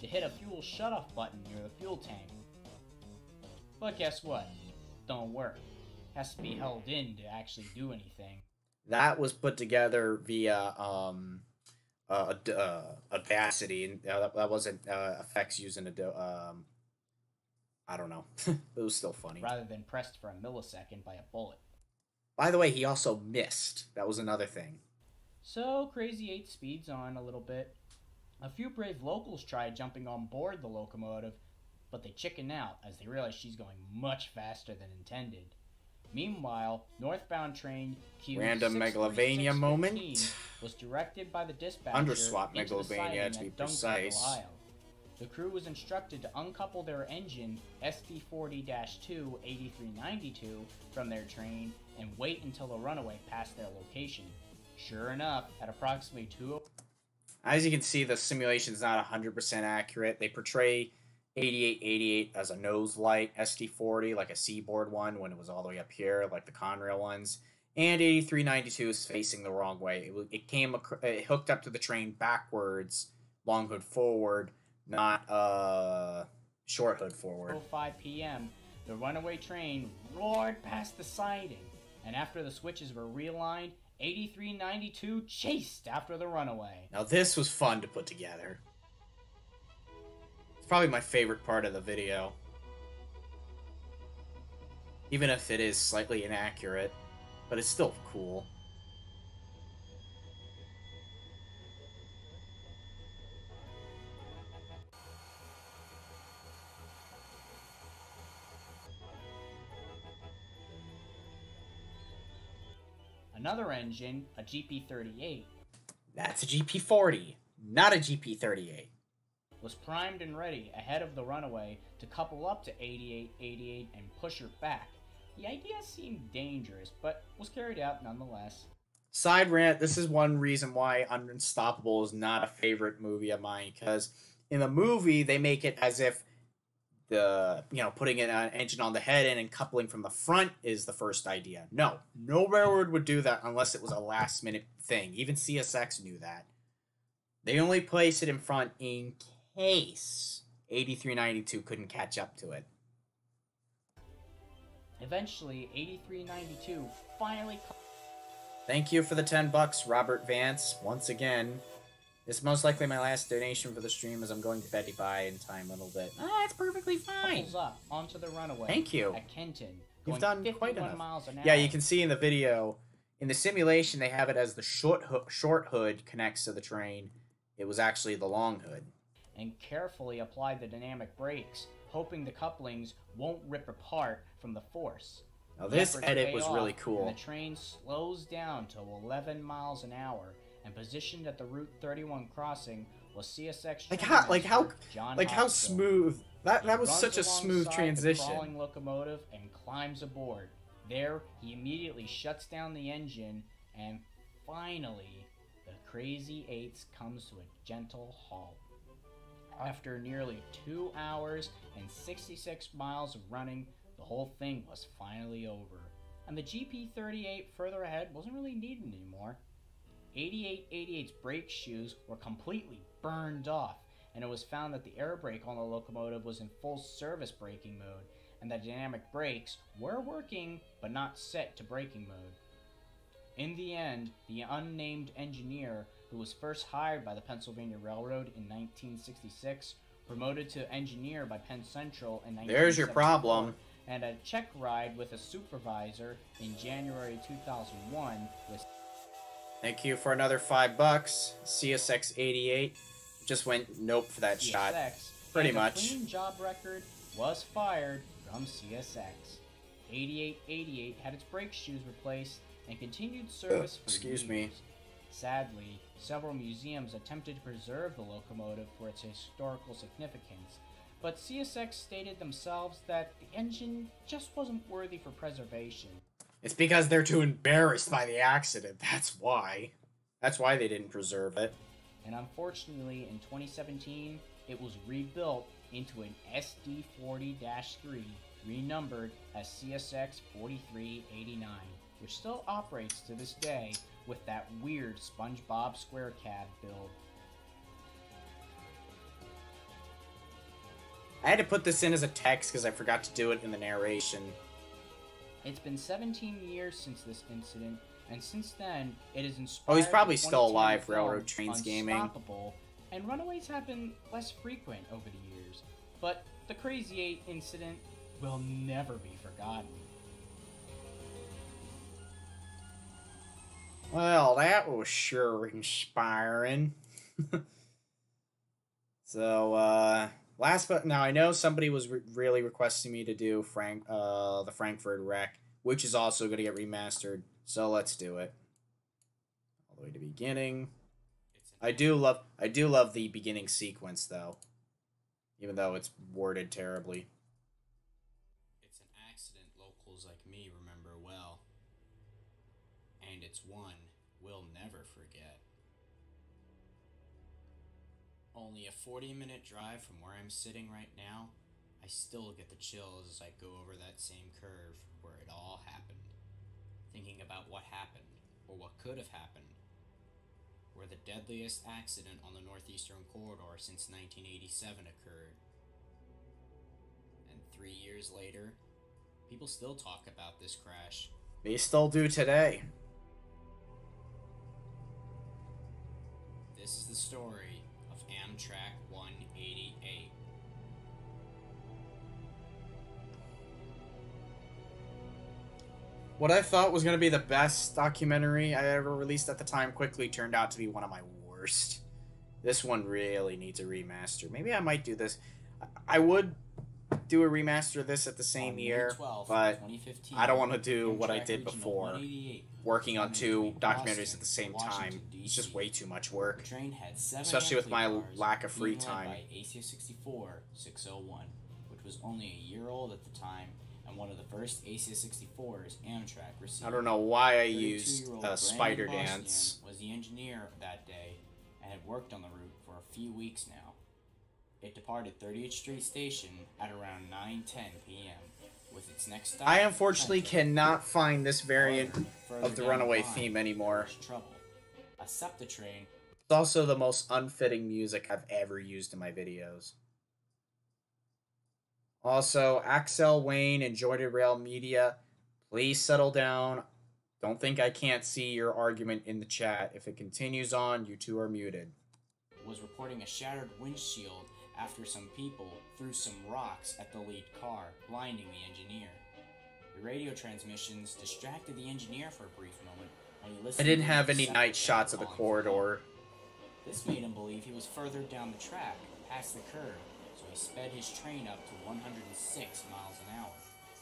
to hit a fuel shutoff button near the fuel tank. But guess what? Don't work. Has to be held in to actually do anything. That was put together via um, uh, uh, Audacity, and uh, that, that wasn't uh, effects using Ado- um, I don't know. it was still funny. rather than pressed for a millisecond by a bullet. By the way, he also missed. That was another thing. So Crazy 8 speeds on a little bit. A few brave locals tried jumping on board the locomotive, but they chicken out as they realize she's going much faster than intended. Meanwhile, northbound train Q Random Megalovania moment. was directed by the dispatcher Underswap Megalovania, to be precise. Ohio. The crew was instructed to uncouple their engine SD40-2 8392 from their train and wait until the runaway passed their location. Sure enough, at approximately 2 As you can see, the simulation is not 100% accurate. They portray 8888 as a nose light SD40, like a seaboard one when it was all the way up here, like the Conrail ones. And 8392 is facing the wrong way. It, it came, it hooked up to the train backwards, long hood forward, not uh short hood forward. 05 p.m., the runaway train roared past the siding, and after the switches were realigned, 8392 chased after the runaway. Now this was fun to put together. It's probably my favorite part of the video. Even if it is slightly inaccurate, but it's still cool. Another engine, a GP38, That's a GP40, not a GP38. was primed and ready ahead of the runaway to couple up to 8888 and push her back. The idea seemed dangerous, but was carried out nonetheless. Side rant, this is one reason why Unstoppable is not a favorite movie of mine, because in the movie they make it as if the you know putting an uh, engine on the head and coupling from the front is the first idea. No, no railroad would do that unless it was a last minute thing. Even CSX knew that. They only place it in front in case 8392 couldn't catch up to it. Eventually, 8392 finally Thank you for the 10 bucks, Robert Vance, once again. This is most likely my last donation for the stream as I'm going to Betty Buy in time a little bit. Ah, it's perfectly fine. couples up onto the runaway. Thank you. At Kenton. You've done quite 51 enough. miles an hour. Yeah, you can see in the video, in the simulation, they have it as the short, hoo- short hood connects to the train. It was actually the long hood. and carefully apply the dynamic brakes, hoping the couplings won't rip apart from the force. Now, this edit was off, really and cool. the train slows down to 11 miles an hour, and positioned at the Route 31 crossing was CSX. Like how, like how, John like how smooth. That that was such a smooth the transition. crawling locomotive and climbs aboard. There, he immediately shuts down the engine, and finally, the Crazy Eights comes to a gentle halt. After nearly two hours and 66 miles of running, the whole thing was finally over. And the GP38 further ahead wasn't really needed anymore. 8888's brake shoes were completely burned off, and it was found that the air brake on the locomotive was in full service braking mode, and the dynamic brakes were working but not set to braking mode. In the end, the unnamed engineer, who was first hired by the Pennsylvania Railroad in 1966, promoted to engineer by Penn Central in 1974, There's your problem. and a check ride with a supervisor in January 2001 with Thank you for another five bucks. CSX 88 just went nope for that shot. Pretty much. clean job record was fired from CSX. 8888 had its brake shoes replaced and continued service for excuse years. me. Sadly, several museums attempted to preserve the locomotive for its historical significance, but CSX stated themselves that the engine just wasn't worthy for preservation. It's because they're too embarrassed by the accident. That's why. That's why they didn't preserve it. and unfortunately in 2017 it was rebuilt into an SD40-3 renumbered as CSX 4389 which still operates to this day with that weird SpongeBob square cab build. I had to put this in as a text because I forgot to do it in the narration. It's been 17 years since this incident and since then it has inspired Oh, he's probably still alive, Railroad Trains Gaming. Unstoppable, and runaways have been less frequent over the years, but the Crazy 8 incident will never be forgotten. Well, that was sure inspiring. so, uh, last but now I know somebody was re- really requesting me to do Frank, uh, the Frankfurt wreck, which is also going to get remastered. So let's do it. All the way to beginning. I do love, I do love the beginning sequence though, even though it's worded terribly. Only a 40 minute drive from where I'm sitting right now, I still get the chills as I go over that same curve where it all happened. Thinking about what happened, or what could have happened, where the deadliest accident on the Northeastern Corridor since 1987 occurred. And three years later, people still talk about this crash. They still do today. This is the story of Amtrak 188. What I thought was going to be the best documentary I ever released at the time quickly turned out to be one of my worst. This one really needs a remaster. Maybe I might do this. I- would do a remaster of this at the same year, 12th, but 2015, I don't want to do what I did Regional before, 188 working on two documentaries at the same time. It's just way too much work. train had seven Especially with my lack of free time. By ACS 64 601, which was only a year old at the time and one of the first ACS 64s Amtrak received. I don't know why I used 32-year-old uh, Spider Dance. Was the engineer that day and had worked on the route for a few weeks now. It departed 30th Street Station at around 9:10 p.m. with its next stop. I unfortunately cannot find this variant of the Runaway line, theme anymore. Trouble. A SEPTA train It's also the most unfitting music I've ever used in my videos. Also, Axel Wayne and Joy to Rail Media, please settle down. Don't think I can't see your argument in the chat. If it continues on, you two are muted. was reporting a shattered windshield after some people threw some rocks at the lead car, blinding the engineer. The radio transmissions distracted the engineer for a brief moment when he listened. I didn't have any night shots of the calling for help. corridor. This made him believe he was further down the track, past the curve, so he sped his train up to 106 miles an hour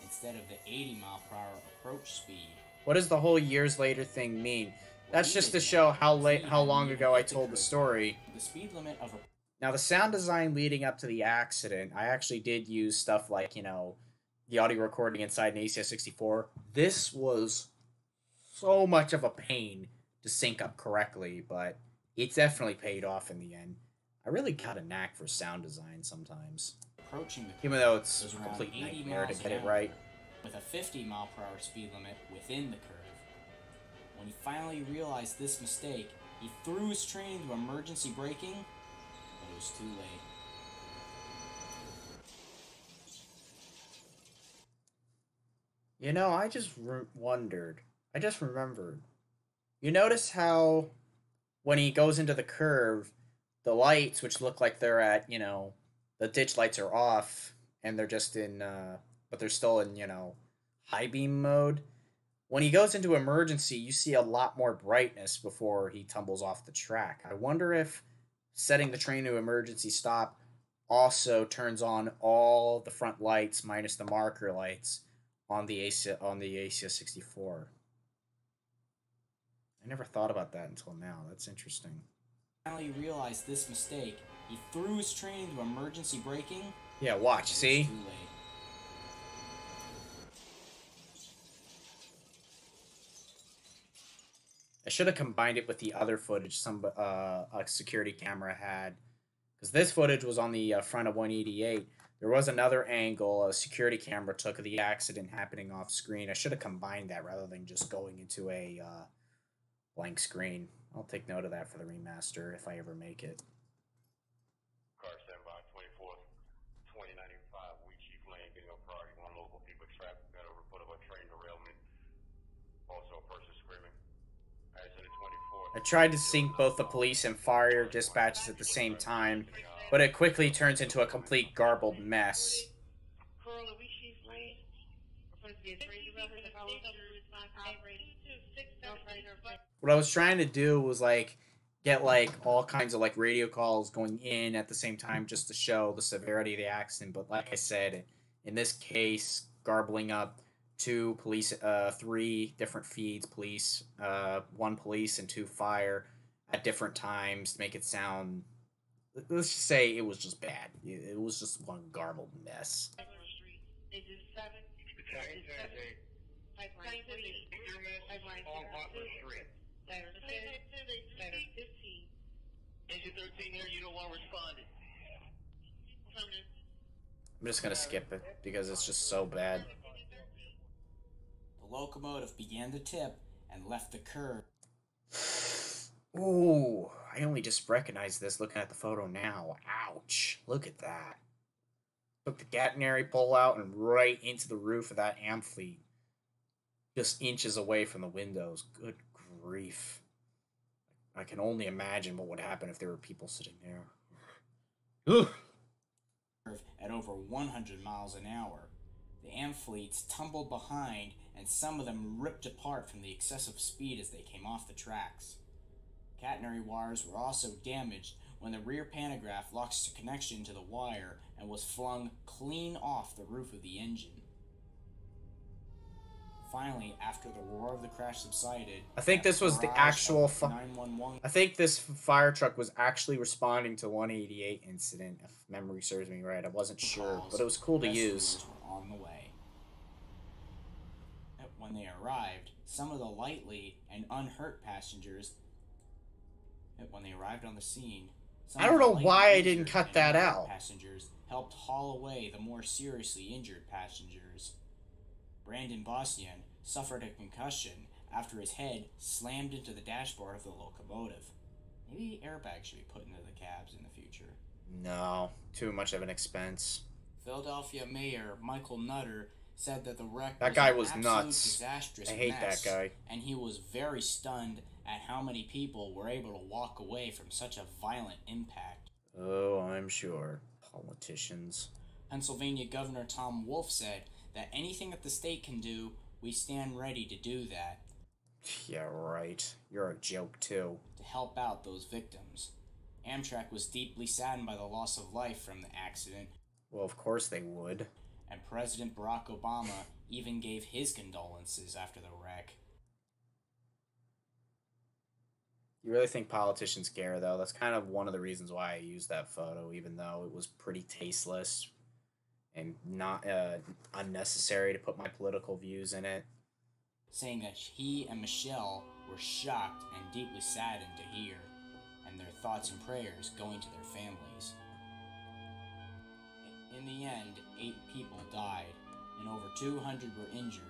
instead of the 80 mile per hour approach speed. What does the whole years later thing mean? That's just to show how late, how long ago I told the story. The speed limit of a Now, the sound design leading up to the accident, I actually did use stuff like, you know, the audio recording inside an ACS 64. This was so much of a pain to sync up correctly, but it definitely paid off in the end. I really got a knack for sound design sometimes, approaching the curve even though it's a complete nightmare to get it right. With a 50 mile per hour speed limit within the curve. When he finally realized this mistake, he threw his train into emergency braking, was too late. You know, I just re- wondered. I just remembered. You notice how when he goes into the curve, the lights, which look like they're at, you know, the ditch lights are off and they're just in, uh, but they're still in, you know, high beam mode. When he goes into emergency, you see a lot more brightness before he tumbles off the track. I wonder if setting the train to emergency stop also turns on all the front lights minus the marker lights on the AC on the ACS 64. I never thought about that until now. That's interesting. Finally realized this mistake, he threw his train into emergency braking, Yeah, watch. See? too late. I should have combined it with the other footage some uh, a security camera had, because this footage was on the uh, front of 188. There was another angle a security camera took of the accident happening off screen. I should have combined that rather than just going into a uh, blank screen. I'll take note of that for the remaster if I ever make it. Car standby, 24th, 2095, we Chief Lane, getting a priority, one local people trapped, got a report of a train derailment. Also a person screaming. Accident 24th. I tried to sync both the police and fire dispatches at the same time, but it quickly turns into a complete garbled mess. What I was trying to do was like get like all kinds of like radio calls going in at the same time just to show the severity of the accident. But like I said, in this case, garbling up two police, uh, three different feeds, police, uh, one police and two fire at different times to make it sound. Let's just say it was just bad. It was just one garbled mess. Street. Is it seven? Battalion Thursday, Pipeline 40, Pipeline On Butler Street. Ladder 10, Ladder 15. Engine 13 here, Unit 1 responded. Affirmative. I'm just gonna skip it because it's just so bad. The locomotive began to tip and left the curve. Ooh, I only just recognized this looking at the photo now. Ouch. Look at that. Took the catenary pull out and right into the roof of that Amfleet. Just inches away from the windows. Good grief. I can only imagine what would happen if there were people sitting there. Ugh. at over 100 miles an hour. The Amfleets tumbled behind, and some of them ripped apart from the excessive speed as they came off the tracks. Catenary wires were also damaged when the rear pantograph lost its connection to the wire and was flung clean off the roof of the engine. Finally, after the roar of the crash subsided, I think this was the actual 911 I think this fire truck was actually responding to 188 incident, if memory serves me right. I wasn't sure, but it was cool to use. on the way. When they arrived, some of the lightly and unhurt passengers. Eh, when they arrived on the scene, some I don't the know why I didn't cut that out. Passengers helped haul away the more seriously injured passengers. Brandon Bostian suffered a concussion after his head slammed into the dashboard of the locomotive. Maybe airbags should be put into the cabs in the future. No, too much of an expense. Philadelphia Mayor Michael Nutter said that the wreck That was guy was nuts. disastrous I hate that guy. and he was very stunned at how many people were able to walk away from such a violent impact. Oh, I'm sure. Politicians. Pennsylvania Governor Tom Wolf said that anything that the state can do, we stand ready to do that Yeah, right. You're a joke, too. to help out those victims. Amtrak was deeply saddened by the loss of life from the accident, Well, of course they would. And President Barack Obama even gave his condolences after the wreck. You really think politicians care, though? That's kind of one of the reasons why I used that photo, even though it was pretty tasteless and not uh, unnecessary to put my political views in it. saying that he and Michelle were shocked and deeply saddened to hear, and their thoughts and prayers going to their families. In the end, eight people died, and over 200 were injured.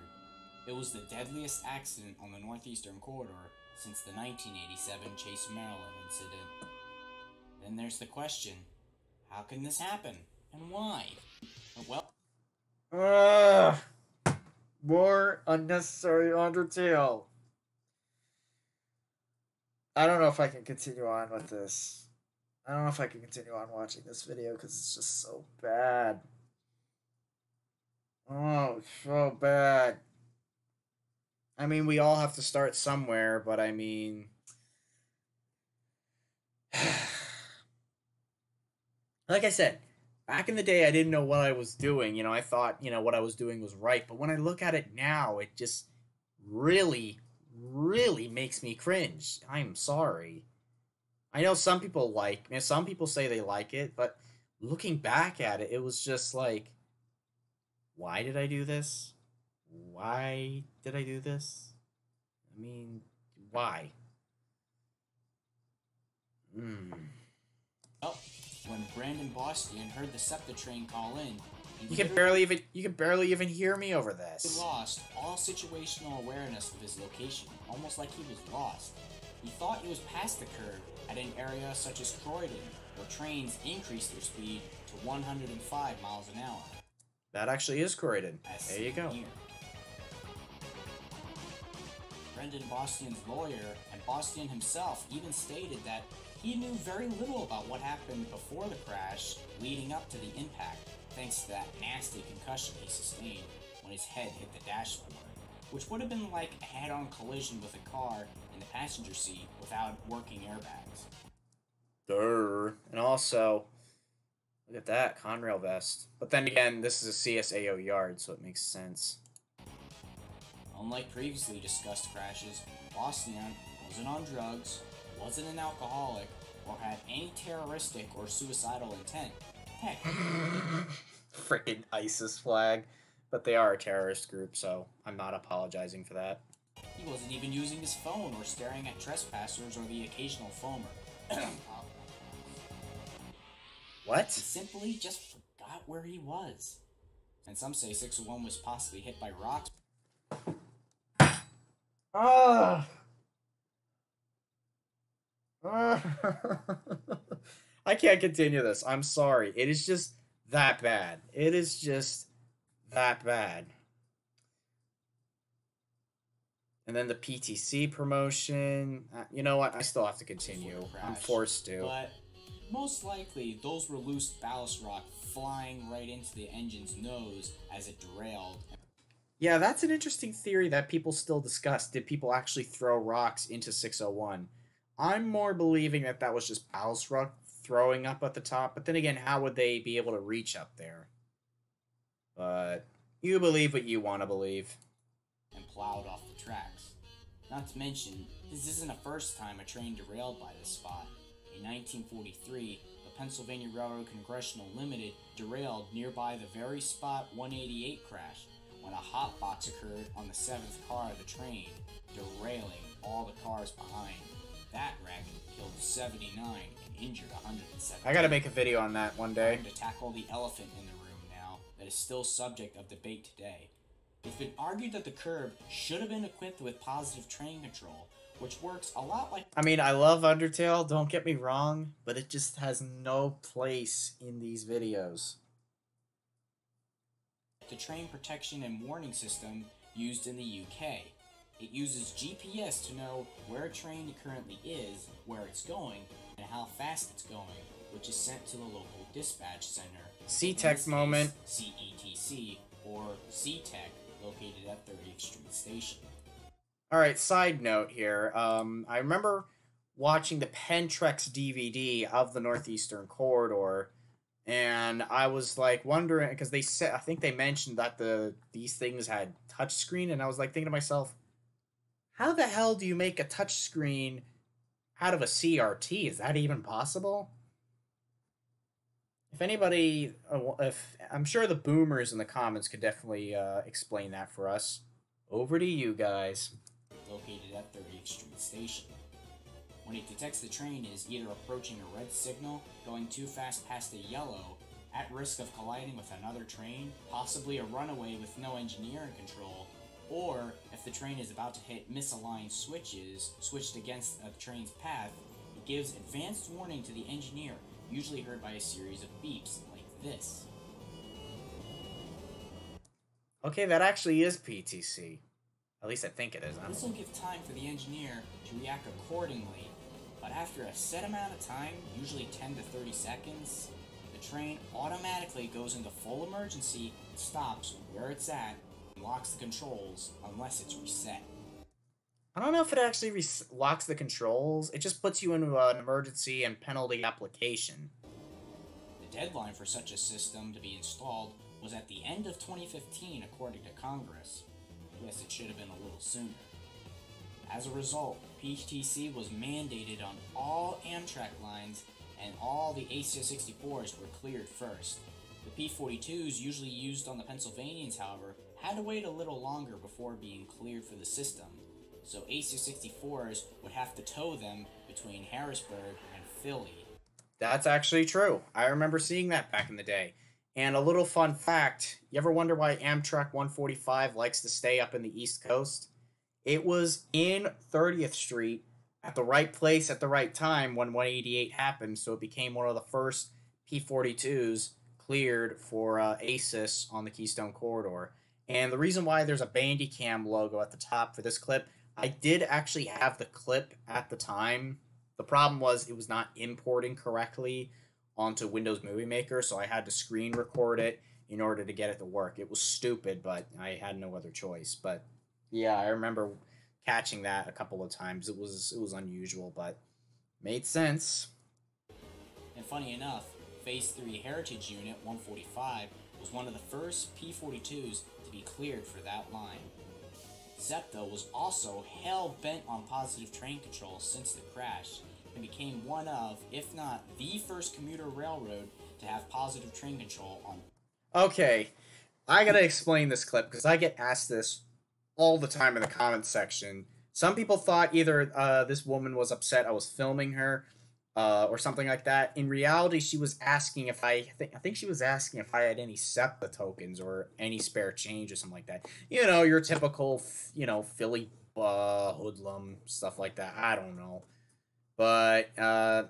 It was the deadliest accident on the Northeastern Corridor since the 1987 Chase, Maryland incident. Then there's the question how can this happen, and why? Well, Ugh. More unnecessary Undertale. I don't know if I can continue on with this. I don't know if I can continue on watching this video because it's just so bad. Oh, so bad. I mean, we all have to start somewhere, but I mean. like I said, back in the day, I didn't know what I was doing. You know, I thought, you know, what I was doing was right. But when I look at it now, it just really, really makes me cringe. I'm sorry. I know some people like, and some people say they like it, but looking back at it, it was just like, why did I do this? Why did I do this? I mean, why? Hmm. well, when Brandon Bostian heard the SEPTA train call in, he You can barely even you can barely even hear me over this. He lost all situational awareness of his location, almost like he was lost. He thought he was past the curve at an area such as Croydon, where trains increase their speed to 105 miles an hour. That actually is Croydon. There you go. Brandon Bostian's lawyer and Bostian himself even stated that he knew very little about what happened before the crash leading up to the impact, thanks to that nasty concussion he sustained when his head hit the dashboard, which would have been like a head on collision with a car in the passenger seat without working airbags. Durr. And also, look at that Conrail vest. But then again, this is a CSAO yard, so it makes sense. Unlike previously discussed crashes, Bostian wasn't on drugs, wasn't an alcoholic, or had any terroristic or suicidal intent. Heck, Freaking ISIS flag. but they are a terrorist group, so I'm not apologizing for that. He wasn't even using his phone or staring at trespassers or the occasional foamer. What? He simply just forgot where he was. And some say 601 was possibly hit by rocks. Ah. I can't continue this. I'm sorry. It is just that bad. It is just that bad. And then the PTC promotion. Uh, you know what? I still have to continue. I'm forced to. But most likely, those were loose ballast rock flying right into the engine's nose as it derailed. Yeah, that's an interesting theory that people still discuss. Did people actually throw rocks into 601? I'm more believing that that was just ballast rock throwing up at the top, but then again, how would they be able to reach up there? But you believe what you want to believe. and plowed off the tracks. Not to mention, this isn't the first time a train derailed by this spot. In 1943, the Pennsylvania Railroad Congressional Limited derailed nearby the very spot 188 crashed when a hot box occurred on the seventh car of the train, derailing all the cars behind. That wreck killed 79 and injured 107. I gotta make a video on that one day. Time to tackle the elephant in the room now that is still subject of debate today. It's been argued that the curb should have been equipped with positive train control, which works a lot like I mean, I love Undertale, don't get me wrong, but it just has no place in these videos. the train protection and warning system used in the UK. It uses GPS to know where a train currently is, where it's going, and how fast it's going, which is sent to the local dispatch center. C-Tech In this case, moment. CETC, or C-Tech, located at 30th Street Station. All right, side note here. Um, I remember watching the Pentrex DVD of the Northeastern Corridor, and I was like wondering because they said I think they mentioned that the these things had touchscreen, and I was like thinking to myself, how the hell do you make a touchscreen out of a CRT? Is that even possible? If anybody, uh, if I'm sure the boomers in the comments could definitely uh, explain that for us. Over to you guys. Located at 30th Street Station. When it detects the train is either approaching a red signal, going too fast past a yellow, at risk of colliding with another train, possibly a runaway with no engineering control, or if the train is about to hit misaligned switches switched against a train's path, it gives advanced warning to the engineer, usually heard by a series of beeps like this. Okay, that actually is PTC. At least I think it is. This will give time for the engineer to react accordingly, but after a set amount of time, usually 10 to 30 seconds, the train automatically goes into full emergency stops where it's at and locks the controls unless it's reset. I don't know if it actually locks the controls. It just puts you into an emergency and penalty application. The deadline for such a system to be installed was at the end of 2015, according to Congress. Yes, it should have been a little sooner. As a result, PTC was mandated on all Amtrak lines, and all the ACS-64s were cleared first. The P-42s, usually used on the Pennsylvanians, however, had to wait a little longer before being cleared for the system, so ACS-64s would have to tow them between Harrisburg and Philly. That's actually true. I remember seeing that back in the day. And a little fun fact you ever wonder why Amtrak 145 likes to stay up in the East Coast? It was in 30th Street at the right place at the right time when 188 happened, so it became one of the first P42s cleared for uh, ACSES on the Keystone Corridor. And the reason why there's a Bandicam logo at the top for this clip, I did actually have the clip at the time. The problem was it was not importing correctly onto Windows Movie Maker, so I had to screen record it in order to get it to work. It was stupid, but I had no other choice. But yeah, I remember catching that a couple of times. It was it was unusual, but made sense. And funny enough, Phase 3 Heritage Unit 145 was one of the first P-42s to be cleared for that line. SEPTA was also hell bent on positive train control since the crash, and became one of, if not the first commuter railroad to have positive train control on Okay, I gotta explain this clip because I get asked this all the time in the comments section. Some people thought either uh, this woman was upset I was filming her, uh, or something like that. In reality, she was asking if I, think I think she was asking if I had any SEPTA tokens or any spare change or something like that. You know, your typical, you know, Philly uh, hoodlum stuff like that. I don't know, but uh,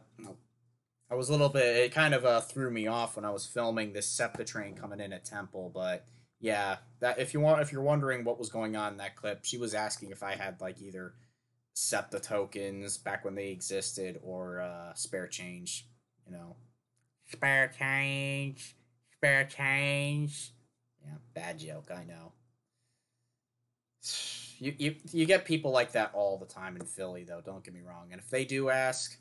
I was a little bit. It kind of uh, threw me off when I was filming this SEPTA train coming in at Temple, but yeah, that if you want, if you're wondering what was going on in that clip, she was asking if I had like either SEPTA tokens back when they existed or uh, spare change. You know, spare change, spare change. Yeah, bad joke. I know. You, you you get people like that all the time in Philly, though. Don't get me wrong. And if they do ask,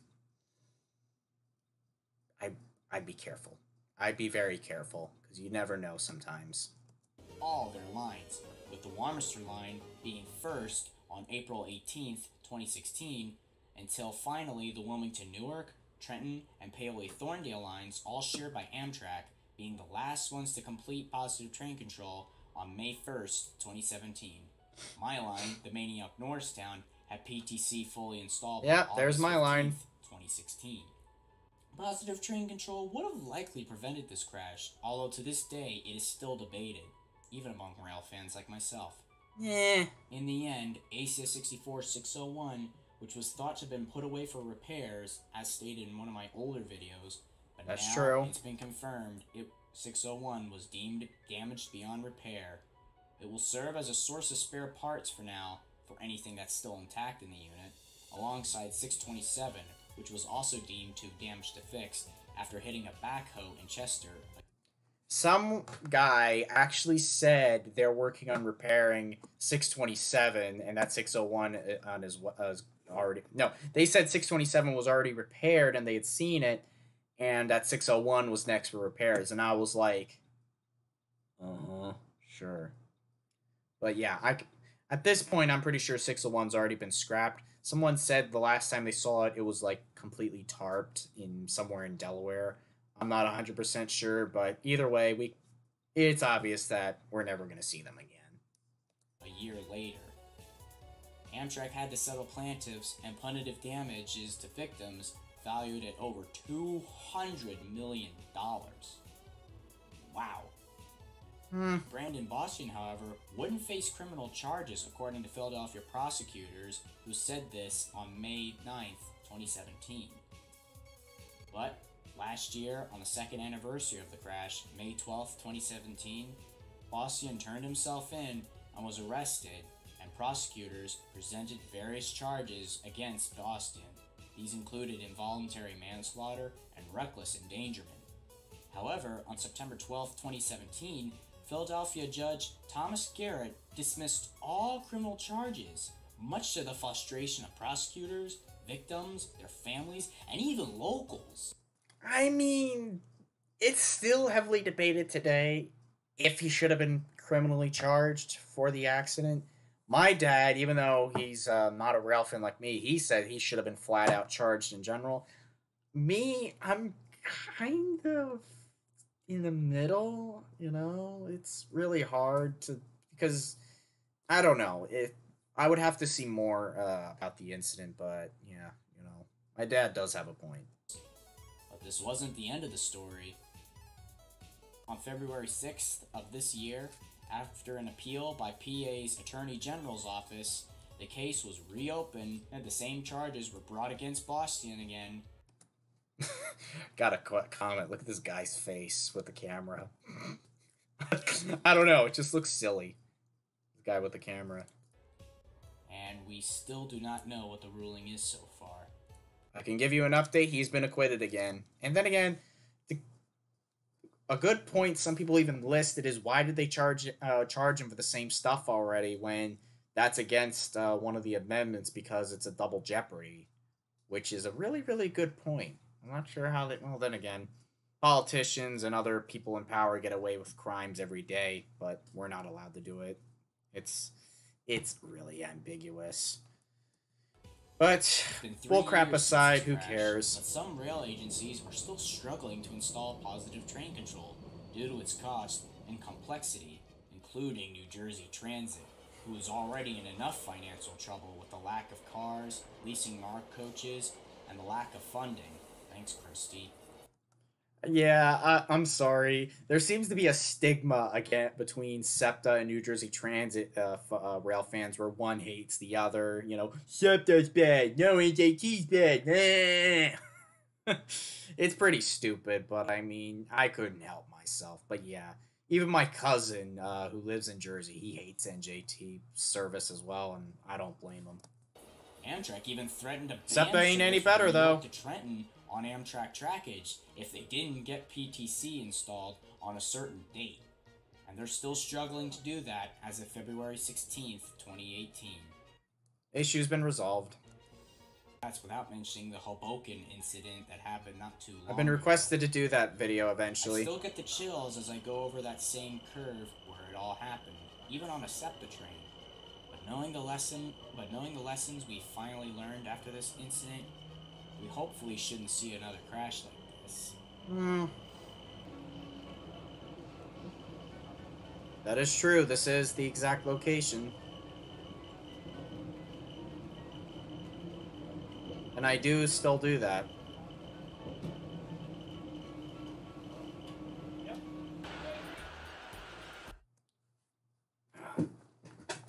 I I'd be careful. I'd be very careful because you never know sometimes. all their lines, with the Warminster line being first on April 18th, 2016, until finally the Wilmington Newark, Trenton, and Paoli Thorndale lines, all shared by Amtrak, being the last ones to complete positive train control on May 1st, 2017. My line, the Manayunk Norristown, had PTC fully installed. by Yep, there's August my line. 2016. Positive train control would have likely prevented this crash, although to this day it is still debated, even among rail fans like myself. Yeah. In the end, ACS 64601, which was thought to have been put away for repairs, as stated in one of my older videos, but That's now true. it's been confirmed it 601 was deemed damaged beyond repair. It will serve as a source of spare parts for now for anything that's still intact in the unit, alongside 627, which was also deemed too damaged to fix after hitting a backhoe in Chester Some guy actually said they're working on repairing 627, and that 601 uh, on his was already no. They said 627 was already repaired, and they had seen it, and that 601 was next for repairs, and I was like, uh huh, sure. But yeah, I at this point I'm pretty sure 601's already been scrapped. Someone said the last time they saw it, it was like completely tarped in somewhere in Delaware. I'm not 100% sure, but either way, we it's obvious that we're never going to see them again. a year later. Amtrak had to settle plaintiffs and punitive damages to victims valued at over $200 million. Wow. Hmm. Brandon Bostian, however, wouldn't face criminal charges according to Philadelphia prosecutors who said this on May 9th, 2017. But last year, on the second anniversary of the crash, May 12th, 2017, Bostian turned himself in and was arrested, and prosecutors presented various charges against Bostian. These included involuntary manslaughter and reckless endangerment. However, on September 12, 2017, Philadelphia Judge Thomas Gehret dismissed all criminal charges, much to the frustration of prosecutors, victims, their families, and even locals. I mean, it's still heavily debated today if he should have been criminally charged for the accident. My dad, even though he's uh, not a rail like me, he said he should have been flat out charged in general. Me, I'm kind of in the middle, you know? It's really hard to because I don't know. It I would have to see more uh, about the incident, but yeah, you know. My dad does have a point. But this wasn't the end of the story. On February 6th of this year, after an appeal by PA's Attorney General's office, the case was reopened and the same charges were brought against Bostian again. Got a qu- comment. Look at this guy's face with the camera. I don't know. It just looks silly. The guy with the camera. And we still do not know what the ruling is so far. I can give you an update. He's been acquitted again. And then again, the, a good point some people even listed is why did they charge uh, charge him for the same stuff already when that's against uh, one of the amendments because it's a double jeopardy, which is a really really good point. I'm not sure how they. Well, then again, politicians and other people in power get away with crimes every day, but we're not allowed to do it. It's it's really ambiguous. But It's been three bull crap aside, who cares? But some rail agencies are still struggling to install positive train control due to its cost and complexity, including New Jersey Transit, who is already in enough financial trouble with the lack of cars, leasing MARC coaches, and the lack of funding. Thanks, Christy. Yeah, I, I'm sorry. There seems to be a stigma again between SEPTA and New Jersey Transit uh, f- uh, rail fans, where one hates the other. You know, SEPTA's bad. No, NJT's bad. Nah. it's pretty stupid, but I mean, I couldn't help myself. But yeah, even my cousin, uh, who lives in Jersey, he hates NJT service as well, and I don't blame him. Amtrak even threatened to ban SEPTA ain't any better, though. To Trenton on Amtrak trackage if they didn't get PTC installed on a certain date, and they're still struggling to do that as of February 16th, 2018. Issue's been resolved. That's without mentioning the Hoboken incident that happened not too long. I've been ago. requested to do that video eventually. I still get the chills as I go over that same curve where it all happened, even on a SEPTA train. But knowing the lesson, but knowing the lessons we finally learned after this incident, we hopefully shouldn't see another crash like this. Hmm. That is true. This is the exact location. And I do still do that.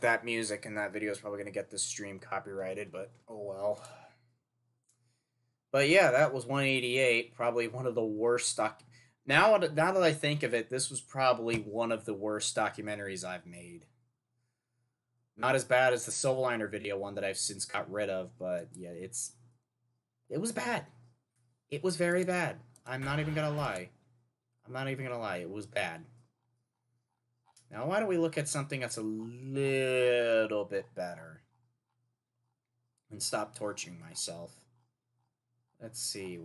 That music in that video is probably going to get this stream copyrighted, but oh well. But yeah, that was 188. Probably one of the worst doc. Now, now that I think of it, this was probably one of the worst documentaries I've made. Not as bad as the Silverliner video one that I've since got rid of, but yeah, it's it was bad. It was very bad. I'm not even gonna lie. I'm not even gonna lie. It was bad. Now, why don't we look at something that's a little bit better and stop torturing myself? Let's see.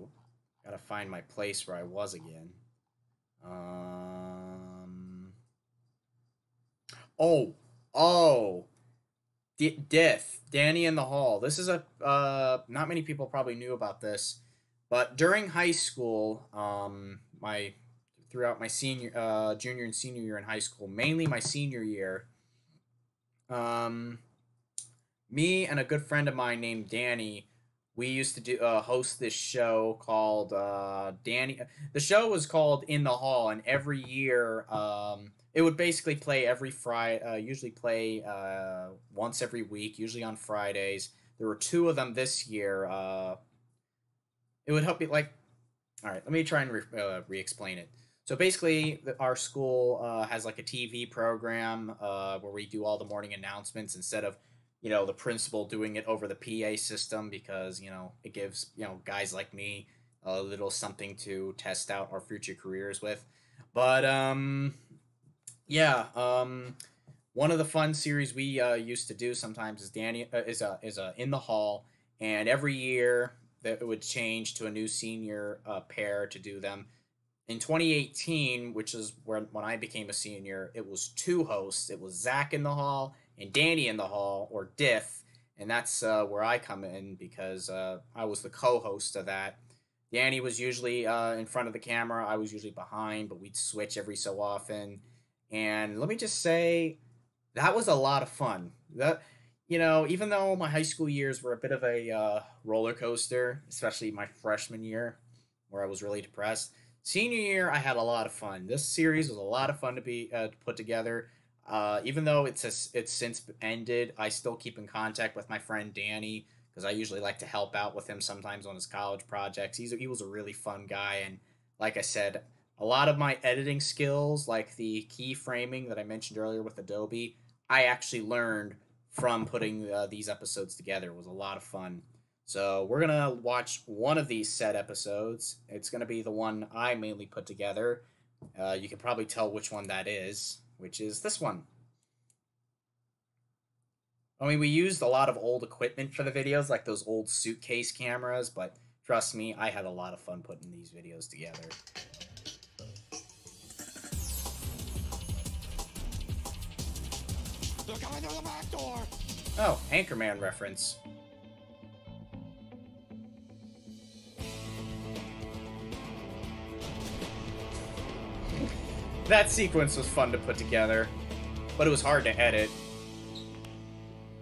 Gotta find my place where I was again. Um. Oh, oh, D- Diff, Danny in the Hall. This is a uh, not many people probably knew about this, but during high school, um, my throughout my senior, uh, junior and senior year in high school, mainly my senior year, um, me and a good friend of mine named Danny we used to do uh, host this show called uh, Danny. The show was called In the Hall, and every year um, it would basically play every Friday. Uh, usually play uh, once every week, usually on Fridays. There were two of them this year. Uh, it would help you like. All right, let me try and re- uh, re-explain it. So basically, our school has like a TV program where we do all the morning announcements instead of you know the principal doing it over the PA system because you know it gives you know guys like me a little something to test out our future careers with. But um yeah, um one of the fun series we uh, used to do sometimes is Danny uh, is a is a in the hall and every year that it would change to a new senior uh, pair to do them. In 2018, which is when when I became a senior, it was two hosts. It was Zach in the hall and Danny in the Hall or Diff, and that's uh, where I come in because uh, I was the co-host of that. Danny was usually uh, in front of the camera. I was usually behind, but we'd switch every so often. And let me just say, that was a lot of fun. That you know, even though my high school years were a bit of a uh, roller coaster, especially my freshman year, where I was really depressed. Senior year, I had a lot of fun. This series was a lot of fun to be uh, put together. Uh, even though it's a, it's since ended, I still keep in contact with my friend Danny because I usually like to help out with him sometimes on his college projects. He's he was a really fun guy, and like I said, a lot of my editing skills, like the keyframing that I mentioned earlier with Adobe, I actually learned from putting uh, these episodes together. It was a lot of fun. So we're gonna watch one of these set episodes. It's gonna be the one I mainly put together. Uh, you can probably tell which one that is which is this one. I mean, we used a lot of old equipment for the videos, like those old suitcase cameras, but trust me, I had a lot of fun putting these videos together. They're coming through the back door! Oh, Anchorman reference. That sequence was fun to put together, but it was hard to edit.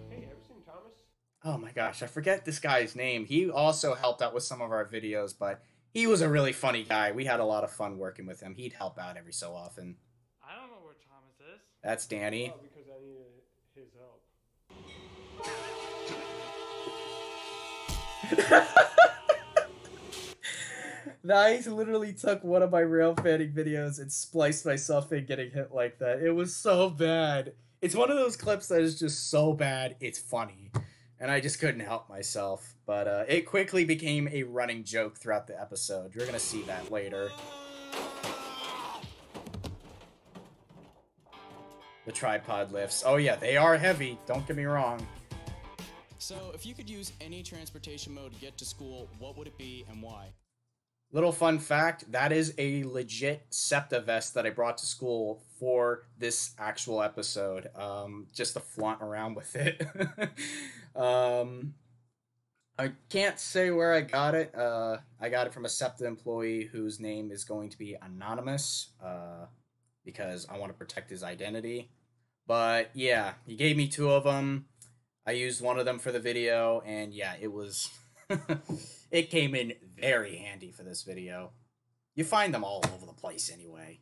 Hey, ever seen Thomas? Oh my gosh, I forget this guy's name. He also helped out with some of our videos, but he was a really funny guy. We had a lot of fun working with him. He'd help out every so often. I don't know where Thomas is. That's Danny. Oh, because I needed his help. I literally took one of my rail fanning videos and spliced myself in getting hit like that. It was so bad. It's one of those clips that is just so bad, it's funny. And I just couldn't help myself. But uh, it quickly became a running joke throughout the episode. You're to see that later. The tripod lifts. Oh, yeah, they are heavy. Don't get me wrong. So, if you could use any transportation mode to get to school, what would it be and why? Little fun fact that is a legit SEPTA vest that I brought to school for this actual episode, um, just to flaunt around with it. um, I can't say where I got it. Uh, I got it from a SEPTA employee whose name is going to be anonymous uh, because I want to protect his identity. But yeah, he gave me two of them. I used one of them for the video, and yeah, it was. it came in very handy for this video. You find them all over the place anyway.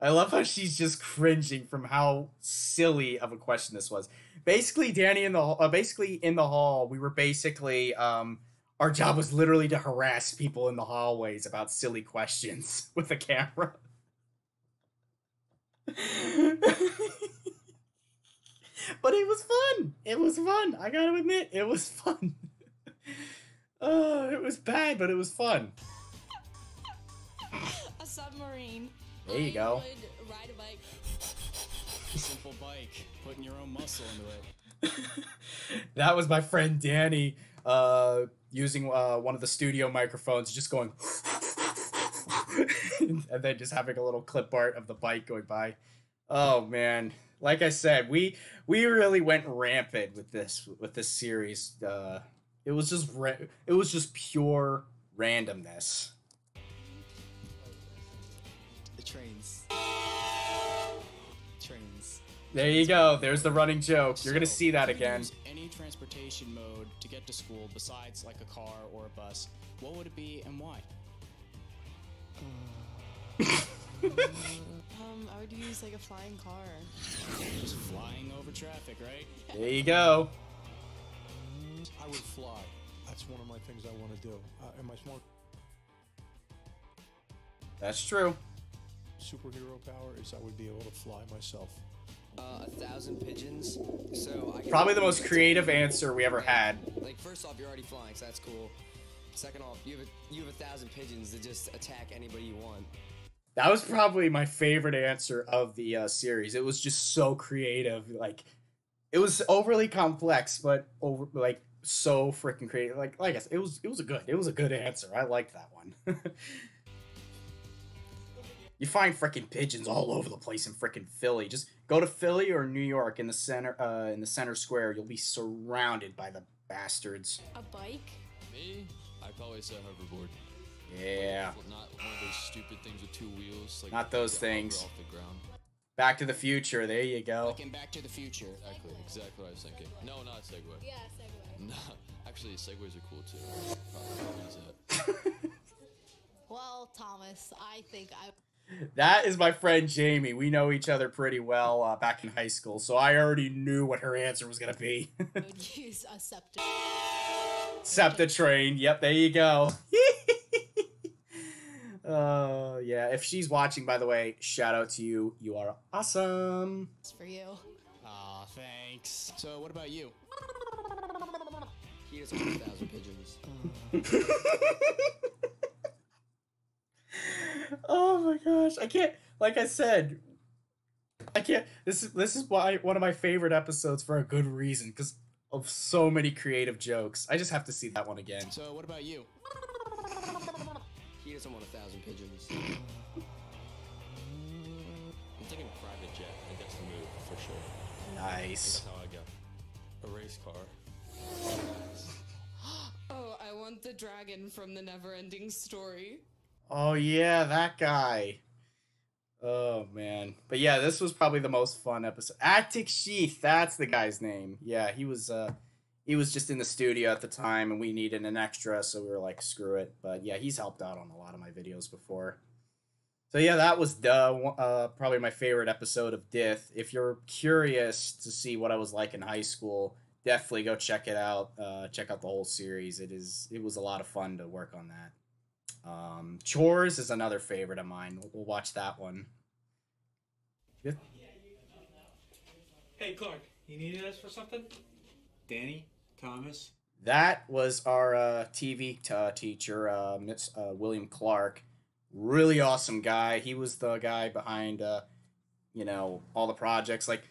I love how she's just cringing from how silly of a question this was. Basically, Danny in the uh, basically in the hall, we were basically um our job was literally to harass people in the hallways about silly questions with a camera. but it was fun. It was fun. I gotta admit, it was fun. oh, it was bad, but it was fun. a submarine. There you go. Would ride a bike. Simple bike, putting your own muscle into it. that was my friend Danny uh, using uh, one of the studio microphones, just going, and then just having a little clip art of the bike going by. Oh man, like I said, we we really went rampant with this with this series. Uh, it was just ra- it was just pure randomness. The trains. Trains. There you go. There's the running joke. You're gonna see that if you could again. Any transportation mode to get to school besides like a car or a bus, what would it be and why? Um, I would use like a flying car. Just flying over traffic, right? There you go. I would fly. That's one of my things I want to do. Uh, and my smart That's true. superhero power is I would be able to fly myself. Uh, a thousand pigeons. So I Probably the most creative answer we ever had. Like first off, you're already flying, so that's cool. Second off, you have a, you have a thousand pigeons to just attack anybody you want. That was probably my favorite answer of the uh, series. It was just so creative. Like, it was overly complex, but over like so freaking creative. Like, like I said, it was it was a good it was a good answer. I liked that one. you find freaking pigeons all over the place in freaking Philly. Just go to Philly or New York in the center uh, in the center square. You'll be surrounded by the bastards. A bike? Me? I'd probably say hoverboard. Yeah. Not one of those stupid things with two wheels. Like Not those things. Off the ground. Back to the Future. There you go. Like in Back to the Future. Exactly. Exactly what I was thinking. No, not Segway. Yeah, Segway. No, actually, Segways are cool too. Probably use that. Well, Thomas, I think I That is my friend Jamie. We know each other pretty well uh, back in high school, so I already knew what her answer was gonna be. would use a scepter. SEPTA train. Yep, there you go. uh, yeah. If she's watching, by the way, shout out to you. You are awesome. It's for you. Aw, thanks. So, what about you? He has a thousand pigeons. oh my gosh, I can't. Like I said, I can't. This is this is why one of my favorite episodes for a good reason because of so many creative jokes. I just have to see that one again. So, what about you? He doesn't want a thousand pigeons. I'm taking a private jet. I think that's the move for sure. Nice. That's how I go. A race car. Oh, I want the dragon from the never ending story. Oh yeah, that guy. Oh man. But yeah, this was probably the most fun episode. Actic Sheath, that's the guy's name. Yeah, he was uh he was just in the studio at the time and we needed an extra, so we were like, screw it. But yeah, he's helped out on a lot of my videos before. So yeah, that was the uh, probably my favorite episode of Dith. If you're curious to see what I was like in high school, definitely go check it out. Uh, check out the whole series. It is it was a lot of fun to work on that. Um, Chores is another favorite of mine. We'll, watch that one. Yeah. Hey, Clark, you needed us for something? Danny? Thomas? That was our uh, TV t- uh, teacher, uh, Miss uh, William Clark. Really awesome guy. He was the guy behind, uh, you know, all the projects. Like,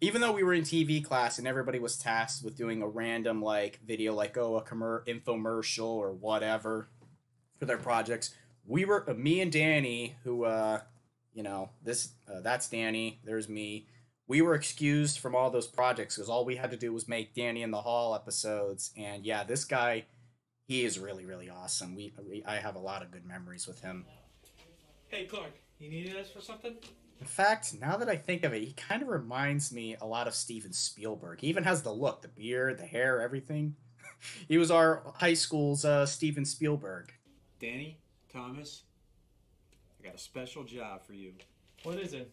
even though we were in TV class and everybody was tasked with doing a random like video, like oh a commer- infomercial or whatever for their projects, we were uh, me and Danny, who you know, this that's Danny. There's me we were excused from all those projects because all we had to do was make Danny in the Hall episodes. And yeah, this guy, he is really, really awesome. We, we I have a lot of good memories with him. Hey, Clark, you needed us for something? In fact, now that I think of it, he kind of reminds me a lot of Steven Spielberg. He even has the look, the beard, the hair, everything. he was our high school's uh, Steven Spielberg. Danny? Thomas? I got a special job for you. What is it?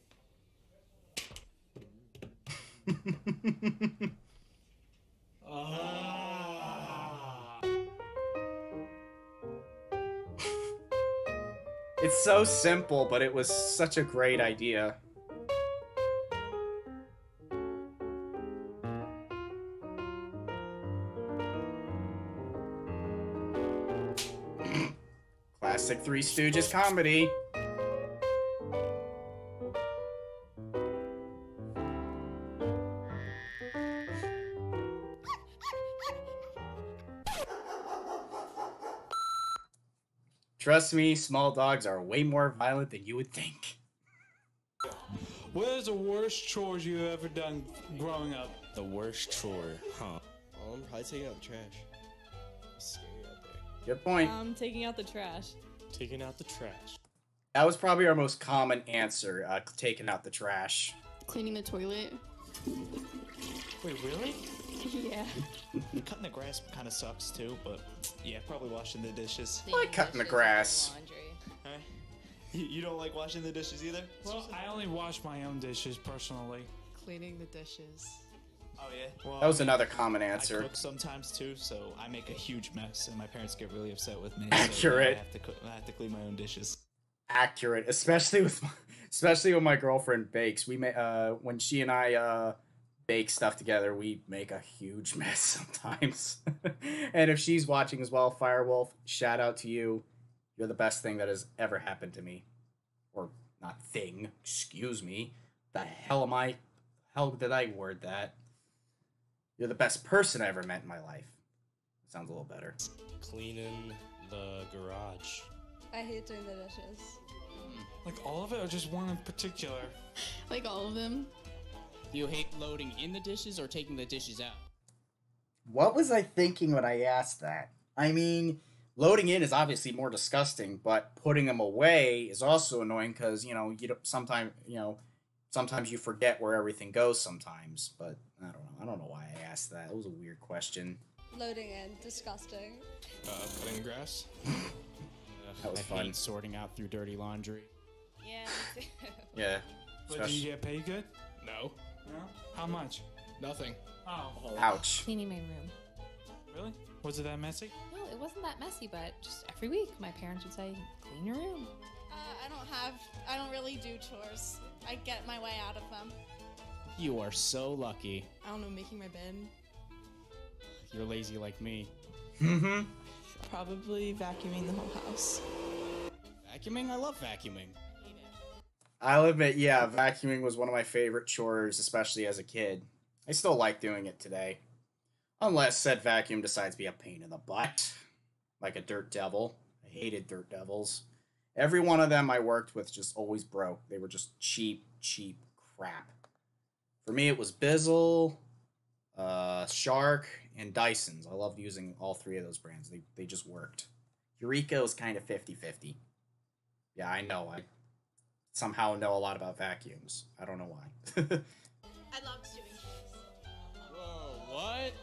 It's so simple, but it was such a great idea. Classic Three Stooges comedy. Trust me, small dogs are way more violent than you would think. What is the worst chores you've ever done growing up? The worst chore, huh? Well, I'm probably taking out the trash. It's scary out there. Good point. I'm um, taking out the trash. Taking out the trash. That was probably our most common answer, uh, taking out the trash. Cleaning the toilet. Wait, really? yeah. Cutting the grass kind of sucks too, but yeah, probably washing the dishes. I like cutting the grass. Huh? You, you don't like washing the dishes either? Well, I only wash my own dishes personally. Cleaning the dishes. Oh yeah. Well, That was I mean, another common answer. I answer. cook sometimes too, so I make a huge mess, and my parents get really upset with me. Accurate. So I have to cook. I have to clean my own dishes. Accurate, especially with, especially when my girlfriend bakes. We may, uh, when she and I uh, bake stuff together, we make a huge mess sometimes. and if she's watching as well, Firewolf, shout out to you. You're the best thing that has ever happened to me, or not thing. Excuse me. The hell am I? How did I word that? You're the best person I ever met in my life. Sounds a little better. Cleaning the garage. I hate doing the dishes. Like all of it, or just one in particular? Like all of them. Do you hate loading in the dishes or taking the dishes out? What was I thinking when I asked that? I mean, loading in is obviously more disgusting, but putting them away is also annoying because you know you sometimes you know sometimes you forget where everything goes sometimes. But I don't know. I don't know why I asked that. It was a weird question. Loading in, disgusting. Uh, cutting grass. That was I fun. hate sorting out through dirty laundry. Yeah, me too. Yeah. But do you get paid good? No. No. How much? Nothing. Oh. Ouch. Cleaning my room. Really? Was it that messy? No, it wasn't that messy, but just every week my parents would say, clean your room. Uh, I don't have. I don't really do chores. I get my way out of them. You are so lucky. I don't know, making my bed. You're lazy like me. Mm-hmm. Probably vacuuming the whole house. Vacuuming? I love vacuuming. I'll admit, yeah, vacuuming was one of my favorite chores, especially as a kid. I still like doing it today. Unless said vacuum decides to be a pain in the butt. Like a dirt devil. I hated dirt devils. Every one of them I worked with just always broke. They were just cheap, cheap crap. For me, it was Bissell, uh, Shark, and Dyson's. I loved using all three of those brands. They they just worked. Eureka was kind of 50-50. Yeah, I know. I somehow know a lot about vacuums. I don't know why. I loved doing shoes. Whoa, what?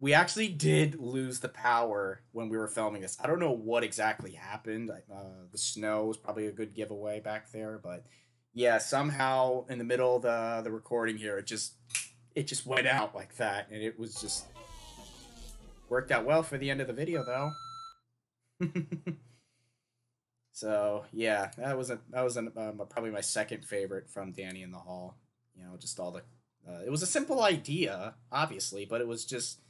we actually did lose the power when we were filming this. I don't know what exactly happened. Uh, the snow was probably a good giveaway back there, but yeah, somehow in the middle of the the recording here, it just it just went out like that, and it was just worked out well for the end of the video though. so yeah, that was a that was an, um, probably my second favorite from Danny in the Hall. You know, just all the uh, it was a simple idea, obviously, but it was just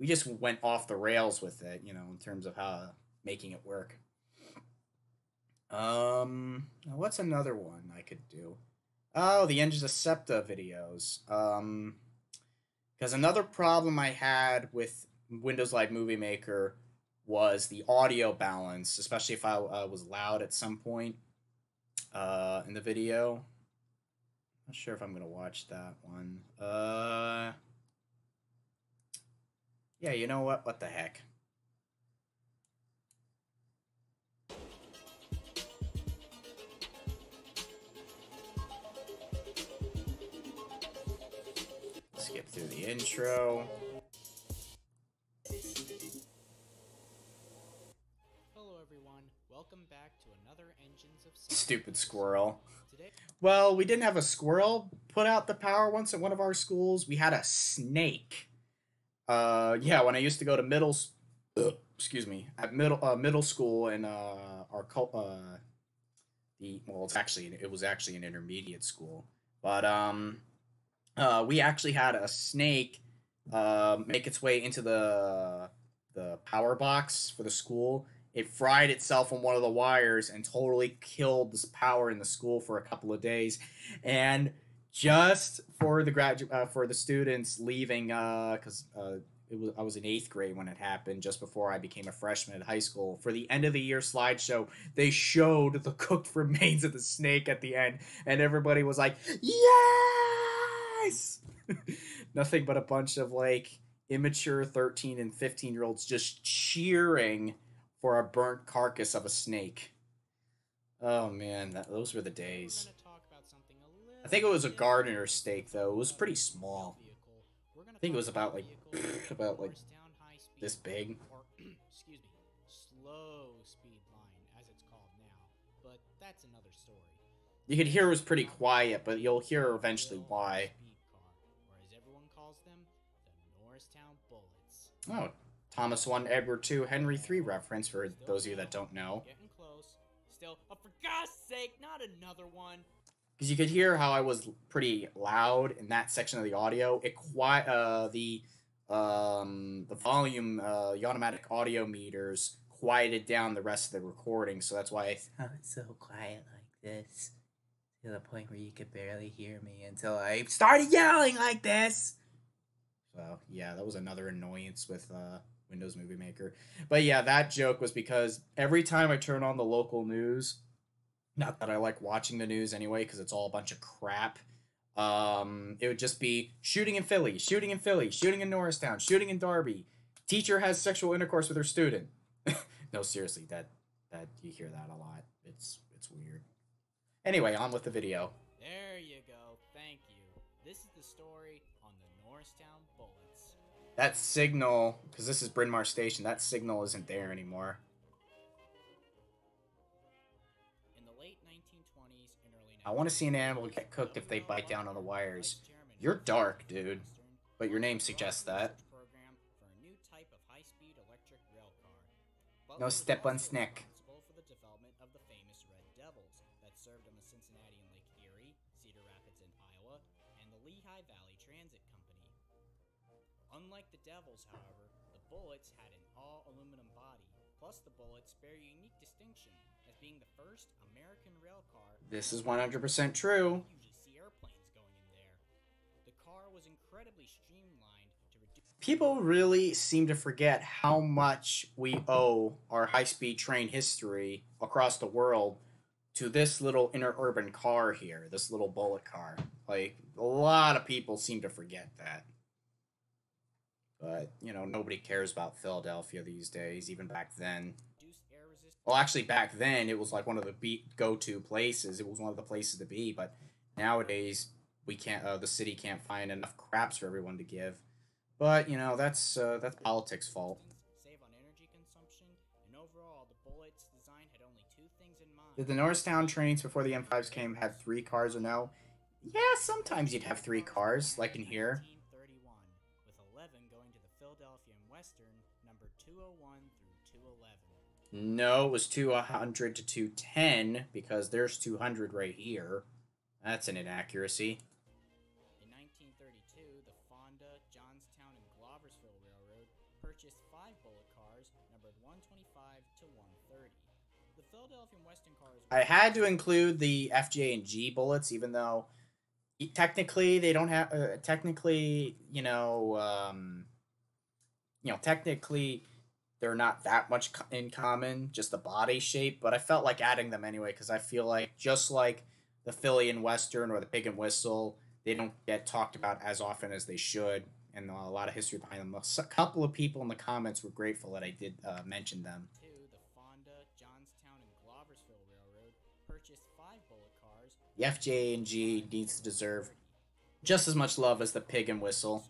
we just went off the rails with it, you know, in terms of how making it work. Um, what's another one I could do? Oh, the Engines of SEPTA videos. Um, because another problem I had with Windows Live Movie Maker was the audio balance, especially if I uh, was loud at some point uh, in the video. Not sure if I'm gonna watch that one. Uh. Yeah, you know what? What the heck? Skip through the intro. Welcome back to another Engines of Stupid squirrel. Well, we didn't have a squirrel put out the power once at one of our schools. We had a snake. Uh, yeah, when I used to go to middle, s- excuse me, at middle uh, middle school in uh our cul- uh the well, it's actually it was actually an intermediate school, but um, uh, we actually had a snake uh, make its way into the the power box for the school. It fried itself on one of the wires and totally killed this power in the school for a couple of days. And just for the gradu- uh, for the students leaving, because uh, it was I was in eighth grade when it happened, just before I became a freshman at high school. For the end of the year slideshow, they showed the cooked remains of the snake at the end, and everybody was like, "Yes!" Nothing but a bunch of like immature 13 and 15 year olds just cheering for a burnt carcass of a snake. Oh man, that, those were the days. I think it was a gardener steak though. It was pretty small. I think it was about like about like this big. excuse me, slow speed line, as it's called now. But that's another story. You could hear it was pretty quiet, but you'll hear eventually why. Or as everyone calls them, the Norristown Bullets. Oh, Thomas 1, Edward 2, Henry 3 reference for those of you that don't know. Getting close. Still, oh, for God's sake, not another one. because you could hear how I was pretty loud in that section of the audio. It quiet uh, the um, the volume, uh, the automatic audio meters quieted down the rest of the recording, so that's why I sounded so quiet like this to the point where you could barely hear me until I started yelling like this. So yeah, that was another annoyance with uh, Windows Movie Maker. But yeah, that joke was because every time I turn on the local news, not that I like watching the news anyway, because it's all a bunch of crap. Um, it would just be shooting in Philly, shooting in Philly, shooting in Norristown, shooting in Darby. Teacher has sexual intercourse with her student. no, seriously, that that you hear that a lot. It's it's weird. Anyway, on with the video. There you go. Thank you. This is the story on the Norristown Bullets. That signal, because this is Bryn Mawr Station, that signal isn't there anymore. In the late 1920s and early I want to see an animal get cooked if they bite down on the wires. You're dark, dude. But your name suggests that. program for a new type of high-speed electric rail car. No step on snack. The bear a unique distinction as being the first American rail car This is 100% true. see airplanes going in there. The car was incredibly streamlined to reduce People really seem to forget how much we owe our high speed train history across the world to this little interurban car here, this little bullet car. Like, a lot of people seem to forget that. But you know, nobody cares about Philadelphia these days. Even back then. Well, actually, back then it was like one of the be- go-to places. It was one of the places to be. But nowadays, we can't. Uh, the city can't find enough craps for everyone to give. But you know, that's uh, that's politics' fault. Save on energy consumption, and overall, the Bullet's design had only two things in mind. Did the Norristown trains before the N5s came have three cars or no? Yeah, sometimes you'd have three cars, like in here. No, it was 200 to 210 because there's 200 right here. That's an inaccuracy. In 1932, the Fonda, Johnstown, and Gloversville Railroad purchased five Bullet cars numbered 125 to 130. The Philadelphia and Western cars. I had to include the FJ and G bullets, even though technically they don't have. Uh, technically, you know, um, you know, technically they're not that much in common, just the body shape. But I felt like adding them anyway because I feel like just like the Philly and Western or the Pig and Whistle, they don't get talked about as often as they should, and a lot of history behind them. A couple of people in the comments were grateful that I did uh, mention them. Two, the Fonda, Johnstown, and Gloversville Railroad purchased five Bullet cars. The FJ and G needs to deserve just as much love as the Pig and Whistle.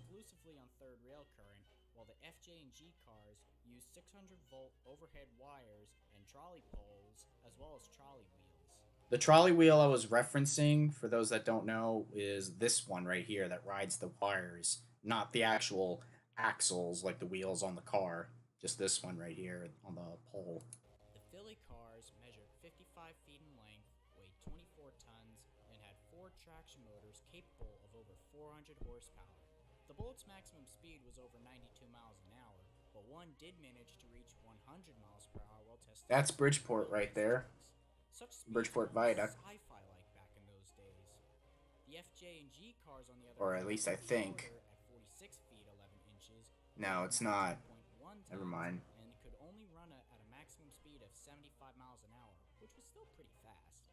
The trolley wheel I was referencing, for those that don't know, is this one right here that rides the wires, not the actual axles like the wheels on the car. Just this one right here on the pole. The Philly cars measured 55 feet in length, weighed 24 tons, and had four traction motors capable of over 400 horsepower. The Bullet's maximum speed was over 92 miles an hour, but one did manage to reach 100 miles per hour while testing. That's Bridgeport right there. Such Bridgeport Viaduct. Sci-fi like back in those days. The FJ and G cars, on the other Or at least I think. At 46 feet 11 inches. No, it's not. Never mind. And could only run at at a maximum speed of 75 miles an hour, which was still pretty fast.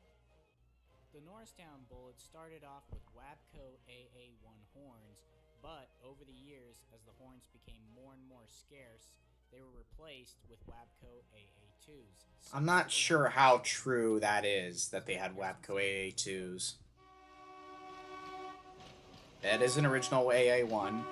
The Norristown Bullets started off with WABCO AA1 horns, but over the years, as the horns became more and more scarce, they were replaced with WABCO AA2s. I'm not sure how true that is that they had WABCO AA2s. That is an original AA1.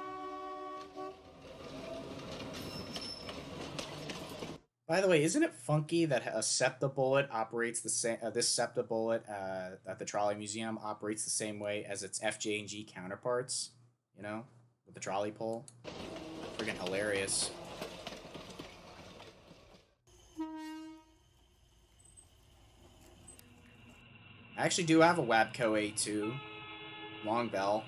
By the way, isn't it funky that a SEPTA bullet operates the same? Uh, this SEPTA bullet uh, at the Trolley Museum operates the same way as its FJ and G counterparts. You know, with the trolley pole. Friggin' hilarious. I actually do have a WABCO A2 long bell.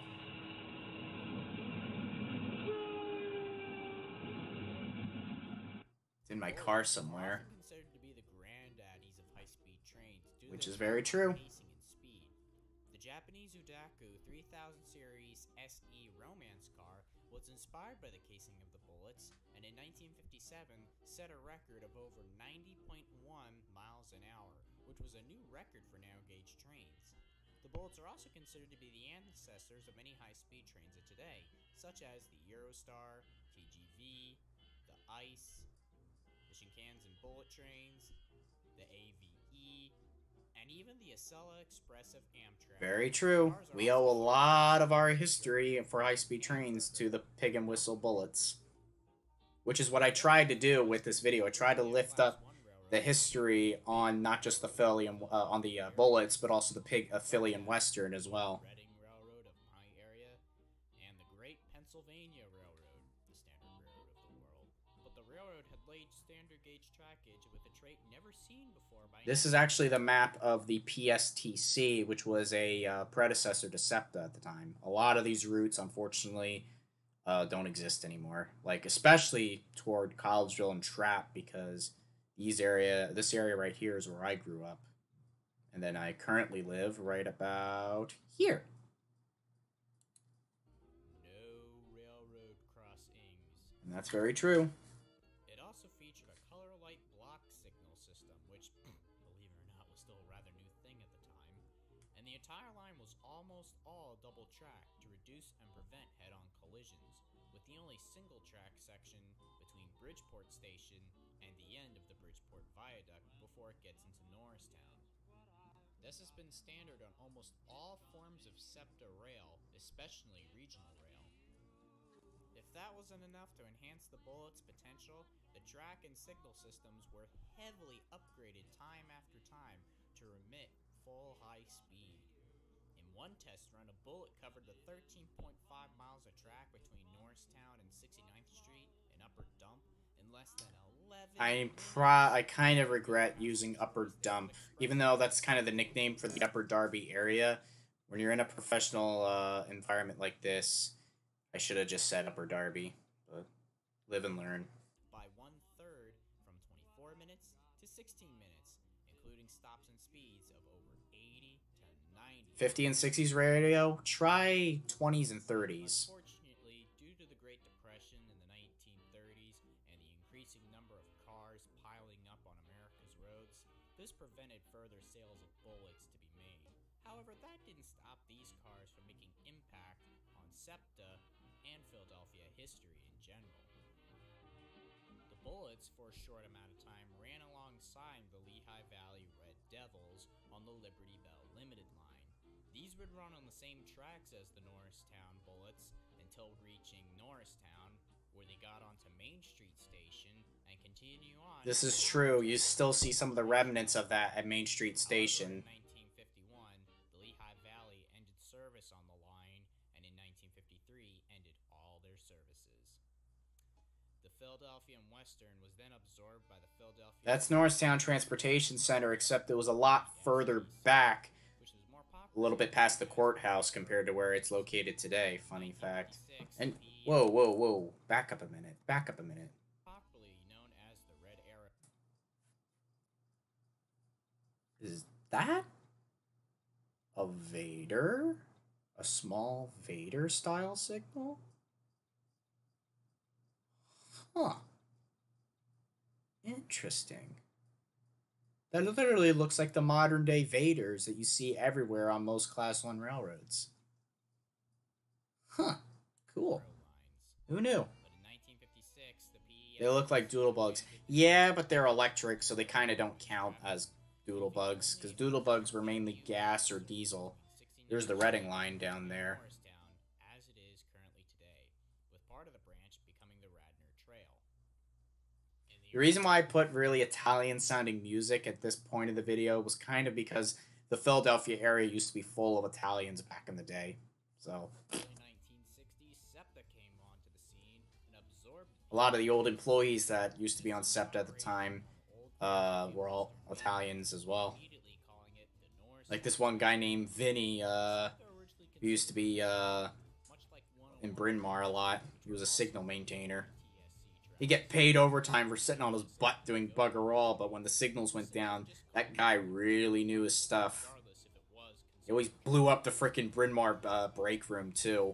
It's in my car somewhere, considered to be the granddaddies of high-speed trains which is very true. pacing and speed. The Japanese Odakyu 3000 series SE Romancecar was inspired by the casing of the bullets, and in 1957 set a record of over 90.1 miles an hour, which was a new record for narrow gauge trains. The bullets are also considered to be the ancestors of many high-speed trains of today, such as the Eurostar, TGV, the ICE, the Shinkansen bullet trains, the AVE, and even the Acela Express of Amtrak. Very true. We owe a lot of our history for high speed trains to the pig and whistle bullets. Which is what I tried to do with this video. I tried to lift up the history on not just the Philly and uh, on the uh, bullets, but also the pig uh, Philly and Western as well. Reading Railroad of my area and the Great Pennsylvania Railroad, the standard railroad of the world. But the railroad had laid standard gauge trackage with a trait never seen before This is actually the map of the PSTC, which was a uh, predecessor to SEPTA at the time. A lot of these routes, unfortunately, uh, don't exist anymore. Like especially toward Collegeville and Trappe, because these area, this area right here is where I grew up, and then I currently live right about here. no railroad crossings. And that's very true. It also featured a color light block signal system, which, believe it or not, was still a rather new thing at the time. And the entire line was almost all double track to reduce and prevent head on collisions. with the only single track section between Bridgeport Station before it gets into Norristown. This has been standard on almost all forms of SEPTA rail, especially regional rail. If that wasn't enough to enhance the Bullet's potential, the track and signal systems were heavily upgraded time after time to remit full high speed. In one test run, a Bullet covered the 13.5 miles of track between Norristown and 69th Street and Upper Dump in less than 11 I pro I kind of regret using Upper Dump, even though that's kind of the nickname for the Upper Darby area. When you're in a professional uh, environment like this, I should have just said Upper Darby. But live and learn. by one third from 24 minutes to 16 minutes, including stops and speeds of over 80 to 90. 50 and 60s radio. Try 20s and 30s. Run on the same tracks as the Norristown Bullets until reaching Norristown, where they got onto Main Street Station and continue on. This is true. You still see some of the remnants of that at Main Street Station. 1951, the Lehigh Valley ended service on the line, and in 1953 ended all their services. The Philadelphia and Western was then absorbed by the Philadelphia. That's Norristown Transportation Center, except it was a lot further back, a little bit past the courthouse compared to where it's located today. Funny fact. And whoa, whoa, whoa! Back up a minute. Back up a minute. popularly known as the Red Arrow. Is that a Vader? A small Vader style signal? Huh. Interesting. That literally looks like the modern day Vaders that you see everywhere on most Class 1 railroads. Huh. Cool. Who knew? But in 1956, the PES They look like doodlebugs. Yeah, but they're electric, so they kind of don't count as doodlebugs, because doodlebugs were mainly gas or diesel. There's the Reading line down there. Norristown as it is currently today, with part of the branch becoming the Radnor Trail. The reason why I put really Italian sounding music at this point of the video was kind of because the Philadelphia area used to be full of Italians back in the day. So early 1960s, SEPTA came onto the scene and absorbed a lot of the old employees that used to be on SEPTA at the time uh, were all Italians as well. Like this one guy named Vinny, uh, who used to be uh, in Bryn Mawr a lot. He was a signal maintainer. He get paid overtime for sitting on his butt doing bugger all, but when the signals went down, that guy really knew his stuff. He always blew up the frickin' Bryn Mawr uh, break room too.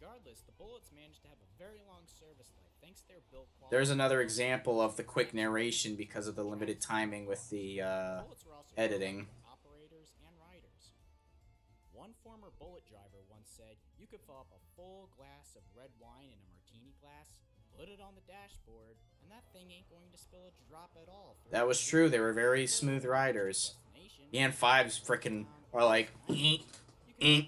Regardless, the Bullets managed to have a very long service life thanks to their quality. There's another example of the quick narration because of the limited timing with the uh, Bullets were also editing. operators and riders. One former bullet driver once said, "You could fill up a full glass of red wine in a put it on the dashboard, and that thing ain't going to spill a drop at all." That was true. They were very smooth riders. The N5s frickin' are like eh, eh,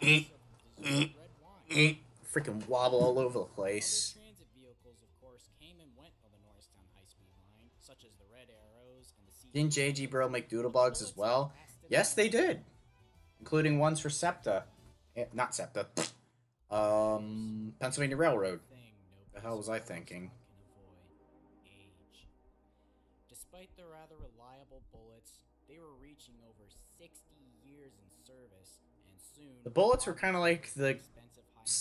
eh, freaking wobble all over the place. Transit vehicles, of course, came and went on the Norristown High-Speed Line, such as the Red Arrows and the Didn't JG Brill make doodlebugs as well? Yes, they did, including ones for SEPTA, Eh, not SEPTA. Um, Pennsylvania Railroad. Hell was I thinking? Despite the rather reliable bullets, they were reaching over 60 years in service, and soon The bullets were kind of like the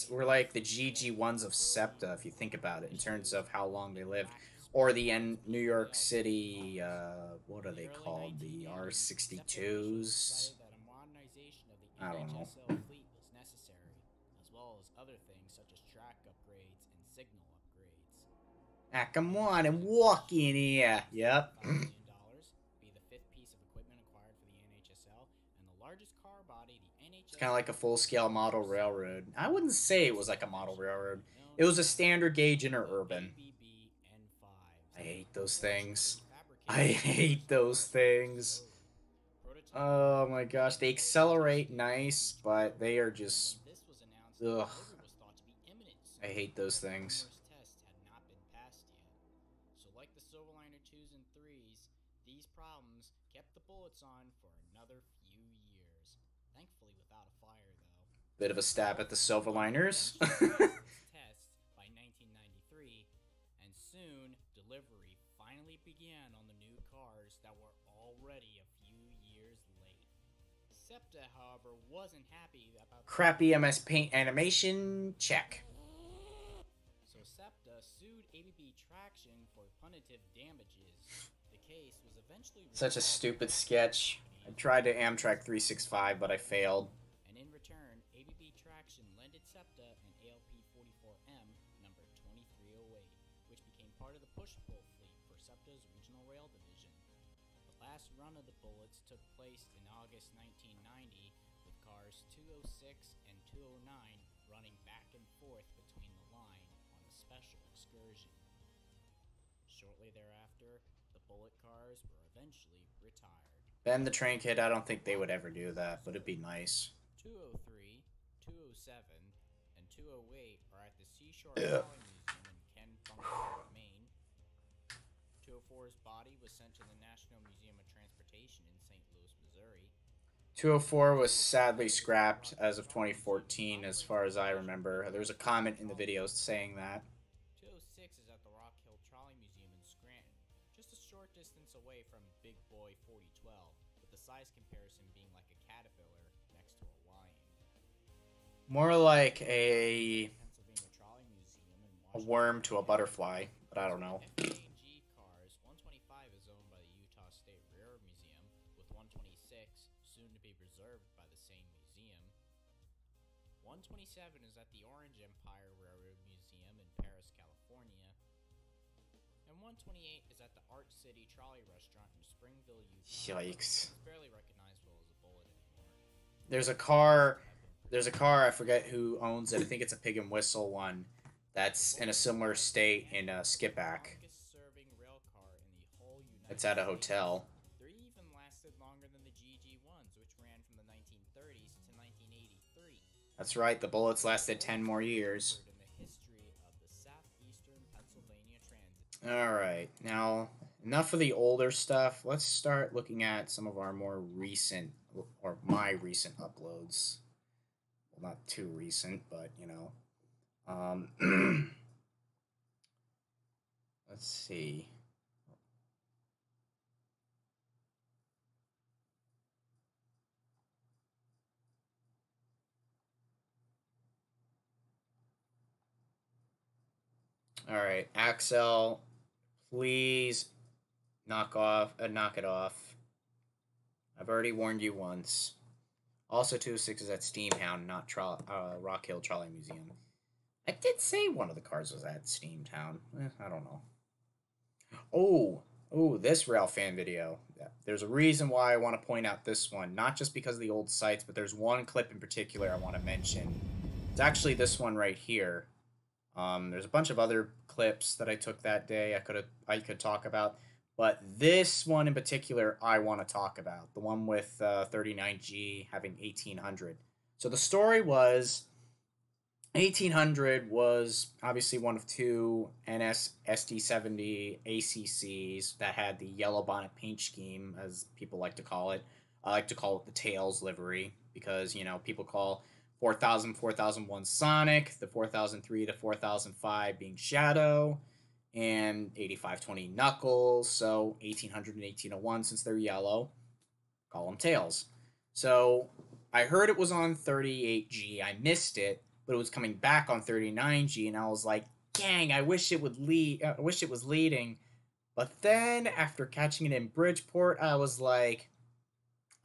were like the GG1s of SEPTA, if you think about it, in terms of how long they lived, or the N- New York City. Uh, what are they called? The R62s. that a modernization of the I don't know. NHSL fleet was necessary, as well as other things such as track upgrades and signal upgrades. Ah, come on and walk in here. Yep. dollars be the fifth piece of equipment acquired for the NHSL and the largest car body the NHSL kind of like a full scale model railroad. I wouldn't say it was like a model railroad. It was a standard gauge interurban. I hate those things. I hate those things. Oh my gosh, they accelerate nice, but they are just ugh. I hate those things. So like the Silverliner 2s and 3s, these problems kept the bullets on for another few years. Thankfully without a fire though. Bit of a stab at the Silverliners. Test by 1993, and soon delivery finally began on the new cars that were already a few years late. SEPTA, however, wasn't happy about Crappy MS Paint animation check. So SEPTA sued ABB Traction for punitive damages. The case was eventually Such a stupid sketch. I tried to Amtrak 365, but I failed. Ben the Train Kid, I don't think they would ever do that, but it'd be nice. 203, 207, and 208 are at the Seashore Yeah. Trolley Museum in Ken Funky, Maine. 204's body was sent to the National Museum of Transportation in St. Louis, Missouri. 204 was sadly scrapped as of 2014, as far as I remember. There was a comment in the video saying that. More like a Pennsylvania Trolley Museum in a worm to a butterfly, but I don't know. FJ&G cars, 125 is owned by the Utah State Railroad Museum, with 126 soon to be reserved by the same museum. 127 is at the Orange Empire Railroad Museum in Perris, California. And 128 is at the Art City Trolley Restaurant in Springville, Utah. Yikes. It's recognizable as a bullet anymore. There's a car. There's a car. I forget who owns it. I think it's a Pig and Whistle one. That's in a similar state in uh, United It's at a hotel. Three even lasted longer than the GG1s, which ran from the 1930s to 1983. That's right. The bullets lasted 10 more years. All right. Now, enough of the older stuff. Let's start looking at some of our more recent, or my recent uploads. Not too recent, but you know. Um, let's see. All right, Axel, please knock off, uh, knock it off. I've already warned you once. Also, 206 is at Steamtown, not Tro- uh, Rock Hill Trolley Museum. I did say one of the cars was at Steamtown. Eh, I don't know. Oh, oh, this rail fan video. Yeah, There's a reason why I want to point out this one, not just because of the old sites, but there's one clip in particular I want to mention. It's actually this one right here. Um, there's a bunch of other clips that I took that day I could I could talk about, but this one in particular I want to talk about. The one with uh, 39G having 1800. So the story was 1800 was obviously one of two NS SD70 ACCs that had the yellow bonnet paint scheme, as people like to call it. I like to call it the Tails livery because you know people call 4000 4001 Sonic, the 4003 to 4005 being Shadow, and 8520 Knuckles. So 1800 and 1801 since they're yellow, call them Tails. So I heard it was on 38G. I missed it, but it was coming back on 39G, and I was like, "Dang! I wish it would lead. Uh, I wish it was leading." But then after catching it in Bridgeport, I was like,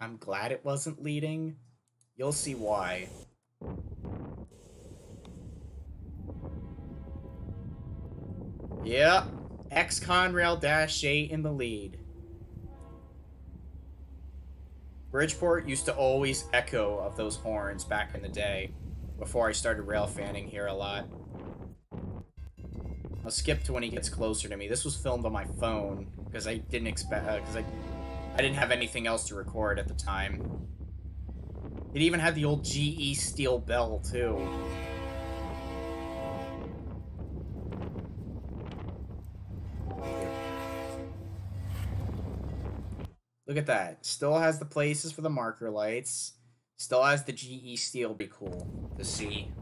"I'm glad it wasn't leading." You'll see why. Yep, X Conrail Dash 8 in the lead. Bridgeport used to always echo of those horns back in the day, before I started rail fanning here a lot. I'll skip to when he gets closer to me. This was filmed on my phone because I didn't expect because uh, I I didn't have anything else to record at the time. It even had the old GE steel bell too. Look at that. Still has the places for the marker lights. Still has the GE steel. Be cool to see.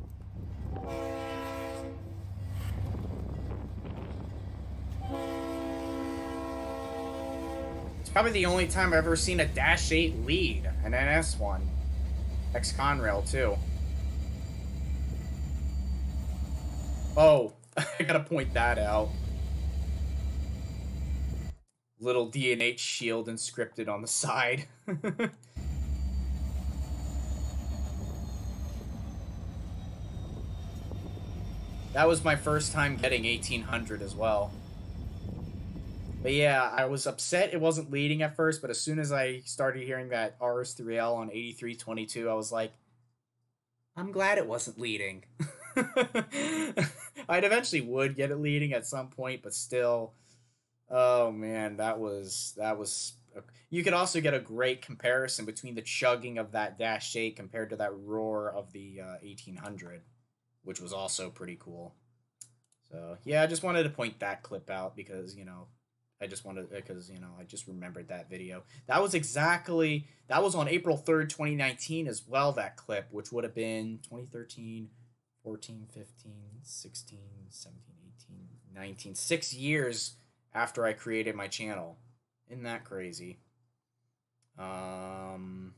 It's probably the only time I've ever seen a Dash 8 lead, an NS one. Ex-Conrail, too. Oh, I gotta point that out. Little D&H shield inscripted on the side. that was my first time getting 1800 as well. But yeah, I was upset it wasn't leading at first, but as soon as I started hearing that RS3L on 8322, I was like, I'm glad it wasn't leading. I'd eventually would get it leading at some point, but still, oh man, that was that was. You could also get a great comparison between the chugging of that Dash 8 compared to that roar of the uh, 1800, which was also pretty cool. So yeah, I just wanted to point that clip out because you know I just wanted because you know I just remembered that video. That was exactly that was on April 3rd, 2019 as well that clip, which would have been 2013, 14, 15, 16, 17, 18, 19, 6 years after I created my channel. Isn't that crazy? Um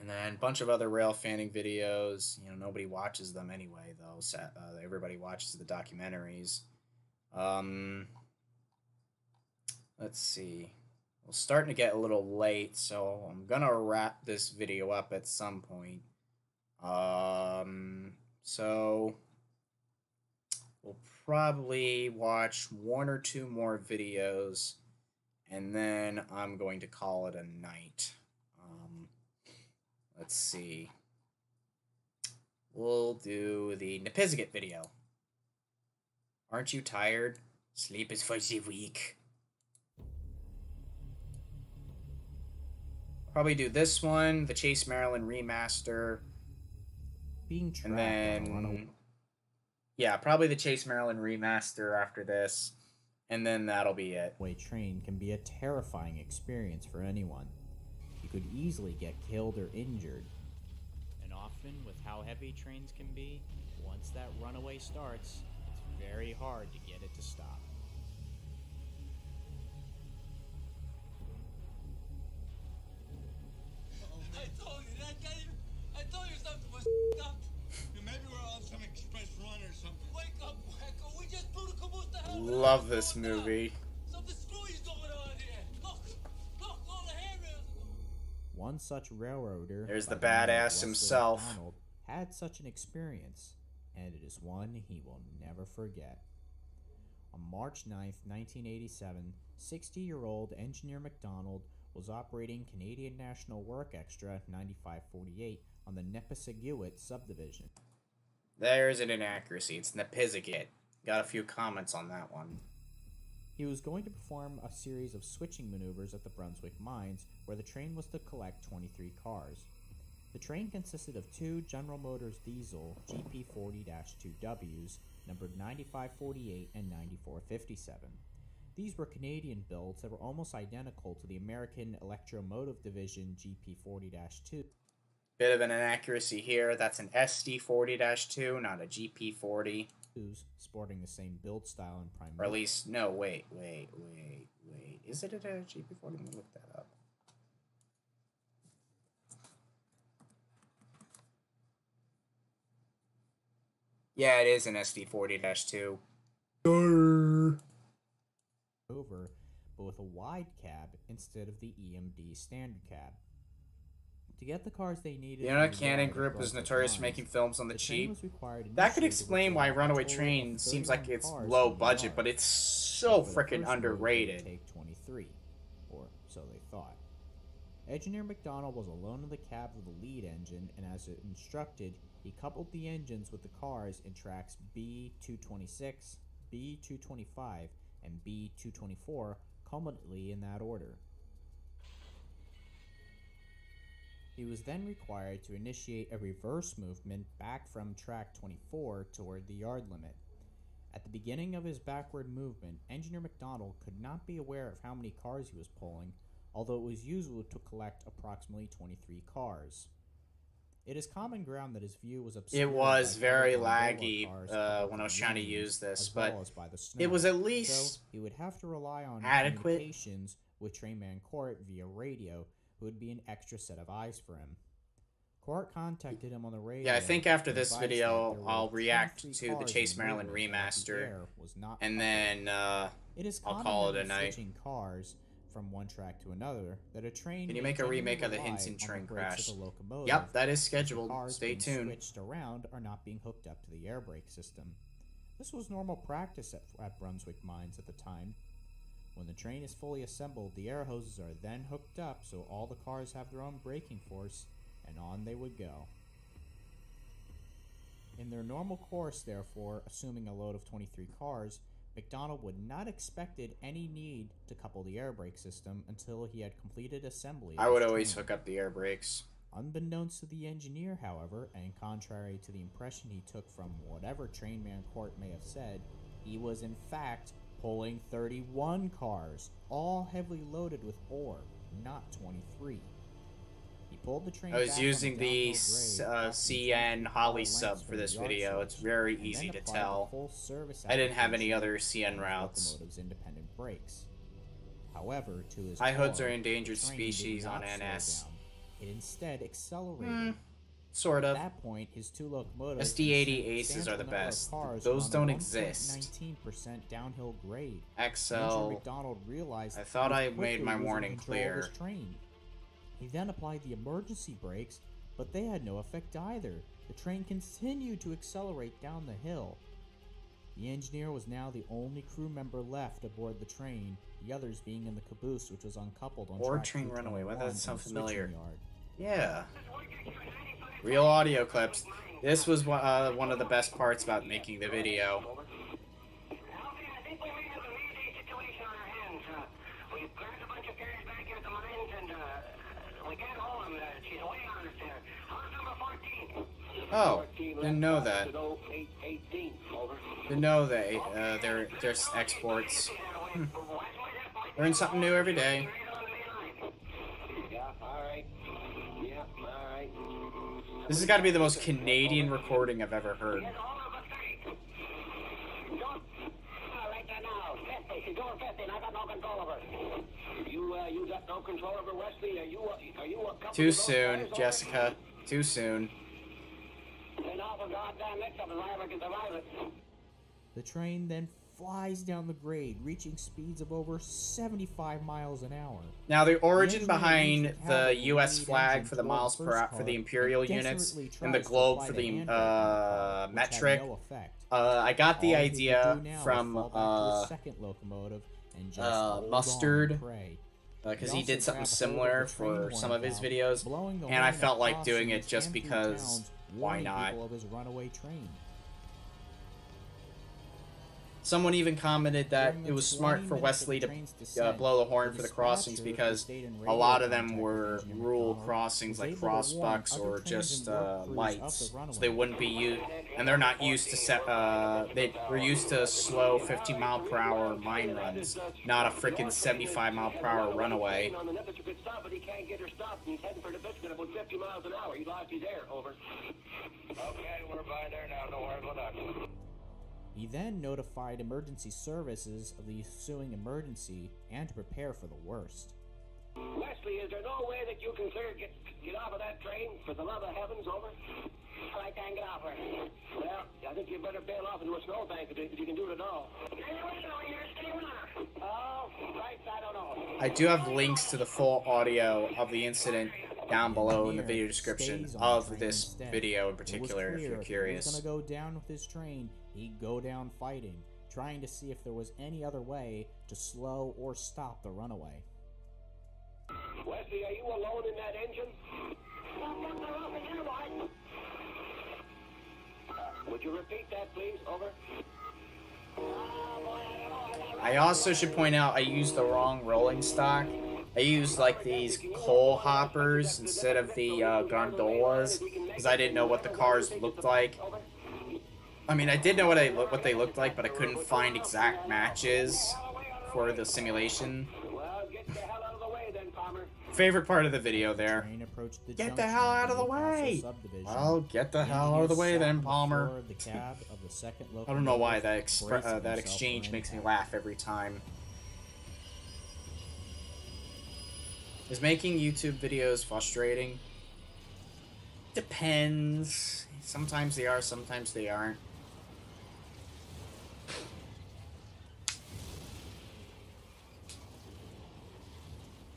and then a bunch of other rail fanning videos. You know, nobody watches them anyway, though. Uh, everybody watches the documentaries. Um, let's see. We're starting to get a little late, so I'm gonna wrap this video up at some point. Um, so we'll probably watch one or two more videos, and then I'm going to call it a night. Um, let's see. We'll do the Nepisiguit video. Aren't you tired? Sleep is for the weak. Probably do this one, the Chase Maryland remaster. Being and then yeah, probably the Chase Maryland remaster after this, and then that'll be it. Way train can be a terrifying experience for anyone. You could easily get killed or injured. And often, with how heavy trains can be, once that runaway starts, it's very hard to get it to stop. I told you that guy. I told you something was up. maybe we're on some express run or something. Wake up, Wacko. We just blew the caboose to hell. Love this movie. Something screwy is going on here. Look, look, all the handrails. One such railroader, There's the badass himself. McDonald, had such an experience, and it is one he will never forget. On March 9th, 1987, 60 year old engineer McDonald was operating Canadian National Work Extra 9548 on the Nepisiguit subdivision. There's an inaccuracy. It's Nepisiguit. Got a few comments on that one. He was going to perform a series of switching maneuvers at the Brunswick mines, where the train was to collect 23 cars. The train consisted of two General Motors diesel GP40 2Ws, numbered 9548 and 9457. These were Canadian builds that were almost identical to the American Electromotive Division GP40 2. Bit of an inaccuracy here. That's an SD40 2, not a GP40. Who's sporting the same build style and prime. Or at least, no, wait, wait, wait, wait. Is it a GP40? Let me look that up. Yeah, it is an SD40 2. over, but with a wide cab instead of the EMD standard cab. To get the cars they needed, You know, to Cannon Group was notorious for making films on the, the cheap. That could explain why Runaway Train seems like it's low budget, but it's so freaking first move, it would underrated. Take 23, or so they thought. Engineer McDonald was alone in the cab of the lead engine, and as instructed, he coupled the engines with the cars in tracks B226, B225, and B224, culminantly in that order. He was then required to initiate a reverse movement back from track 24 toward the yard limit. At the beginning of his backward movement, Engineer McDonald could not be aware of how many cars he was pulling, although it was usual to collect approximately 23 cars. It is common ground that his view was obscured It was very laggy uh, when I was trying to use this, but well by the it was at least So he would have to rely on adequate. communications with Trainman Court via radio, who would be an extra set of eyes for him. Court contacted him on the radio. Yeah, I think after this video, I'll react to the Chase Maryland the remaster, was not and then uh, It is I'll call it a night. cars from one track to another that a train Can you make a remake of the genuinely Hinton rely on train the crash? the Yep, that is scheduled. cars Stay being tuned. Switched around are not being hooked up to the air brake system. This was normal practice at, at Brunswick mines at the time. When the train is fully assembled, the air hoses are then hooked up so all the cars have their own braking force, and on they would go. In their normal course, therefore, assuming a load of 23 cars, McDonald would not expected any need to couple the air brake system until he had completed assembly. I would always train. hook up the air brakes. Unbeknownst to the engineer, however, and contrary to the impression he took from whatever Trainman Court may have said, he was in fact pulling 31 cars, all heavily loaded with ore, not 23. He pulled the train I was using the uh, CN Holly sub for this video. It's very easy to tell. I didn't have any other CN routes. independent brakes. However, to his High hoods are endangered the train did species on NS. It instead accelerated. Hmm, sort of. At that point, his two locomotives SD80 Aces are the substantial number of best. cars Those don't a exist. 1.19% downhill grade. XL. Major McDonald realized I he thought I made quickly my losing warning control of his clear. train. He then applied the emergency brakes, but they had no effect either. The train continued to accelerate down the hill. The engineer was now the only crew member left aboard the train, the others being in the caboose, which was uncoupled on Or track train runaway. Why does that sound the familiar? yard. Yeah. Real audio clips. This was one- uh, one of the best parts about making the video. Oh, didn't know that. Didn't know that uh, they're just exports. Hmm. Learn something new every day. This has got to be the most Canadian recording I've ever heard. Too soon, Jessica. Too soon. The train then flies down the grade, reaching speeds of over 75 miles an hour. Now, the origin behind the U.S. flag for the miles per hour for the imperial units and the globe for the uh, on the car, which had metric. no. Uh, I got the All idea do now was from uh, second locomotive and just uh, Mustard because He he did something grabbed hold of similar for some of his videos, and I felt like doing it just because why not? Someone even commented that it was smart for Wesley to uh, blow the horn for the crossings because a lot of them were rural crossings like able to cross warn bucks other or just uh, lights, so they wouldn't be used, and they're not used to set. Uh, they were used to slow 50 mile per hour mine runs, not a freaking 75 mile per hour runaway. On the net that you could stop, but he can't get her stopped. He's heading for the biscuit about 50 miles an hour. He lost his air. Over. Okay, He then notified emergency services of the ensuing emergency and to prepare for the worst. Wesley, is there no way that you can clear get get off of that train? For the love of heavens, over. I can't get off her. Well, I think you better bail off into a snowbank if you, if you can do it at all. Oh, right, I don't know. I do have links to the full audio of the incident down below in the video description Stays on the of this video in particular if you're If he was curious. gonna go down with his train, he'd go down fighting, trying to see if there was any other way to slow or stop the runaway. Wesley, are you alone in that engine? Would you repeat that, please? Over. I also should point out I used the wrong rolling stock. I used like these coal hoppers instead of the uh, gondolas because I didn't know what the cars looked like. I mean, I did know what I what they looked like, but I couldn't find exact matches for the simulation. Favorite part of the video there. Get the hell out of the way! Well, get the hell out of the way then, Palmer. The the second I don't know why that expre- uh, that exchange makes me laugh every time. Is making YouTube videos frustrating? Depends. Sometimes they are, sometimes they aren't.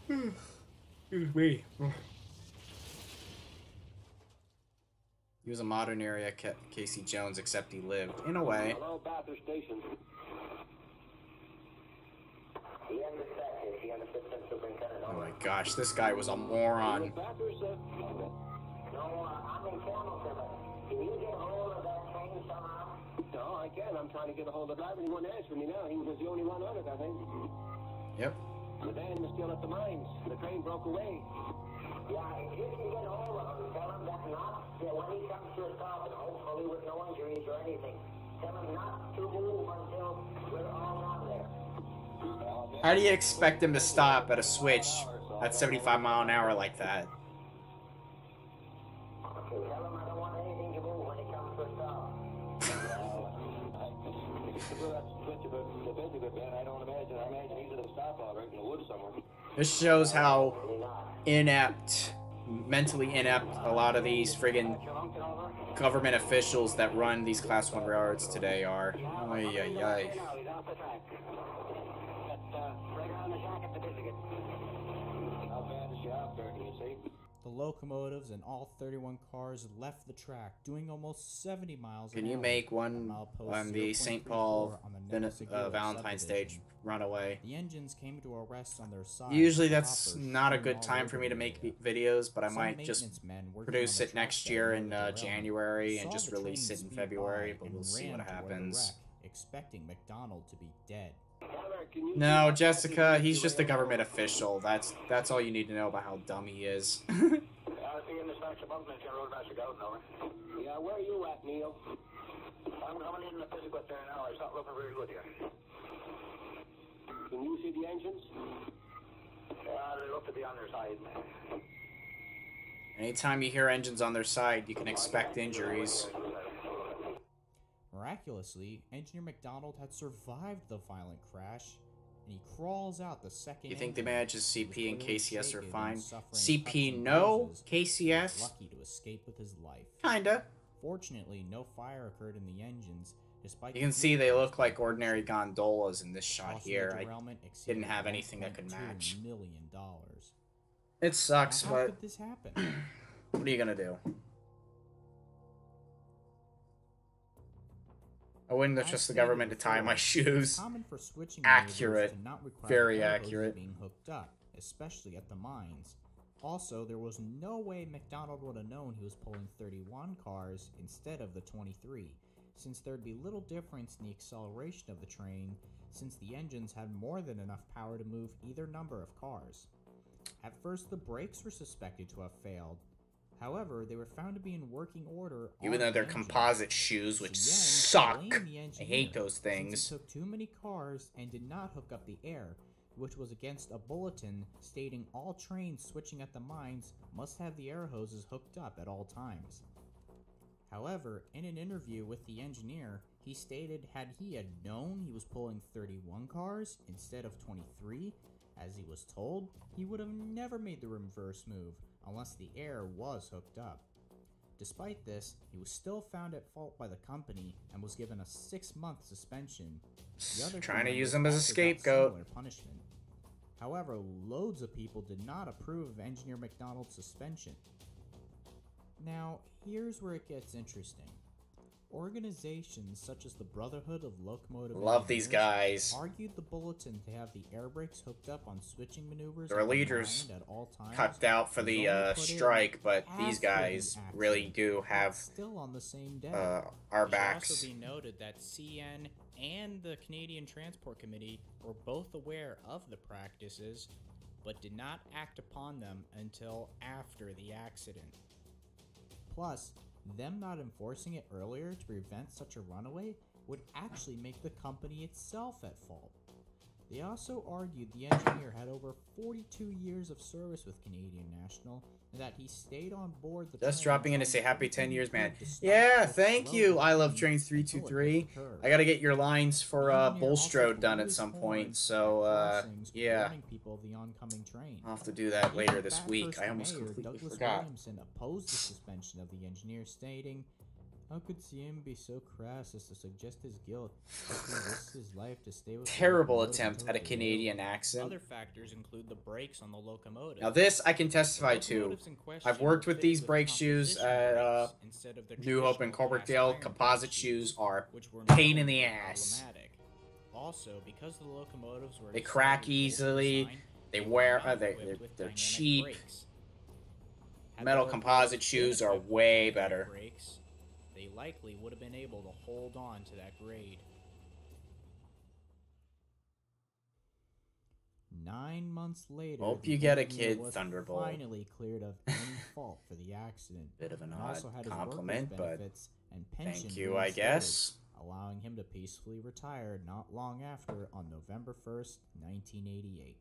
Hmm. Excuse me. He was a modern area Ca- Casey Jones, except he lived, in a way. Hello, Bathurst Station. Oh my gosh, this guy was a moron. I can. I'm trying to get a hold of the driver. He won't answer me now. He was the only one on it, I think. Mm-hmm. Yep. The van was still at the mines. The train broke away. Yeah, if you can get hold of him, tell him that not, that when he comes to a stop, and hopefully with no injuries or anything, tell him not to move until we're all out there. How do you expect him to stop at a switch at 75 mile an hour like that? Okay, This shows how inept, mentally inept a lot of these friggin' government officials that run these class 1 railroads today are. Ay, ay, ay. How bad is the job there, can you see? The locomotives and all 31 cars left the track, doing almost 70 miles Can you hour. make one on the St. Paul on the uh, Valentine's subdivision. runaway? The engines came to a rest on their side. Usually that's not a good time for me to make videos, but I Some might just maintenance men working produce it next year in uh, January and just release it in February, but we'll see what happens. wreck, expecting McDonald to be dead. No, Jessica, he's just a government official. That's that's all you need to know about how dumb he is. Yeah, where are you at, Neil? I'm coming in the now. It's not looking very good here. Can you see the engines? Yeah, they look to be on their side. Anytime you hear engines on their side, you can expect injuries. Miraculously, Engineer McDonald had survived the violent crash, and he crawls out the second. You think the managers CP and KCS are fine? CP no, KCS Lucky to escape with his life. kinda. Fortunately, no fire occurred in the engines, despite. You can see they look like ordinary gondolas in this shot here. I didn't have anything that could match. million dollars. It sucks, Now, how but could this happen? what are you gonna do? I wouldn't have trust the government to tie my shoes. for switching Accurate. not Very accurate. being hooked up, especially at the mines. Also, there was no way McDonald would have known he was pulling 31 cars instead of the 23, since there'd be little difference in the acceleration of the train, since the engines had more than enough power to move either number of cars. At first, the brakes were suspected to have failed. However, they were found to be in working order. Even though the they're composite shoes, which suck. I hate those things. Took too many cars and did not hook up the air, which was against a bulletin stating all trains switching at the mines must have the air hoses hooked up at all times. However, in an interview with the engineer, he stated had he had known he was pulling 31 cars instead of 23, as he was told, he would have never made the reverse move unless the air was hooked up. Despite this, he was still found at fault by the company and was given a six month suspension. The other Trying to use him as a scapegoat. punishment. However, loads of people did not approve of Engineer McDonald's suspension. Now, here's where it gets interesting. Organizations such as the Brotherhood of Locomotive Love these guys. argued the bulletin to have the air brakes hooked up on switching maneuvers Their leaders at all times cut out for the uh, strike, but these guys really do have still on the same day. uh, our It should backs. also be noted that CN and the Canadian Transport Committee were both aware of the practices, but did not act upon them until after the accident. Plus, them not enforcing it earlier to prevent such a runaway would actually make the company itself at fault. They also argued the engineer had over 42 years of service with Canadian National and that he stayed on board the Just train dropping in to say happy 10 years, man. to Yeah, thank you. I love moving Trains until it 323. hit the curb. I gotta get your lines for uh, Bulstrode done at some point, so uh, yeah. people of the oncoming train. I'll have to do that later this week. I almost completely Douglas forgot. Williamson opposed the suspension of the engineer, stating, "How could CN be so crass as to suggest his guilt? If he risks his life to stay with Terrible attempt at a Canadian accent. Other factors include the brakes on the locomotive. Now this I can testify to. locomotives in question I've worked with these brake shoes at uh, instead of New Hope and cast Composite shoes are which were pain in the ass. Also, because the locomotives were They crack easily. They wear. Uh, they, they're, they're cheap. Metal composite shoes are way better. Brakes, likely would have been able to hold on to that grade. Nine months later, Hope you get a engineer kid, was Thunderbolt. finally cleared of any fault for the accident. Bit of an and also odd had his workers' compliment, but benefits and pension thank you, I guess. allowing him to peacefully retire not long after on November 1st, 1988.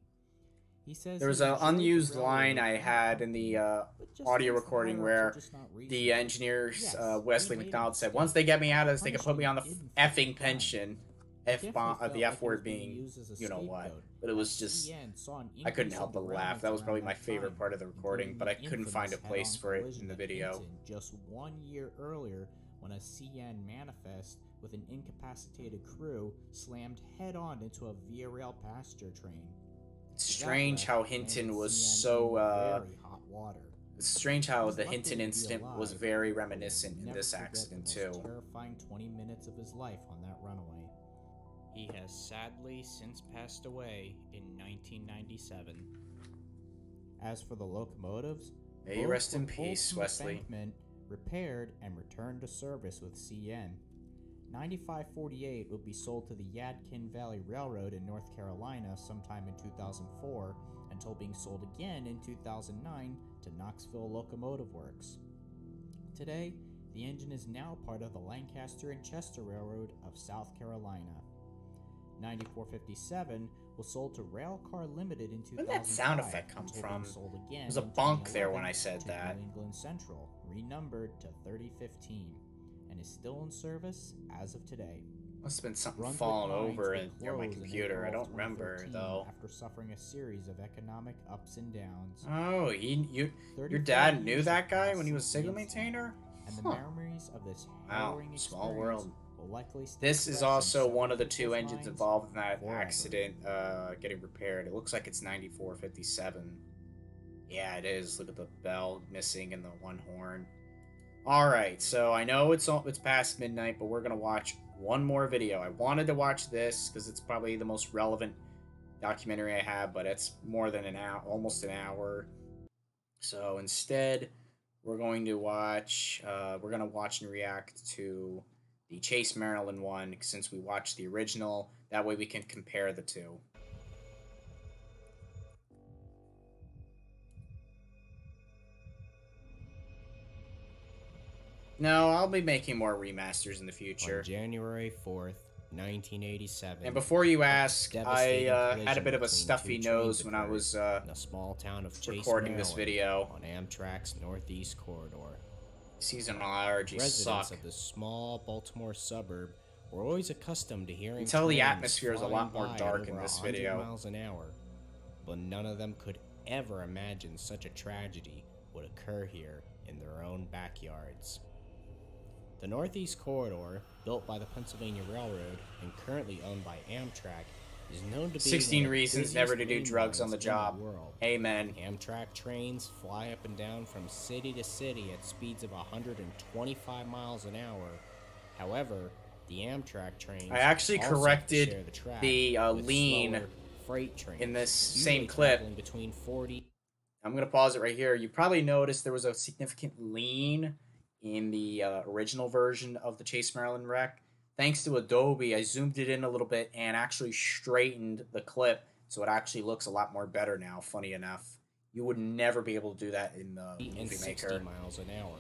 He says There was an unused line I had in the uh, audio recording where are just not the engineers, uh, Wesley McDonald said, once they get me out of this, they can put me on the effing pension. F bomb, uh, the F word being you know what. But it was just, CN saw an I couldn't help but laugh. That was probably my favorite part of the recording, but I couldn't find a place for it in the video. Just one year earlier when a CN manifest with an incapacitated crew slammed head-on into a Via Rail passenger train. It's That strange how Hinton was so, uh, hot water. It's strange how the Hinton incident was very reminiscent in this accident too. Terrifying 20 minutes of his life on that runaway. He has sadly since passed away in 1997. As for the locomotives, May you rest in peace, Wesley. repaired, and returned to service with CN. 9548 would be sold to the Yadkin Valley Railroad in North Carolina sometime in 2004 until being sold again in 2009 to Knoxville Locomotive Works. Today, the engine is now part of the Lancaster and Chester Railroad of South Carolina. 9457 was sold to Railcar Limited in 2005. Where did that sound effect come from? sold again There's a bonk there when I said to that. New England Central, renumbered to 3015, and is still in service as of today. Must have been something Brunswick falling over near my computer. I don't remember though. After suffering a series of economic ups and downs. Oh, he, you, your dad knew that guy when he was signal maintainer? And the Huh. memories of this Wow, small world. will likely stay This is also one of the two engines involved in that accident uh, getting repaired. It looks like it's 9457. Yeah, it is. Look at the bell missing and the one horn. All right, so I know it's it's past midnight, but we're gonna watch one more video. I wanted to watch this because it's probably the most relevant documentary I have, but it's more than an hour, almost an hour. So instead, we're going to watch. Uh, we're gonna watch and react to the Chase Maryland one since we watched the original. That way we can compare the two. No, I'll be making more remasters in the future. On January 4th, 1987. And before you ask, I uh, had a bit of a stuffy nose when I was uh, in the small town of Chase, recording this video. on Amtrak's Northeast Corridor. Seasonal allergies Residents suck. of the small Baltimore suburb were always accustomed to hearing. Until the atmosphere is a lot more dark in this video. miles an hour, but none of them could ever imagine such a tragedy would occur here in their own backyards. The Northeast Corridor, built by the Pennsylvania Railroad and currently owned by Amtrak, is known to be 16 the reasons never to do drugs on the job. world. Amen. Amtrak trains fly up and down from city to city at speeds of 125 miles an hour, However, the Amtrak trains I actually corrected the, the, uh, lean freight trains in this same clip. between 40 I'm gonna pause it right here. You probably noticed there was a significant lean in the uh, original version of the Chase Maryland wreck. Thanks to Adobe, I zoomed it in a little bit and actually straightened the clip so it actually looks a lot more better now. Funny enough, you would never be able to do that in the and Movie 60 Maker. miles an hour.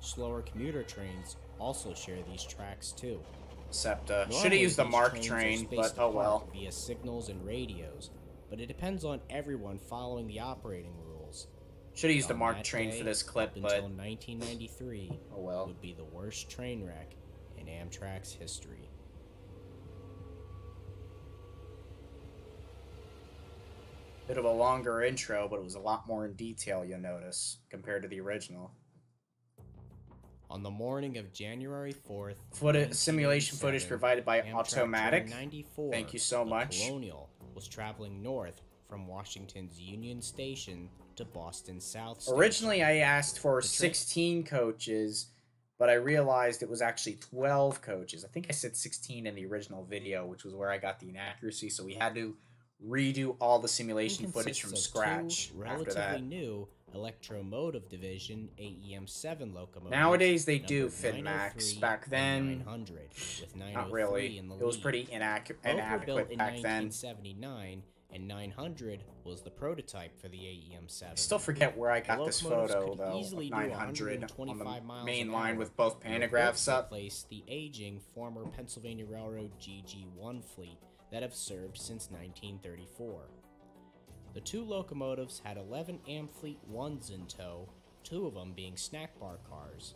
Slower commuter trains also share these tracks too. Except uh, should have used the MARC train, but oh well. Via signals and radios, but it depends on everyone following the operating rules. Should have used the On MARC that train day, for this clip, but until 1993 oh well. would be the worst train wreck in Amtrak's history. Bit of a longer intro, but it was a lot more in detail. You'll notice compared to the original. On the morning of January 4th, Footage, simulation footage provided by Amtrak Automatic. 94, Thank you so the much. Colonial was traveling north from Washington's Union Station to Boston South. Station. Originally, I asked for 16 coaches, but I realized it was actually 12 coaches. I think I said 16 in the original video, which was where I got the inaccuracy. So we had to redo all the simulation footage from scratch relatively that. new Electromotive Division AEM7 locomotives. Nowadays they do numbered fit max. Oh back then, 900, with not really. Oh in the It was pretty inaccurate, inadequate built in back then. 1979, and 900 was the prototype for the AEM7. I still forget where I got this photo though. easily 900 on the miles main line with both pantographs up. Replace the aging former Pennsylvania Railroad GG1 fleet that have served since 1934. The two locomotives had 11 Amfleet 1s in tow, two of them being snack bar cars.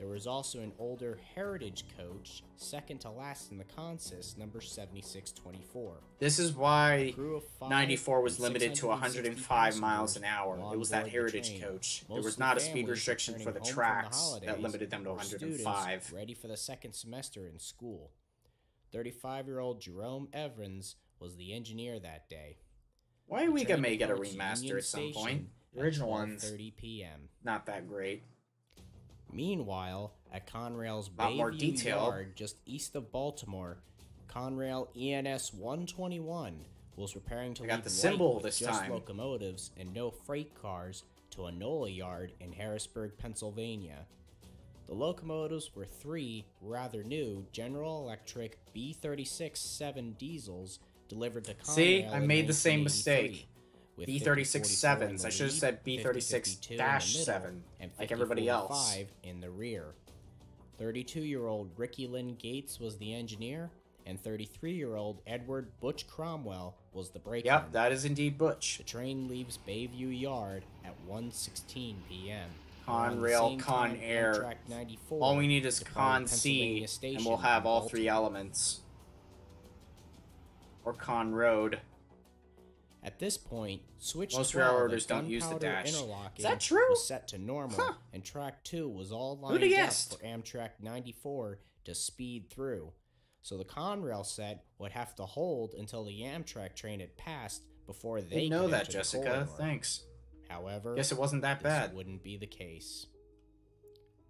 There was also an older Heritage coach, second to last in the consist, number 7624. This is why A crew of five 94 was limited to 660 105 miles an hour. It was that the heritage train, coach. There was not a speed restriction for the returning home from tracks that limited them to or 105. Ready for the second semester in school. 35 year old Jerome Evans was the engineer that day. Why The we gonna may get a remaster Union at some Station point? The original one's 12:30 p.m. not that great. Meanwhile, at Conrail's Bayview. Yard, just east of Baltimore, Conrail ENS 121 was preparing to I leave the symbol with this just time. locomotives and no freight cars to Enola yard in Harrisburg, Pennsylvania. The locomotives were three rather new General Electric B36 7 diesels delivered to Conrail See, I made the same mistake. With B36 5044 sevens. I should have said B36 5052 in the dash seven, and like everybody else. 5045 in the rear. 32 year old Ricky Lynn Gates was the engineer, and 33 year old Edward Butch Cromwell was the brakeman. Yep, that is indeed Butch. The train leaves Bayview Yard at 1:16 p.m. The Conrail, Con Air. Amtrak 94 All we need is Con C, and we'll have all three elements. Or Con Road. At this point, switch Most 12 of railroaders don't use the dash. interlocking Is that true? was set to normal, Huh. and track 2 was all lined up guessed? for Amtrak 94 to speed through. So the Conrail set would have to hold until the Amtrak train had passed before they Didn't know that, the Jessica. corridor. Thanks. However, Guess it wasn't that bad. wouldn't be the case.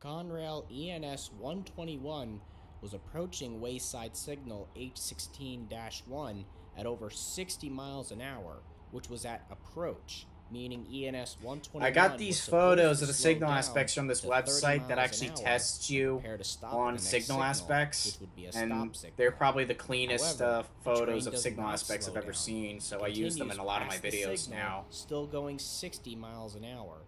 Conrail ENS 121 was approaching Wayside Signal H16 1 at over 60 miles an hour, which was at approach, meaning ENS 121. I got these photos of the signal aspects from this website that actually tests you to stop on signal, aspects, which would be a and they're probably the cleanest However, uh, photos of signal aspects I've ever seen, so I use them in a lot of my videos signal, now. Still going 60 miles an hour.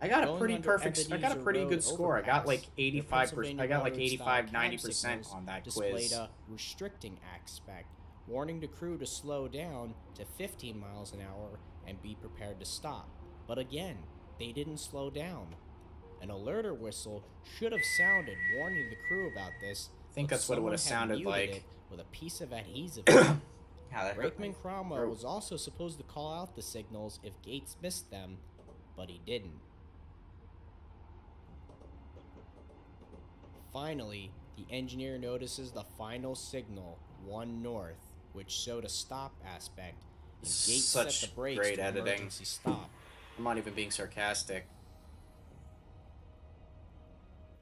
I got a pretty perfect. I got a pretty good score. I got like 85 percent. I got like 85, 90 percent on that displayed quiz. a restricting aspect, warning the crew to slow down to 15 miles an hour and be prepared to stop. But again, they didn't slow down. An alerter whistle should have sounded, warning the crew about this. I think that's what it would have sounded like. with a piece of adhesive. Yeah, Brakeman Cromwell was also supposed to call out the signals if Gates missed them, but he didn't. Finally, the engineer notices the final signal, 1 north, which showed a stop aspect, Such set the brakes great editing. stop. I'm not even being sarcastic.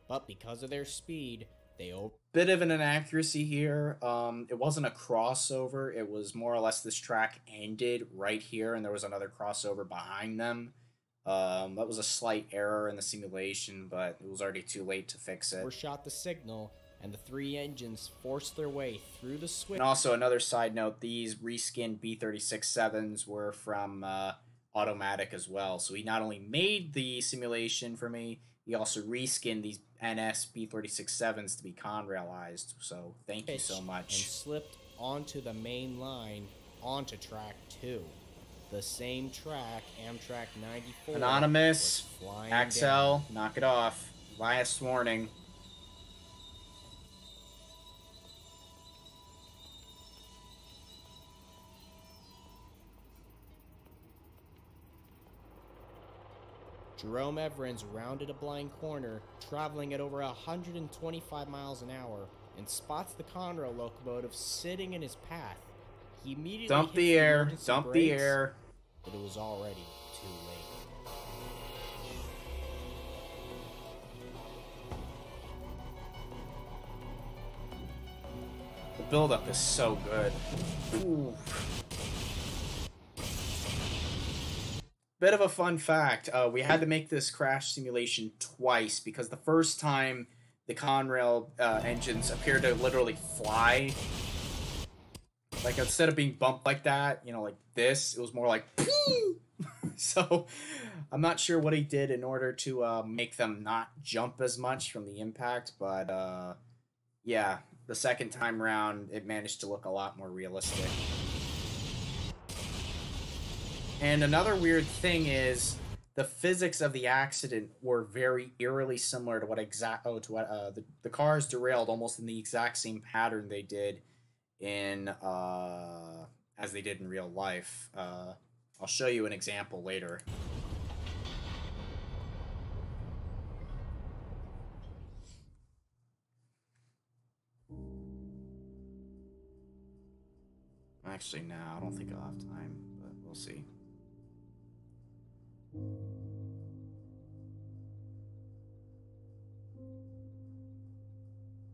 But because of their speed, They bit of an inaccuracy here. Um, it wasn't a crossover. It was more or less this track ended right here, and there was another crossover behind them. Um, that was a slight error in the simulation, but it was already too late to fix it. overshot the signal, and the three engines forced their way through the switch. And also, another side note: these reskinned B36 were from uh, Automatic as well. So he not only made the simulation for me, he also reskinned these NS B36 to be Conrailized. So thank you so much. and slipped onto the main line onto track two. The same track Amtrak 94 Anonymous, Axel, knock it off. Last warning. Jerome Evans rounded a blind corner, traveling at over 125 miles an hour, and spots the Conrail locomotive sitting in his path. He immediately Dump hits the air, dump the air. but it was already too late. The buildup is so good. Ooh. Bit of a fun fact: uh, we had to make this crash simulation twice because the first time the Conrail uh, engines appeared to literally fly. Like instead of being bumped like that, you know, like this, it was more like. so, I'm not sure what he did in order to uh, make them not jump as much from the impact, but uh, yeah, the second time round, it managed to look a lot more realistic. And another weird thing is the physics of the accident were very eerily similar to what exact oh to what uh, the the cars derailed almost in the exact same pattern they did in uh as they did in real life. Uh, I'll show you an example later. Actually, no, I don't think I'll have time, but we'll see.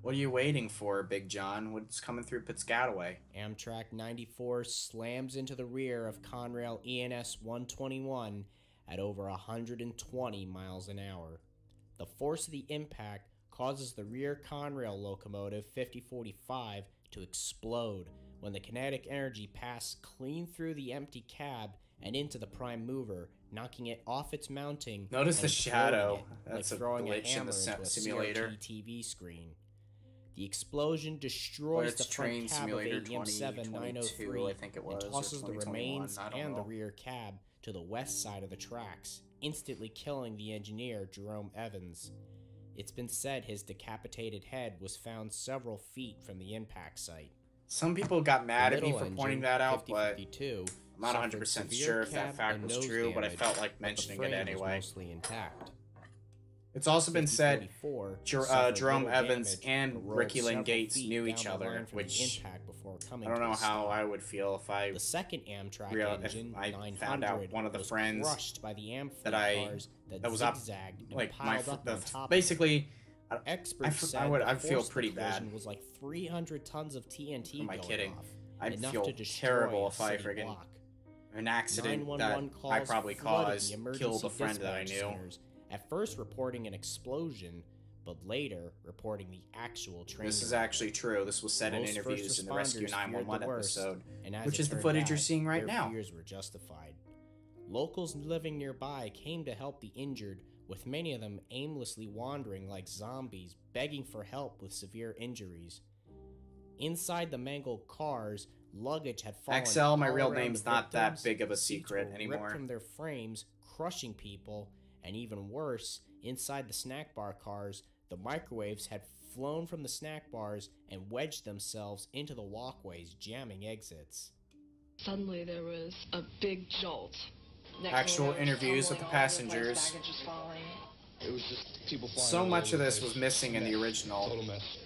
What are you waiting for, Big John? What's coming through Piscataway? Amtrak 94 slams into the rear of Conrail ENS 121 at over 120 miles an hour. The force of the impact causes the rear Conrail locomotive 5045 to explode when the kinetic energy passed clean through the empty cab and into the prime mover, knocking it off its mounting. Notice the shadow. it That's a like throwing a glitch in the sim- into a simulator. CRT TV screen. The explosion destroys it's the front Train cab Simulator of AEM 7903 2022, I think it was, and tosses the remains and the rear cab to the west side of the tracks, instantly killing the engineer Jerome Evans. It's been said his decapitated head was found several feet from the impact site. Some people got mad at me for pointing that out, but I'm not 100% sure if that fact was true, but I felt like mentioning it anyway. It's also been said 5044 Jer- uh, Jerome Evans and Ricky Lynn Gates knew each other, line from the which before coming I don't know how. I would feel if I The second Amtrak real- engine, I found out one of the friends crushed by the Amfleet that I that, that was up like my the, basically Experts I I would the I'd feel pretty bad. was like 300 tons of TNT Am I kidding? off, I'd enough feel to destroy terrible if I friggin' an accident that 911 I probably caused killed a friend that I knew. centers, at first reporting an explosion, but later reporting the actual train. This is actually true. This was said in Most first interviews in the Rescue 911 worst, episode, and which is the footage you're seeing right their now. Fears were justified. Locals living nearby came to help the injured, with many of them aimlessly wandering like zombies, begging for help with severe injuries. Inside the mangled cars, luggage had fallen. XL, my real name's the not that big of a seats secret were anymore. Ripped from their frames, crushing people, and even worse, inside the snack bar cars, the microwaves had flown from the snack bars and wedged themselves into the walkways, jamming exits. Suddenly there was a big jolt. Next Actual thing I know, interviews with the stumbling all over the place, passengers. baggage was falling. It was just people flying. So much of this was missing in the original. Total mess.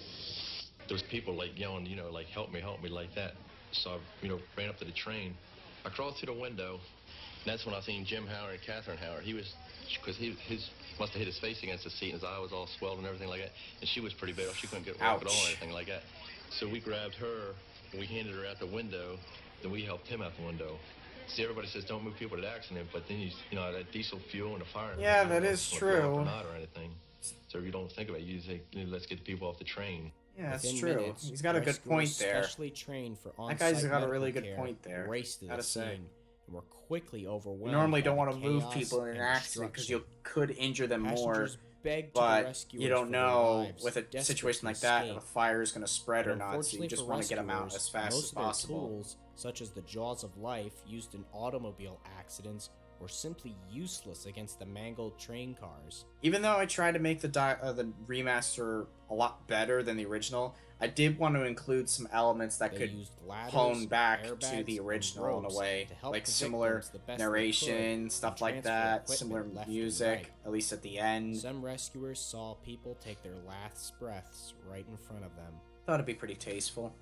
There was people like yelling, you know, like help me, help me, like that. So I, you know, ran up to the train. I crawled through the window, And that's when I seen Jim Howard and Catherine Howard. He was, because he his must have hit his face against the seat, and his eye was all swelled and everything like that. And she was pretty bad. She couldn't get up at all or anything like that. So we grabbed her, and we handed her out the window. Then we helped him out the window. See, everybody says don't move people to the accident, but then you, you know, that diesel fuel and the fire. Yeah, everything, that you know, is what go up true. Or not or anything. So you don't think about it. You think, you let's get the people off the train. Yeah, that's Within true. minutes, He's got a good point there. Specially trained for That guy's on-site got a really good care point there, Raced to the gotta say. scene and were quickly overwhelmed. You normally don't want to move people in an accident because you could injure them more. Passengers begged to But you don't know lives, with a situation like that if a fire is going to spread or not. So you just want to get them out as fast most as of their possible. Tools, such as the jaws of life used in automobile accidents, were simply useless against the mangled train cars. Even though I tried to make the di- uh, the remaster a lot better than the original, I did want to include some elements that They could used ladders, hone back to the original in a way, to help like similar narration, stuff like that, similar music, right. at least at the end. Some rescuers saw people take their last breaths right in front of them. Thought it'd be pretty tasteful.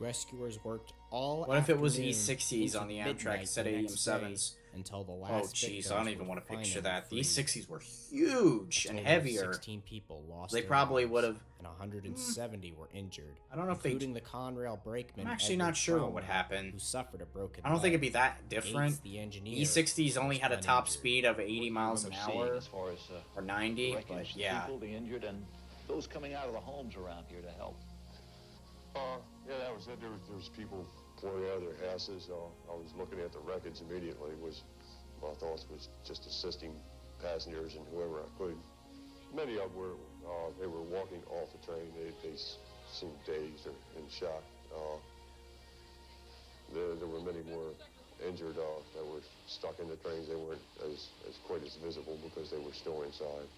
Rescuers worked all What if it was E60s on the Amtrak instead of the next day EM7s? until the last. Oh, last jeez, I don't even want to picture that. freed. These 60s were huge and heavier. 16 people lost They probably would have. and 170 were injured. I don't know if they- including the Conrail brakeman. I'm actually Edward not sure what would happen. Who suffered a broken. I don't think it'd be that different. Gates, the engineer, E60s only had a top uninjured. speed of 80 miles an hour as far as uh, or 90, wreckage, but yeah. people, the injured, and those coming out of the homes around here to help. Uh, yeah, that was it. There was, there was people pouring out of their houses. Uh, I was looking at the wreckage immediately. Was my thoughts was just assisting passengers and whoever I could. Many of them were uh, they were walking off the train. They they seemed dazed or in shock. Uh, there, there were many more injured uh, that were stuck in the trains. They weren't as, as quite as visible because they were still inside.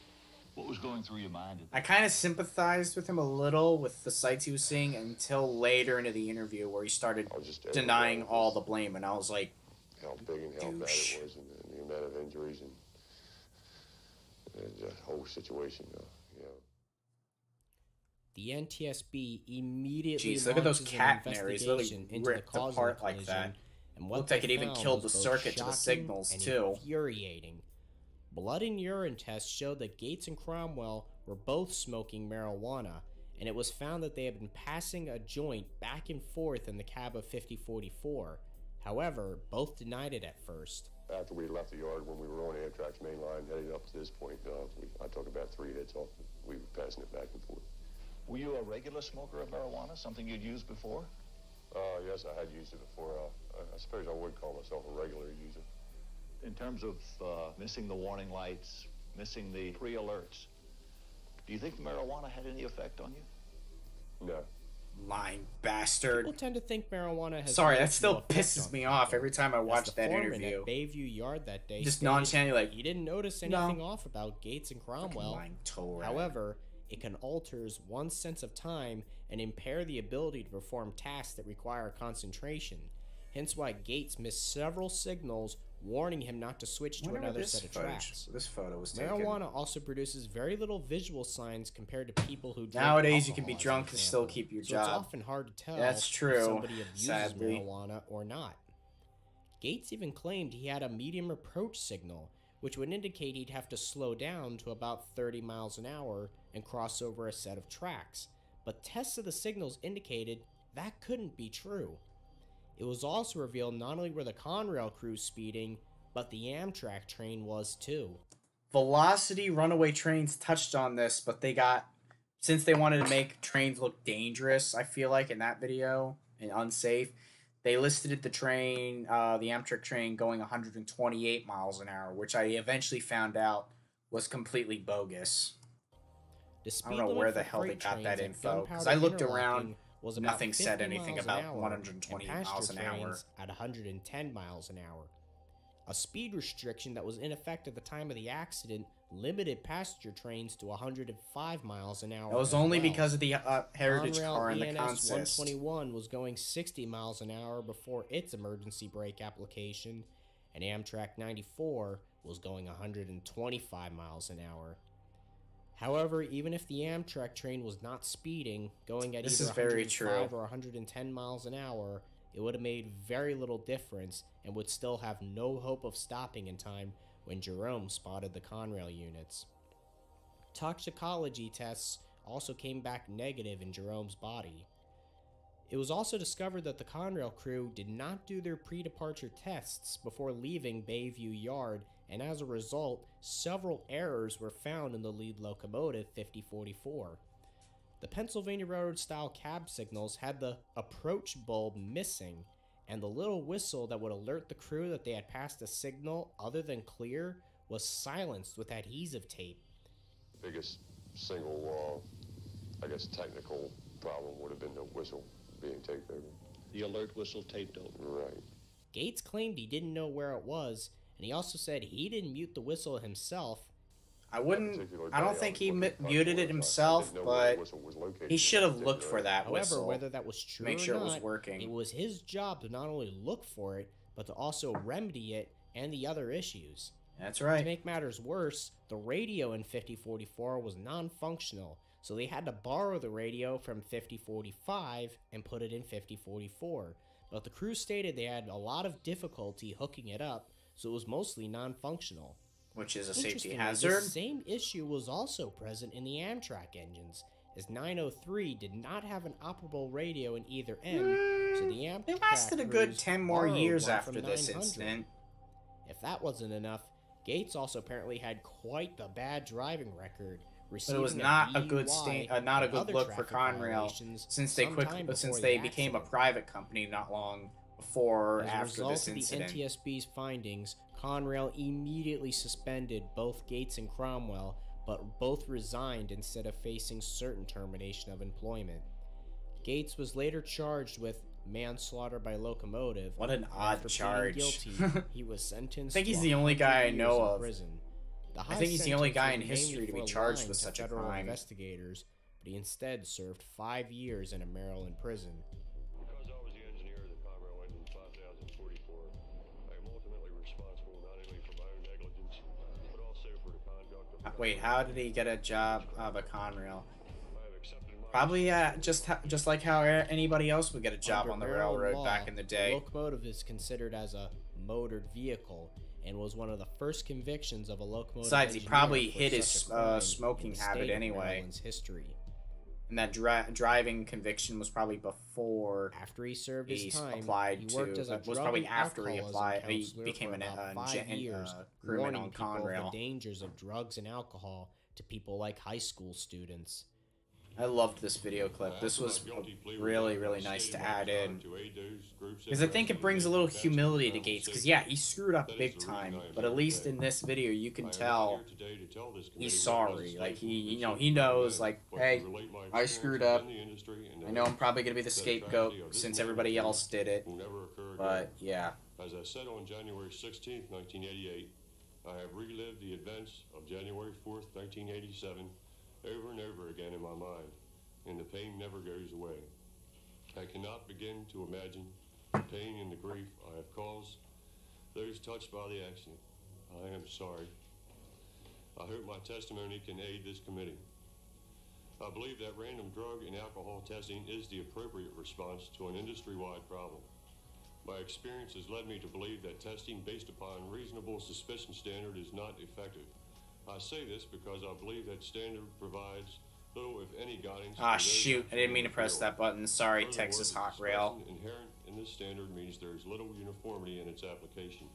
What was going through your mind? I kind of sympathized with him a little with the sights he was seeing until later into the interview where he started denying all the blame, and I was like, how big and how bad it was and, and the amount of injuries and, and the whole situation. Uh, you know. The NTSB immediately Jeez, look at those launches an catenaries really investigation into the ripped cause of apart the like collision, that. And what Looked like it even killed the circuit to the signals, and too. Infuriating. Blood and urine tests showed that Gates and Cromwell were both smoking marijuana, and it was found that they had been passing a joint back and forth in the cab of 5044. However, both denied it at first. After we left the yard, when we were on Amtrak's main line heading up to this point, uh, we, I took about three hits off. We were passing it back and forth. Were you a regular smoker of marijuana? Something you'd used before? Uh, yes, I had used it before. Uh, I, I suppose I would call myself a regular user. In terms of uh, missing the warning lights, missing the pre-alerts, do you think marijuana had any effect on you? No. lying bastard. People tend to think marijuana has. Sorry, that still no pisses me people. off every time I As watch the that interview. At Bayview Yard that day. Just stated nonchalantly like, he didn't notice "No." anything off about Gates and Cromwell. lying. However, it can alter one's sense of time and impair the ability to perform tasks that require concentration. Hence why Gates missed several signals warning him not to switch to another set of photo- tracks. this photo was taken. Marijuana also produces very little visual signs compared to people who Nowadays, you can be drunk and still keep your so job. It's often hard to tell That's true. if somebody abuses sadly. marijuana or not. Gates even claimed he had a medium approach signal, which would indicate he'd have to slow down to about 30 miles an hour and cross over a set of tracks. But tests of the signals indicated that couldn't be true. It was also revealed not only were the Conrail crews speeding, but the Amtrak train was too. Velocity runaway trains touched on this, but they got since they wanted to make trains look dangerous. I feel like in that video and unsafe, they listed the train, uh, the Amtrak train, going 128 miles an hour, which I eventually found out was completely bogus. I don't know where the hell they got that info because I looked around. Was about Nothing said anything miles about hour, 120 and miles an hour. at 110 miles an hour. A speed restriction that was in effect at the time of the accident limited passenger trains to 105 miles an hour. It was only well. because of the uh, heritage Conrail car and the ENS consist. 121 was going 60 miles an hour before its emergency brake application, and Amtrak 94 was going 125 miles an hour. However, even if the Amtrak train was not speeding, going at This either is very 105 true. or 110 miles an hour, it would have made very little difference and would still have no hope of stopping in time when Jerome spotted the Conrail units. Toxicology tests also came back negative in Jerome's body. It was also discovered that the Conrail crew did not do their pre departure tests before leaving Bayview Yard, and as a result, several errors were found in the lead locomotive 5044. The Pennsylvania Railroad style cab signals had the approach bulb missing, and the little whistle that would alert the crew that they had passed a signal other than clear was silenced with adhesive tape. biggest single, uh, I guess, technical problem would have been the whistle being taped over. The alert whistle taped over. Right. Gates claimed he didn't know where it was, and he also said he didn't mute the whistle himself. I wouldn't. I don't think he looking muted it, it but I himself, didn't know where the but whistle was located he should have looked for particular. that However, whistle. whether that was true Make or sure it was not, working. it was his job to not only look for it, but to also remedy it and the other issues. That's right. To make matters worse, the radio in 5044 was non functional, so they had to borrow the radio from 5045 and put it in 5044. But the crew stated they had a lot of difficulty hooking it up, so it was mostly non functional. Which is a safety hazard. The same issue was also present in the Amtrak engines, as 903 did not have an operable radio in either end, so the Amtrak It lasted a good 10 more years after this incident. If that wasn't enough, Gates also apparently had quite the bad driving record. But it was not a good DUI stain, uh, not a good look for Conrail since they quick sometime since they the became a private company not long before or As a after result this of the. NTSB's findings, Conrail immediately suspended both Gates and Cromwell, but both resigned instead of facing certain termination of employment. Gates was later charged with manslaughter by locomotive. What an odd charge. Guilty, he was sentenced. I think he's the only guy I know of. Prison. I think he's the only guy in history to be charged with such a federal crime. investigators, but he instead served five years in a Maryland prison. Wait, how did he get a job of a Conrail? Probably uh, just just like how anybody else would get a job Under on the railroad law, back in the a day. locomotive is considered as a motored vehicle and was one of the first convictions of a locomotive. Besides, he probably hid his, uh, smoking habit anyway. Maryland's history. And that dri- driving conviction was probably before After he served he his time, applied to. uh, was probably after he applied. He became an uh, five gen- years, uh, crewman warning on Conrail. the dangers of drugs and alcohol to people like high school students. I loved this video clip. This was really, really nice to add in. Because I think it brings a little humility to Gates. Because, yeah, he screwed up big time. But at least in this video, you can tell he's sorry. Like, he, you know, he knows, like, hey, I screwed up. I know I'm probably going to be the scapegoat since everybody else did it. But, yeah. As I said on January 16, 1988, I have relived the events of January 4th, 1987, over and over again in my mind, and the pain never goes away. I cannot begin to imagine the pain and the grief I have caused those touched by the accident. I am sorry. I hope my testimony can aid this committee. I believe that random drug and alcohol testing is the appropriate response to an industry-wide problem. My experience has led me to believe that testing based upon reasonable suspicion standard is not effective. I say this because I believe that standard provides little, if any, guidance. Ah, shoot. I didn't mean to press that button. Sorry, Furthermore, Texas Hot Rail. Inherent in this standard means there is little uniformity in its application.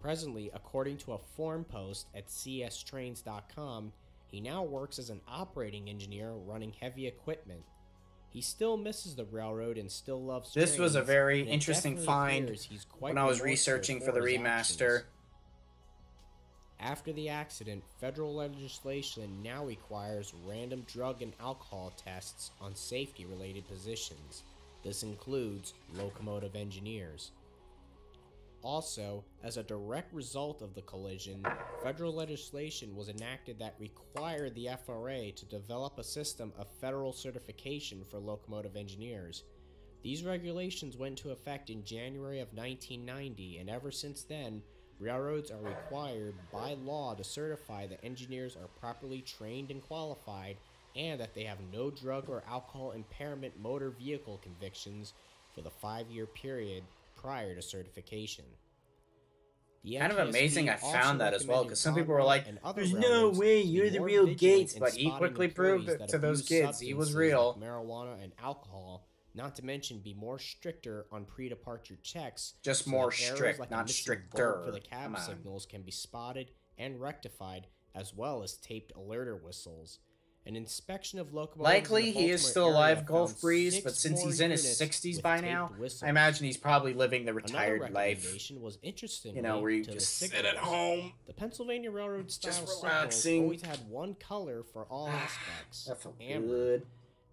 Presently, according to a forum post at cstrains.com, he now works as an operating engineer running heavy equipment. He still misses the railroad and still loves This was a very interesting find he's quite when I was researching for the remaster. actions. After the accident, federal legislation now requires random drug and alcohol tests on safety related positions. This includes locomotive engineers. Also, as a direct result of the collision, federal legislation was enacted that required the FRA to develop a system of federal certification for locomotive engineers. These regulations went into effect in January of 1990, and ever since then, railroads are required by law to certify that engineers are properly trained and qualified and that they have no drug or alcohol impairment motor vehicle convictions for the five year period prior to certification. The Kind of amazing I found that as well, because some people were like, Conrail and other there's no way you're the real Gates, but he quickly proved to those kids he was real. like marijuana and alcohol, not to mention be more stricter on pre-departure checks. Just so more strict, like not stricter. For the cab Come on. signals can be spotted and rectified, as well as taped alerter whistles. An inspection of locomotives. Likely he is still alive, Gulf Breeze, but since he's in his 60s by now, whistles. I imagine he's probably living the Another retired life. recommendation was interesting. You know, where you just sit signals. at home. The Pennsylvania Railroad style Just relaxing. always had one color for all ah, aspects. That felt amber. good.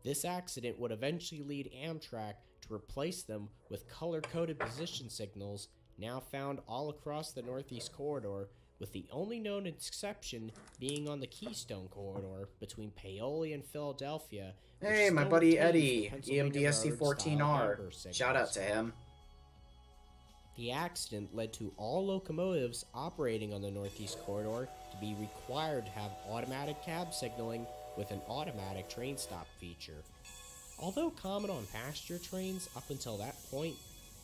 This accident would eventually lead Amtrak to replace them with color-coded position signals now found all across the Northeast Corridor, with the only known exception being on the Keystone Corridor between Paoli and Philadelphia. Hey, my buddy Eddie, EMDSC Railroad style 14R. amber Shout out to him. The accident led to all locomotives operating on the Northeast Corridor to be required to have automatic cab signaling with an automatic train stop feature. Although common on passenger trains up until that point,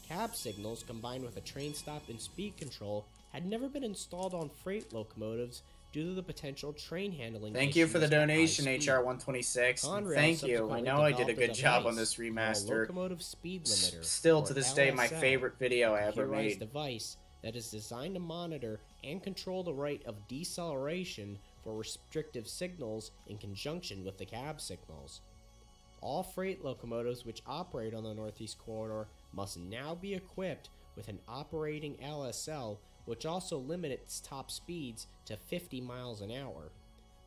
cab signals combined with a train stop and speed control had never been installed on freight locomotives due to the potential train handling Thank you for the issues at high donation. HR 126. Conrail Thank you. I know I did a good job on this remaster. Locomotive speed limiter, Still to this day, my favorite video I ever made. device that is designed to monitor and control the rate of deceleration for restrictive signals in conjunction with the cab signals. All freight locomotives which operate on the Northeast Corridor must now be equipped with an operating LSL, which also limits top speeds to 50 miles an hour.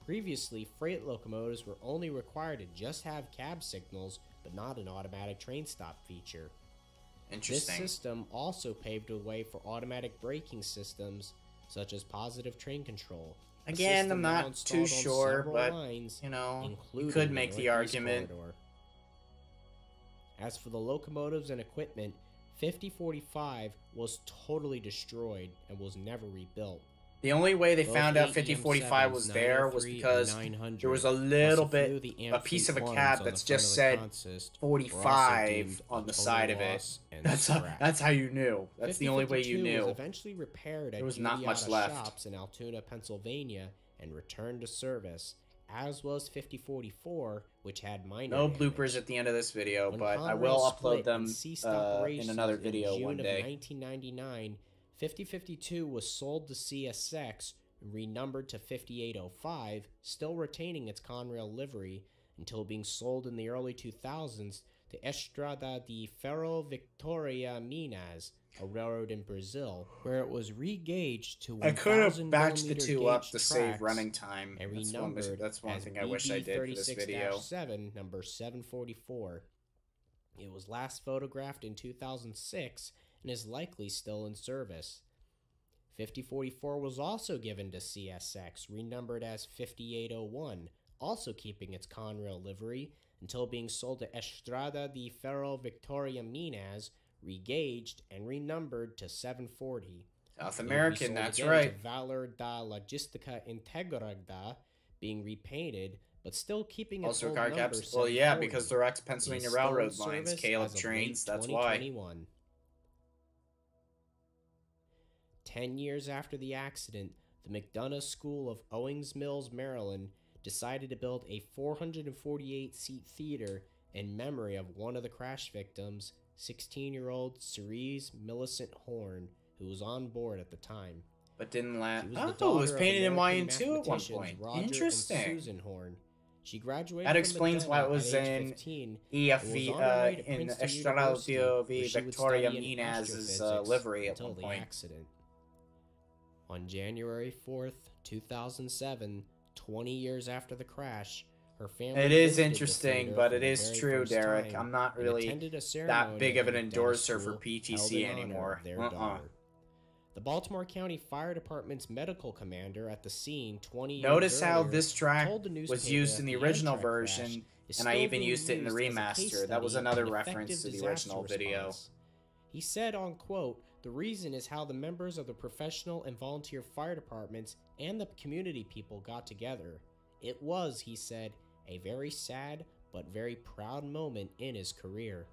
Previously, freight locomotives were only required to just have cab signals, but not an automatic train stop feature. Interesting. This system also paved the way for automatic braking systems, such as positive train control. Again, I'm not too sure, but, lines, you know, you could make the Northeast argument. Corridor. As for the locomotives and equipment, 5045 was totally destroyed and was never rebuilt. The only way they Both found out 5045 was there was because there was a little bit, a piece of a cab that's just said consist were also 45 on the side of it. That's how, that's how you knew. That's the only way you knew. Was eventually repaired at There was not much left. shops in Altoona, Pennsylvania, and returned to service, as was 5044, which had minor No bloopers at the end of this video, When but I will upload them ceased uh, in another video in June one of 1999, 5052 was sold to CSX and renumbered to 5805, still retaining its Conrail livery until being sold in the early 2000s to Estrada de Ferro Victoria Minas, a railroad in Brazil, where it was regauged to I could have 1,000 batched the two up to save running time. and That's one, that's one thing I wish I did for this video. BB36-7, number 744. It was last photographed in 2006 and is likely still in service. 5044 was also given to CSX, renumbered as 5801, also keeping its Conrail livery until being sold to Estrada de Ferro Victoria Minas, regauged and renumbered to 740. South It would be American, that's right. Valor da Logistica Integrada, being repainted, but still keeping its Also old car caps. Well, yeah, because they're still in Railroad lines, Caleb trains, that's why. 2021. Ten years after the accident, the McDonogh School of Owings Mills, Maryland, decided to build a 448 seat theater in memory of one of the crash victims, 16 year old Cerise Millicent Horn, who was on board at the time. But didn't last. Oh, it was painted in American YN2 at one point. Roger Interesting. Susan Horn. She graduated. That explains why it was in 15 EFV, was uh, in Princeton Estrada University, POV where she would Victoria study in Minez's, uh, livery at until one the point. accident. On January 4th, 2007, 20 years after the crash, her family It is interesting, but it is true, Derek. I'm not really a that big of an endorser for PTC anymore. their Uh-uh. daughter. The Baltimore County Fire Department's medical commander at the scene 20 years Notice how this track was used in the original version, and I even used it in the used as a case remaster. That was another reference to the original disaster video. He said on quote, "The reason is how the members of the professional and volunteer fire departments and the community people got together. It was, he said, a very sad but very proud moment in his career."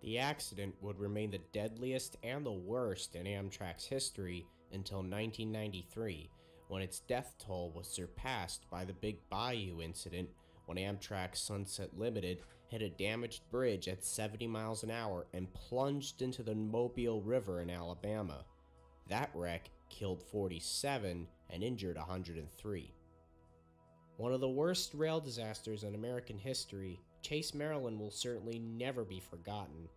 The accident would remain the deadliest and the worst in Amtrak's history until 1993, when its death toll was surpassed by the Big Bayou incident when Amtrak Sunset Limited hit a damaged bridge at 70 miles an hour and plunged into the Mobile River in Alabama. That wreck killed 47 and injured 103. One of the worst rail disasters in American history, Chase, Maryland will certainly never be forgotten.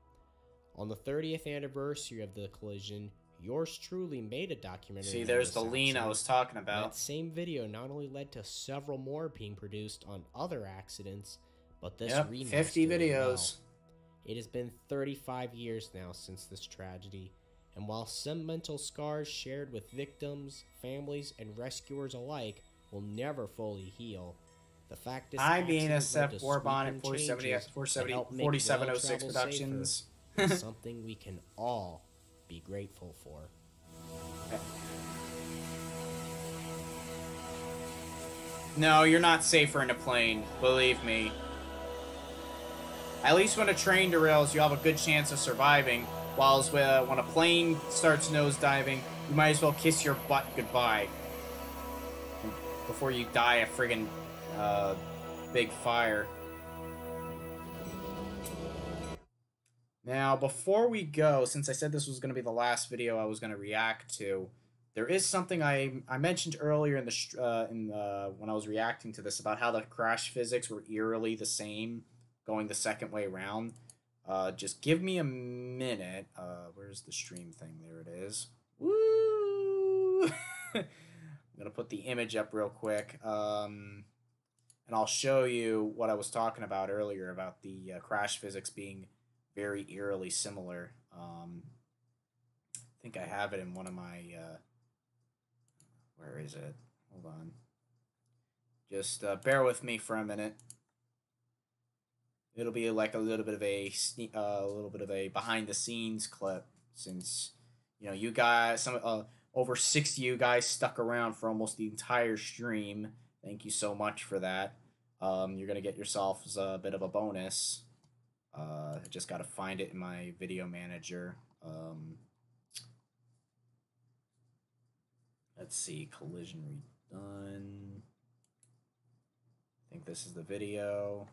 On the 30th anniversary of the collision, yours truly made a documentary. See, there's the lean I was talking about. That same video not only led to several more being produced on other accidents, but this Yep, remaster 50 as well. videos. It has been 35 years now since this tragedy, and while some mental scars shared with victims, families, and rescuers alike will never fully heal, the fact is Hi, BNSF, War Bonnet, 470, 470, 4706 Productions. is something we can all be grateful for. No, you're not safer in a plane. Believe me. At least when a train derails, you have a good chance of surviving. Whilst uh, when a plane starts nosediving, you might as well kiss your butt goodbye. Before you die a friggin' uh, big fire. Now, before we go, since I said this was going to be the last video I was going to react to, there is something I I mentioned earlier in the uh, in uh, when I was reacting to this about how the crash physics were eerily the same going the second way around. Uh, just give me a minute. Uh, where's the stream thing? There it is. Woo! I'm gonna put the image up real quick, um, and I'll show you what I was talking about earlier about the uh, crash physics being very eerily similar. Um, I think I have it in one of my. Uh, where is it? Hold on. Just uh, bear with me for a minute. It'll be like a little bit of a uh, a little bit of a behind the scenes clip since you know you guys some uh, over 60 you guys stuck around for almost the entire stream. Thank you so much for that. Um, you're gonna get yourselves a bit of a bonus. Uh, I just got to find it in my video manager. Um, let's see, collision redone. I think this is the video.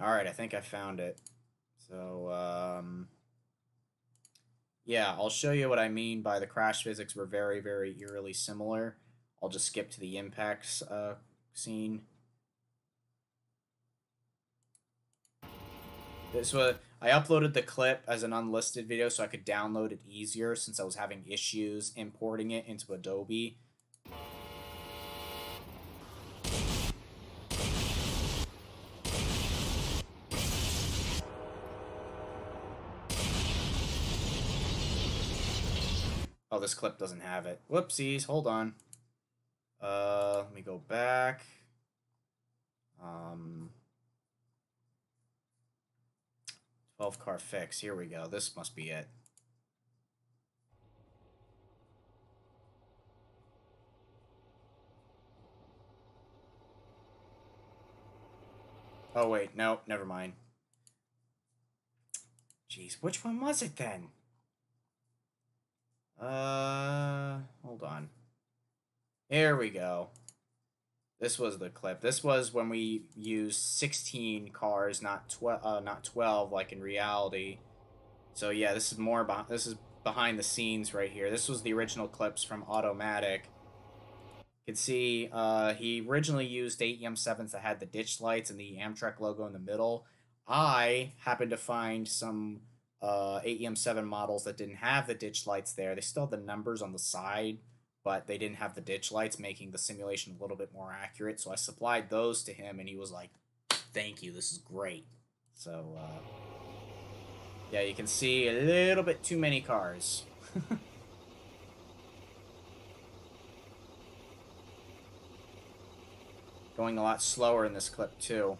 All right, I think I found it. So, um, yeah, I'll show you what I mean by the crash physics were very, very eerily similar. I'll just skip to the impacts uh, scene. This was I uploaded the clip as an unlisted video so I could download it easier since I was having issues importing it into Adobe. Oh, this clip doesn't have it. Whoopsies, hold on. Uh, let me go back. Um, 12 car fix. Here we go. This must be it. Oh, wait. No, never mind. Jeez, which one was it then? Uh, hold on. Here we go. This was the clip. This was when we used 16 cars, not 12, uh, not 12 like in reality. So yeah, this is more about this is behind the scenes right here. This was the original clips from Automatic. You can see uh, he originally used AEM7s that had the ditch lights and the Amtrak logo in the middle. I happened to find some uh, AEM7 models that didn't have the ditch lights there. They still had the numbers on the side, but they didn't have the ditch lights, making the simulation a little bit more accurate. So I supplied those to him, and he was like, "Thank you, this is great." So uh, yeah, you can see a little bit too many cars. Going a lot slower in this clip too.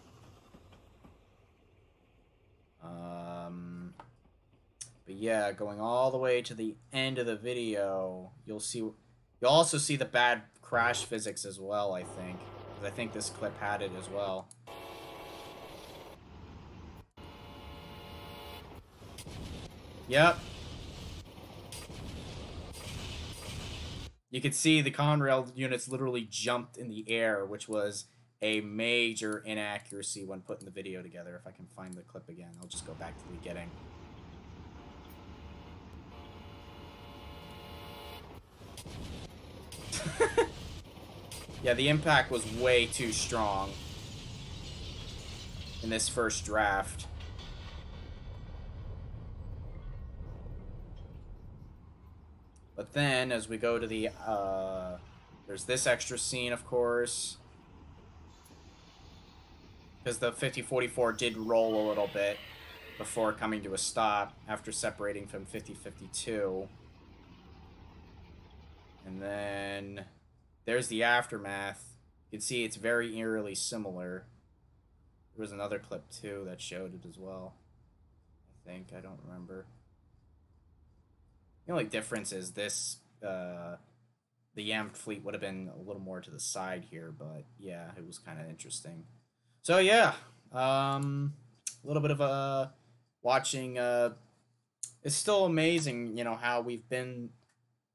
Yeah, going all the way to the end of the video, you'll see. You'll also see the bad crash physics as well. I think, because I think this clip had it as well. Yep. You could see the Conrail units literally jumped in the air, which was a major inaccuracy when putting the video together. If I can find the clip again, I'll just go back to the beginning. yeah, the impact was way too strong in this first draft. But then, as we go to the, uh, there's this extra scene, of course. Because the 5044 did roll a little bit before coming to a stop after separating from 5052. And then there's the aftermath. You can see it's very eerily similar. There was another clip too that showed it as well. I think I don't remember. The only difference is this uh, the Amfleet would have been a little more to the side here, but yeah, it was kind of interesting. So yeah, um, a little bit of a watching. Uh, it's still amazing, you know, how we've been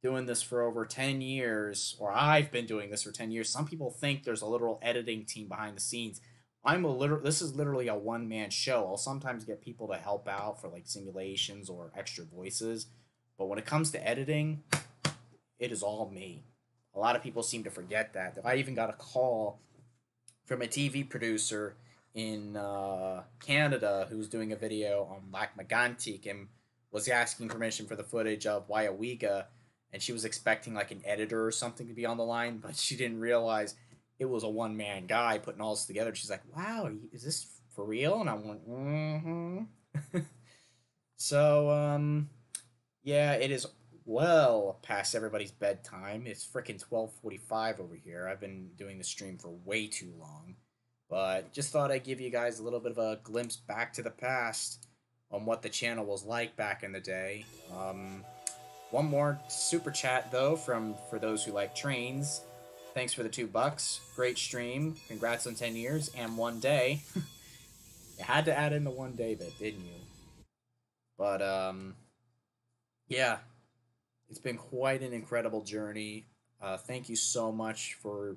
doing this for over 10 years, or I've been doing this for 10 years. Some people think there's a literal editing team behind the scenes. I'm a literal, this is literally a one man show. I'll sometimes get people to help out for like simulations or extra voices. But when it comes to editing, it is all me. A lot of people seem to forget that. I even got a call from a TV producer in uh, Canada who's doing a video on Lac Megantic and was asking permission for the footage of Waiawiga and she was expecting like an editor or something to be on the line, but she didn't realize it was a one man guy putting all this together. She's like, "Wow, is this for real?" And I'm went, "Mm-hmm." so, um, yeah, it is well past everybody's bedtime. It's freaking twelve forty five over here. I've been doing the stream for way too long, but just thought I'd give you guys a little bit of a glimpse back to the past on what the channel was like back in the day. Um, one more super chat though from for those who like trains. Thanks for the two bucks. Great stream. Congrats on ten years and one day. you had to add in the one day bit, didn't you? But um, yeah, it's been quite an incredible journey. Uh, thank you so much for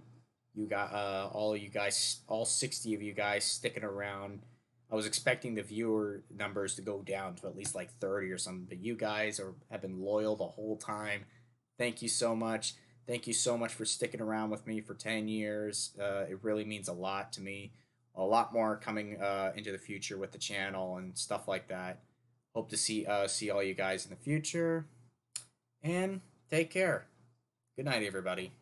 you got uh, all you guys, all sixty of you guys sticking around. I was expecting the viewer numbers to go down to at least like 30 or something, but you guys are have been loyal the whole time. Thank you so much. Thank you so much for sticking around with me for 10 years. Uh, it really means a lot to me. A lot more coming uh, into the future with the channel and stuff like that. Hope to see uh, see all you guys in the future. And take care. Good night, everybody.